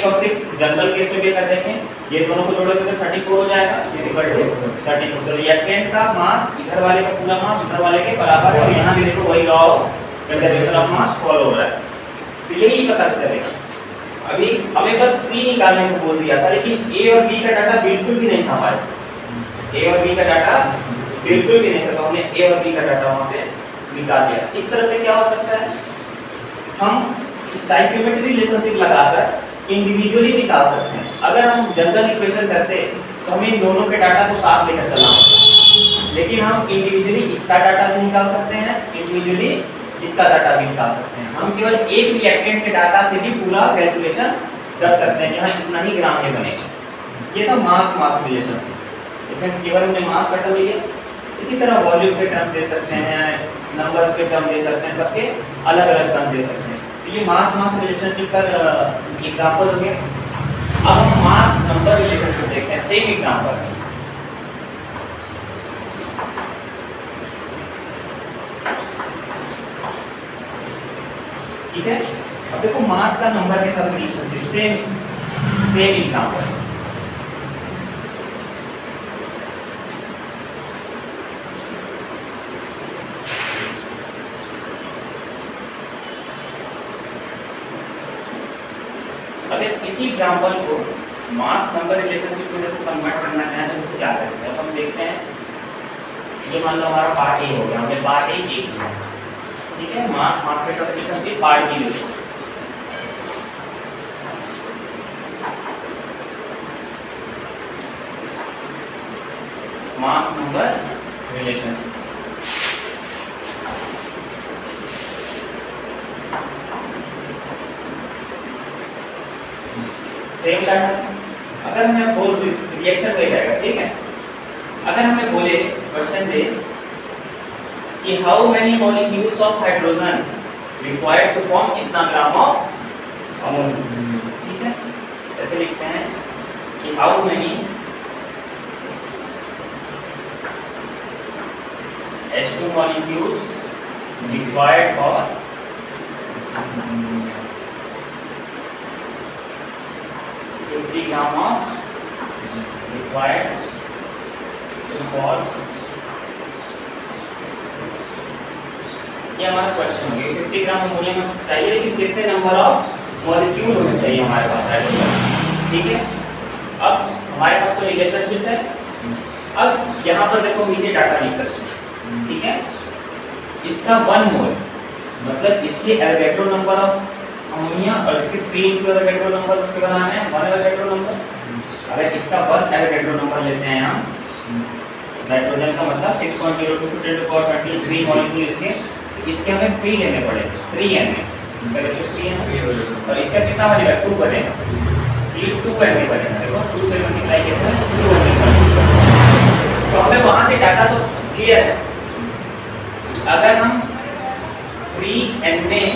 28 और 6 जनरल केस में भी अगर देखें ये दोनों को जोड़ोगे तो 34 हो जाएगा इज इक्वल टू 32 तो रिएक्टेंट का मास इधर वाले का पूरा मास उधर वाले के बराबर है और यहां भी देखो वही law of conservation of mass follow हो रहा है तो यही पता चलेगा अभी हमें बस सी निकालने को बोल दिया था लेकिन ए और बी का डाटा बिल्कुल भी नहीं था हमारे ए और बी का डाटा बिल्कुल भी नहीं था तो हमने ए और बी का डाटा वहाँ पे निकाल दिया इस तरह से
क्या हो सकता है
हम स्टाइक्योमेट्री रिलेशनशिप लगाकर इंडिविजुअली निकाल सकते हैं अगर हम जनरल इक्वेशन करते तो हमें इन दोनों के डाटा को साथ लेकर चलना होता लेकिन हम इंडिविजुअली इसका डाटा भी निकाल सकते हैं इंडिविजुअली इसका डाटा भी निकाल सकते हैं हम केवल एक रिएक्टेंट के डाटा से भी पूरा कैलकुलेशन कर सकते हैं यहाँ इतना ही ग्राम में बनेगा ये था मास मास रिलेशनशिप इसमें केवल हमने मास का टर्म लिया इसी तरह वॉल्यूम के टर्म दे सकते हैं नंबर्स के टर्म दे सकते हैं सबके अलग अलग टर्म दे सकते हैं ये मास मास रिलेशनशिप का एग्जांपल हो गया अब हम मास नंबर रिलेशनशिप देखते हैं सेम एग्जांपल ठीक है अब देखो मास का नंबर के साथ relationship same same example example को मास नंबर रिलेशनशिप में जब कन्वर्ट करना चाहें तो उसको क्या करेंगे अब हम देखते हैं ये मान लो हमारा पार्ट ए हो गया हमने पार्ट ए देख लिया ठीक है मास मास के साथ रिलेशनशिप पार्ट बी हो गया mass number relationship frame data अगर हमें बोल रिएक्शन वही रहेगा ठीक है अगर हमें बोले क्वेश्चन दे कि how many molecules of hydrogen required to form इतना ग्राम ऑफ
अमोनिया
ठीक है ऐसे लिखते हैं कि how many H2 molecules required for 50 gram of required for ये हमारा क्वेश्चन हो गया फिफ्टी ग्राम अमोनिया में तो चाहिए लेकिन कितने नंबर ऑफ मॉलिक्यूल होने चाहिए हमारे पास हाइड्रोजन ठीक है अब हमारे पास तो रिलेशनशिप है अब यहाँ पर देखो नीचे डाटा लिख सकते हैं ठीक है इसका वन मोल मतलब इसके एलगेट्रो नंबर ऑफ अमोनिया और इसके थ्री इंटू अगर हेड्रो नंबर उसके बनाना है वन अगर हेड्रो नंबर अगर इसका वन अगर हेड्रो नंबर लेते हैं हम नाइट्रोजन का मतलब six point zero two two two point twenty three molecule इसके इसके हमें थ्री लेने पड़े थ्री एन इसका और इसका कितना बनेगा टू बनेगा ये टू एन बनेगा देखो टू से मल्टीप्लाई किया टू एन तो हमें वहाँ से डाटा तो क्लियर है अगर हम थ्री एन ए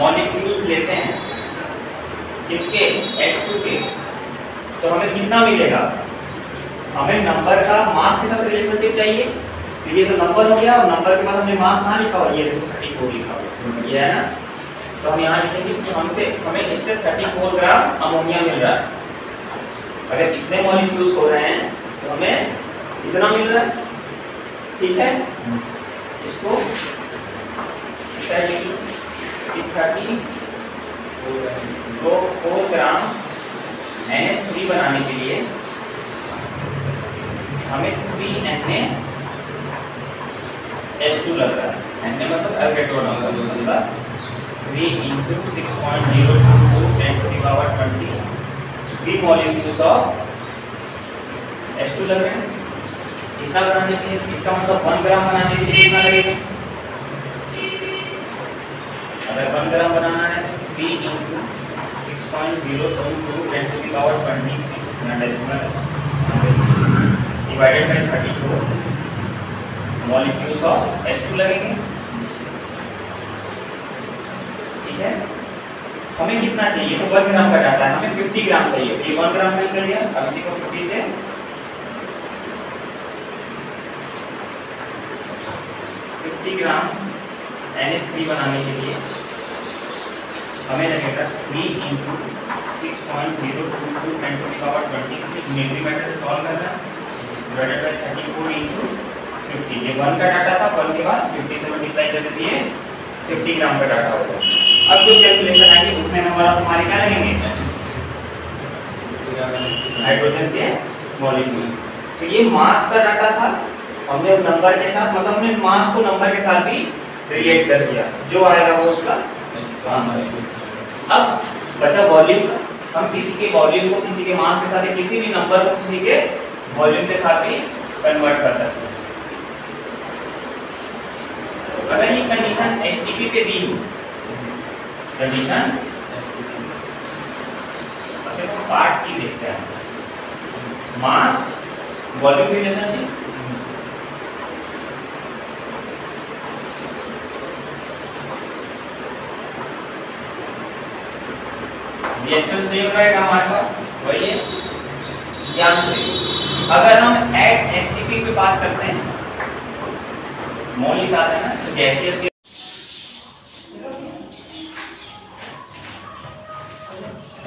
मॉलिक्यूल्स लेते हैं किसके H2 के तो हमें कितना मिलेगा हमें नंबर का मास के साथ रिलेशनशिप चाहिए तो ये तो नंबर हो गया और नंबर के बाद हमने मास कहाँ लिखा हुआ ये देखो थर्टी फोर लिखा हुआ ये है ना तो हम यहाँ लिखेंगे कि हमसे हमें इससे थर्टी फोर ग्राम अमोनिया मिल रहा है अगर इतने मॉलिक्यूल्स हो रहे हैं तो हमें कितना मिल रहा है ठीक है हम्म। इसको थर्टी वो फोर एन एच थ्री बनाने के लिए हमें थ्री एन एस टू लग रहा है एन ए मतलब अल्केट्रोन होगा three into six point zero two two ten three power twenty three molecules of S two लग रहे हैं इतना बनाने के लिए इसका मतलब वन ग्राम बनाने के लिए कितना लगेगा अगर वन ग्राम बनाना है तो P into six point zero two two ten to the power twenty decimal divided by thirty four molecules of H two लगेंगे ठीक है हमें कितना चाहिए तो वन ग्राम का डाटा है हमें फिफ्टी ग्राम चाहिए ये वन ग्राम यूज कर लिया अब इसी को फिफ्टी से fifty gram N H three बनाने के लिए हमें लगेगा three into six point zero two two ten to power twenty military matter से सॉल्व करना divided by thirty four into fifty ये वन का डाटा था वन के बाद फिफ्टी से मल्टीप्लाई कर देती है फिफ्टी ग्राम का डाटा होगा अब जो कैलकुलेशन आएगी उसमें नंबर आप हमारे क्या लगेंगे हाइड्रोजन के मॉलिक्यूल तो ये मास का डाटा था हमने नंबर के साथ मतलब हमने मास को नंबर के साथ भी क्रिएट कर दिया जो आएगा वो उसका अब बचा वॉल्यूम का हम किसी के वॉल्यूम को किसी के मास के साथ या किसी भी नंबर को किसी के वॉल्यूम के साथ भी कन्वर्ट कर सकते हैं अगर ये कंडीशन एच पे दी हो कंडीशन पार्ट
की देखते हैं मास वॉल्यूम रिलेशनशिप
रिएक्शन सही हो रहा है हमारे पास वही है यांत्रिक अगर हम एट एसटीपी पे बात करते हैं मोल निकालते हैं ना तो गैसियस के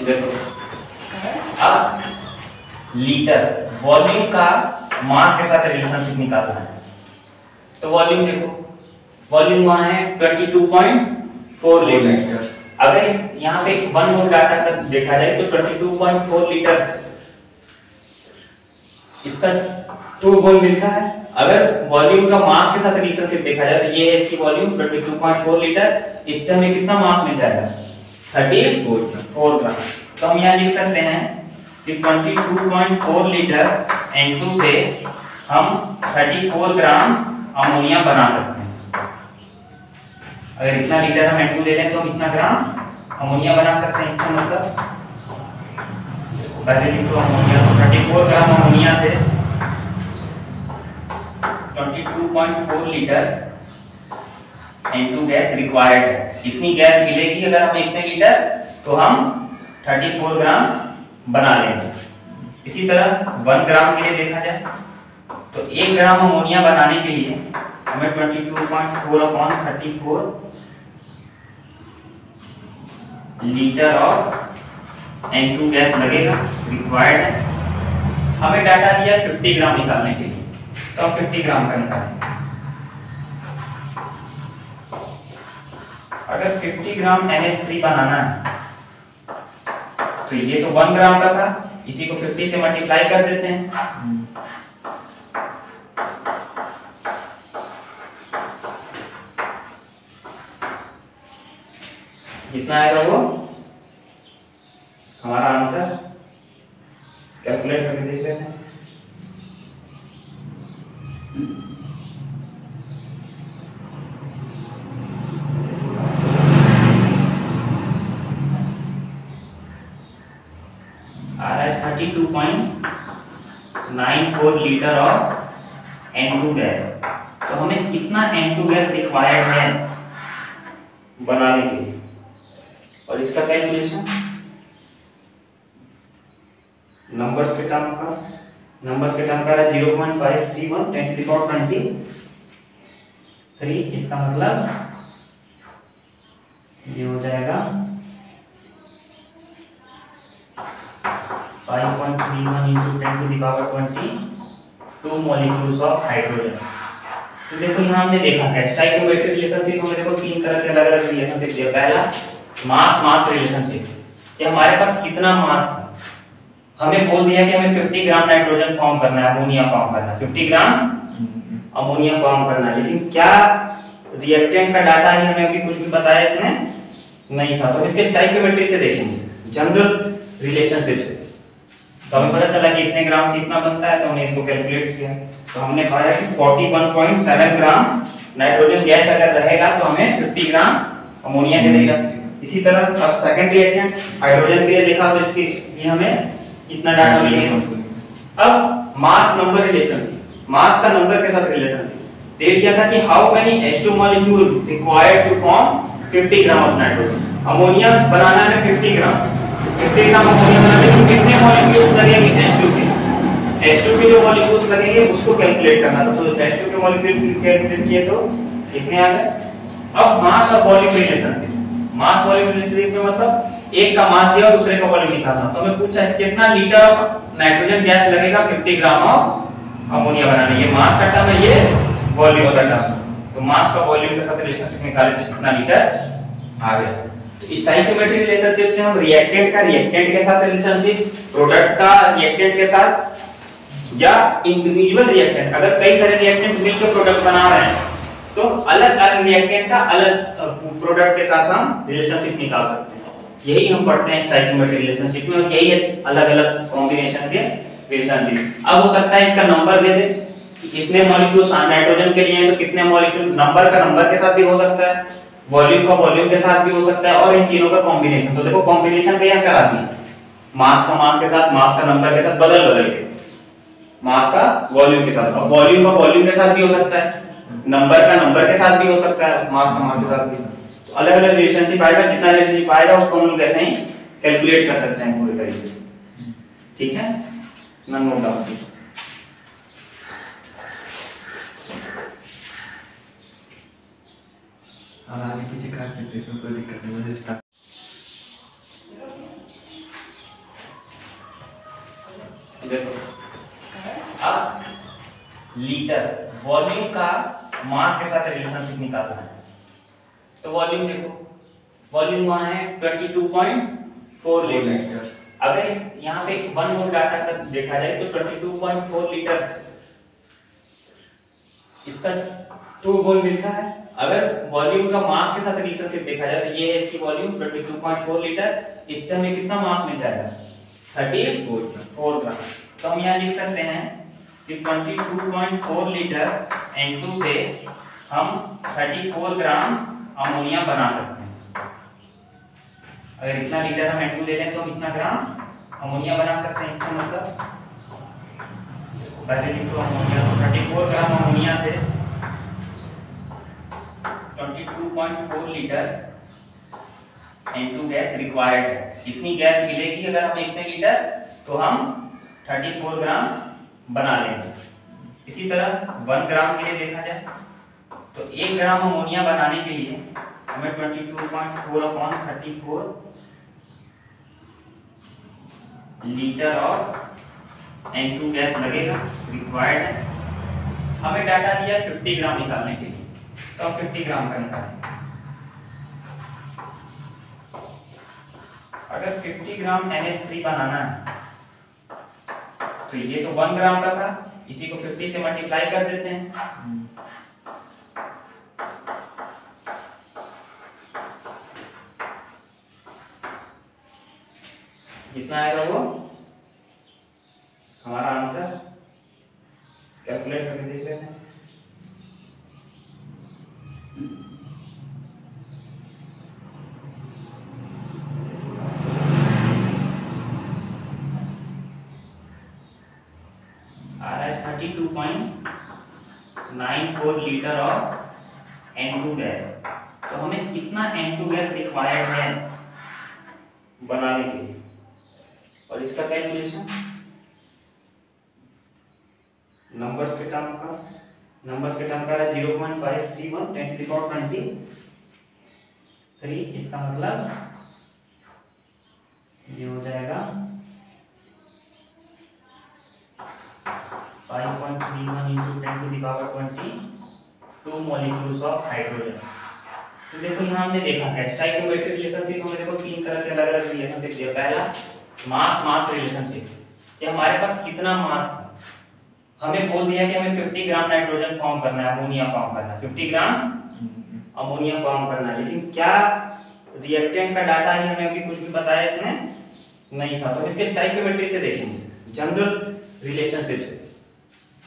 देखो अब लीटर वॉल्यूम का मास के साथ रिलेशनशिप निकालना है तो वॉल्यूम देखो वॉल्यूम वहां है 22.4 लीटर अगर इस यहाँ पे वन मोल डाटा तक देखा जाए तो twenty two point four litre इसका टू मोल मिलता है अगर वॉल्यूम का मास के साथ रिलेशनशिप देखा जाए तो ये है इसकी volume twenty two point four litre इससे हमें कितना मास मिल जाएगा थर्टी फोर का तो हम यहाँ लिख सकते हैं कि twenty two point four litre N two से हम थर्टी फोर ग्राम अमोनिया बना सकते हैं अगर इतना लीटर हम एन टू ले लें तो हम इतना ग्राम अमोनिया बना सकते हैं इसका मतलब पहले लिख दो तो ammonia thirty four gram ammonia से twenty two point four litre N two gas required है इतनी गैस मिलेगी अगर हम इतने लीटर तो हम 34 ग्राम बना लेंगे इसी तरह वन ग्राम के लिए देखा जाए तो एक ग्राम अमोनिया बनाने के लिए हमें 22.4 upon 34 litre of N2 gas लगेगा रिक्वायर्ड है हमें डाटा दिया 50 ग्राम निकालने के लिए तो अब 50 ग्राम का निकालें अगर 50 ग्राम NH3 बनाना है तो ये तो 1 ग्राम का था इसी को 50 से मल्टीप्लाई कर देते हैं कितना आएगा वो हमारा आंसर कैलकुलेट करके देख लेते हैं आ रहा है thirty two point nine four litre of N two gas तो हमें कितना एन टू गैस रिक्वायर्ड है बनाने के लिए और इसका कैलकुलेशन नंबर्स के टर्म का नंबर्स के टर्म का है zero point five three one ten to power twenty three इसका मतलब ये हो जाएगा five point three one into ten to the power twenty two molecules of hydrogen तो देखो यहाँ हमने देखा है स्टाइकोमेट्रिक रिलेशनशिप हमने देखो तीन तरह के अलग अलग रिलेशनशिप दिया पहला मास मास रिलेशनशिप कि हमारे पास कितना मास था हमें बोल दिया कि हमें 50 ग्राम नाइट्रोजन फॉर्म करना है अमोनिया फॉर्म करना है 50 ग्राम अमोनिया फॉर्म करना है लेकिन क्या रिएक्टेंट का डाटा ही हमें अभी कुछ भी बताया इसने नहीं था तो इसके स्टाइकोमेट्री से देखेंगे जनरल रिलेशनशिप से तो हमें पता चला कि इतने ग्राम से इतना बनता है तो हमने इसको कैलकुलेट किया तो हमने पाया कि 41.7 ग्राम नाइट्रोजन गैस अगर रहेगा तो हमें 50 ग्राम अमोनिया मिलेगा इसी तरह अब सेकंड रिएक्टेंट हाइड्रोजन के लिए देखा तो इसकी ये हमें कितना डाटा मिल गया अब मास नंबर रिलेशनशिप मास का नंबर के साथ रिलेशनशिप दे दिया था कि how many H2 molecule required to form 50 gram of nitrogen ammonia बनाना है 50 ग्राम 50 ग्राम अमोनिया बनाने के कितने मॉलिक्यूल लगेंगे H2 के H2 के जो मॉलिक्यूल्स लगेंगे उसको कैलकुलेट करना था तो H2 के मॉलिक्यूल कैलकुलेट किए तो कितने आ गए अब मास और वॉल्यूम रिलेशनशिप मास वॉल्यूम निश्चित में मतलब एक का मास दिया और दूसरे का वॉल्यूम निकालना तो हमें पूछा है कितना लीटर ऑफ नाइट्रोजन गैस लगेगा 50 ग्राम ऑफ अमोनिया बनाने ये मास का टर्म है ये वॉल्यूम का टर्म तो मास का वॉल्यूम के साथ रिलेशनशिप निकाले तो कितना लीटर आ गया तो इस स्टोइकियोमेट्रिक रिलेशनशिप से हम रिएक्टेंट का रिएक्टेंट के साथ रिलेशनशिप प्रोडक्ट का रिएक्टेंट के साथ या इंडिविजुअल रिएक्टेंट अगर कई सारे रिएक्टेंट मिलकर प्रोडक्ट बना रहे हैं तो अलग अलग रिएक्टेंट का अलग प्रोडक्ट के साथ हम रिलेशनशिप निकाल सकते हैं यही हम पढ़ते हैं स्टाइकियोमेट्रिक रिलेशनशिप में और यही है अलग अलग कॉम्बिनेशन के रिलेशनशिप अब हो सकता है इसका नंबर दे दे कितने मॉलिक्यूल्स नाइट्रोजन के लिए हैं तो कितने मॉलिक्यूल नंबर का नंबर के साथ भी हो सकता है वॉल्यूम का वॉल्यूम के साथ भी हो सकता है और इन तीनों का कॉम्बिनेशन तो देखो कॉम्बिनेशन का यहाँ करा दिए मास का मास के साथ मास का नंबर के साथ बदल बदल के मास का वॉल्यूम के साथ वॉल्यूम का वॉल्यूम के साथ भी हो सकता है नंबर का नंबर के साथ भी हो सकता है मास का मास के साथ भी तो अलग अलग रिलेशनशिप आएगा जितना रिलेशनशिप आएगा उसको हम लोग कैसे ही कैलकुलेट कर सकते हैं पूरे तरीके से ठीक है ना नोट डाउन
अब आगे पीछे काट सकते इसमें कोई दिक्कत नहीं मुझे स्टार्ट
देखो आप लीटर वॉल्यूम का मास के साथ रिलेशनशिप निकालना है तो वॉल्यूम देखो वॉल्यूम वहां है twenty two point four litre अगर इस यहाँ पे वन मोल डाटा का देखा जाए तो twenty two point four litre इसका टू मोल मिलता है अगर वॉल्यूम का मास के साथ रिलेशनशिप देखा जाए तो ये है इसकी volume twenty two point four litre इससे हमें कितना मास मिल जाएगा थर्टी फोर ग्राम तो हम यहाँ लिख सकते हैं कि 22.4 लीटर N2 से हम 34 ग्राम अमोनिया बना सकते हैं अगर इतना लीटर हम N2 ले लें तो हम इतना ग्राम अमोनिया बना सकते हैं इसका मतलब पहले लिखो अमोनिया तो फोर ग्राम अमोनिया से 22.4 लीटर N2 गैस रिक्वायर्ड है इतनी गैस मिलेगी अगर हम इतने लीटर तो हम 34 ग्राम बना लेंगे इसी तरह वन ग्राम के लिए देखा जाए तो एक ग्राम अमोनिया बनाने के लिए हमें twenty two point four upon thirty four litre of N two gas लगेगा रिक्वायर्ड है हमें डाटा दिया फिफ्टी ग्राम निकालने के लिए तो हम फिफ्टी ग्राम का निकालेंगे अगर 50 ग्राम एन एस थ्री बनाना है तो ये तो वन ग्राम का था इसी को फिफ्टी से मल्टीप्लाई कर देते हैं कितना आएगा वो हमारा आंसर कैलकुलेट करके देख लेते हैं 92.94 लीटर ऑफ N2 गैस तो हमें कितना N2 गैस रिक्वायर्ड है बनाने के लिए और इसका कैलकुलेशन नंबर्स के टर्म का नंबर्स के टर्म का है zero point five three one ten three four twenty three इसका मतलब ये हो जाएगा तो देखो हमने देखा है रिलेशनशिप देखो तीन तरह के अलग अलग रिलेशनशिप दिया पहला मास मास रिलेशनशिप कि हमारे पास कितना मास हमें बोल दिया कि हमें 50 ग्राम नाइट्रोजन फॉर्म करना है अमोनिया फॉर्म करना है 50 ग्राम अमोनिया फॉर्म करना है लेकिन क्या रिएक्टेंट का डाटा ही हमें अभी कुछ भी बताया इसने नहीं था तो इसके से देखेंगे जनरल रिलेशनशिप से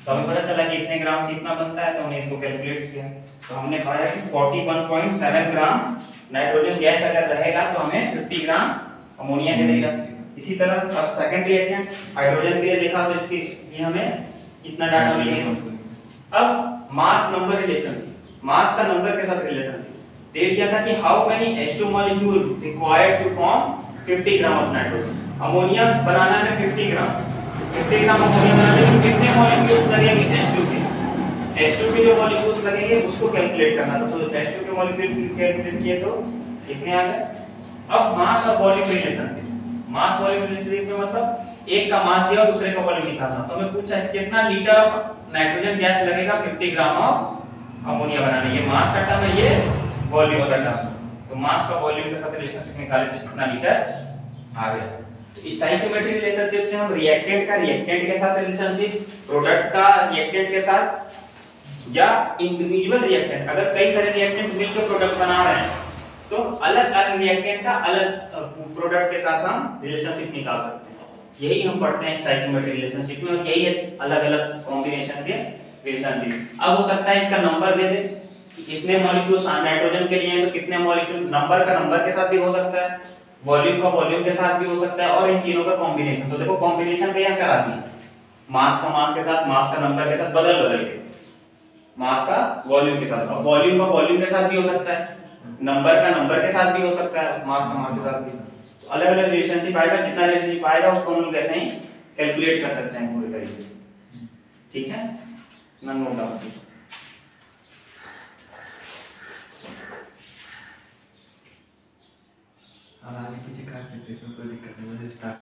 तो हमें पता चला कि इतने ग्राम से इतना बनता है तो हमने इसको कैलकुलेट किया तो हमने पाया कि 41.7 ग्राम नाइट्रोजन गैस अगर रहेगा तो हमें 50 ग्राम अमोनिया दे देगा इसी तरह अब सेकंड रिएक्टेंट हाइड्रोजन के लिए देखा तो इसके लिए हमें कितना डाटा मिलेगा अब मास नंबर रिलेशनशिप मास का नंबर के साथ रिलेशनशिप दे दिया था कि how many H2 molecule required to form 50 gram of nitrogen ammonia बनाना है 50 ग्राम कितने ग्राम ऑफ वॉल्यूम बनाने में कितने मॉलिक्यूल्स लगेंगे H2 के H2 के जो मॉलिक्यूल्स लगेंगे उसको कैलकुलेट करना था तो H2 के मॉलिक्यूल कैलकुलेट किए तो कितने आ गए अब मास और volume relationship mass volume relationship में मतलब एक का मास दिया और दूसरे का वॉल्यूम निकालना तो हमें पूछा है कितना लीटर ऑफ नाइट्रोजन गैस लगेगा 50 ग्राम ऑफ अमोनिया बनाने ये मास का टर्म है ये वॉल्यूम तो का टर्म तो मास का वॉल्यूम के साथ रिलेशनशिप निकाले तो कितना लीटर आ गया तो स्टाइकियोमेट्रिक रिलेशनशिप से हम रिएक्टेंट का रिएक्टेंट के साथ रिलेशनशिप प्रोडक्ट का रिएक्टेंट के साथ या इंडिविजुअल रिएक्टेंट अगर कई सारे रिएक्टेंट मिलकर प्रोडक्ट बना रहे हैं तो अलग अलग रिएक्टेंट का अलग प्रोडक्ट के साथ हम रिलेशनशिप निकाल सकते हैं यही हम पढ़ते हैं स्टाइकियोमेट्रिक रिलेशनशिप में और यही अलग अलग कॉम्बिनेशन के रिलेशनशिप अब हो सकता है इसका नंबर दे दे कितने मॉलिक्यूल्स नाइट्रोजन के लिए हैं तो कितने मॉलिक्यूल नंबर का नंबर के साथ भी हो सकता है वॉल्यूम का वॉल्यूम के साथ भी हो सकता है और इन तीनों का कॉम्बिनेशन तो देखो कॉम्बिनेशन का यहाँ कराती है मास का मास के साथ मास का नंबर के साथ बदल बदल के मास का वॉल्यूम के साथ वॉल्यूम का वॉल्यूम के साथ भी हो सकता है नंबर का नंबर के साथ भी हो सकता है मास का मास के साथ भी तो अलग अलग रिलेशनशिप आएगा जितना रिलेशनशिप आएगा उसको हम लोग ऐसे ही कैलकुलेट कर सकते हैं पूरे तरीके से ठीक है ना नोट डाउन
और आगे पीछे काट सकते इसमें कोई दिक्कत नहीं मुझे स्टार्ट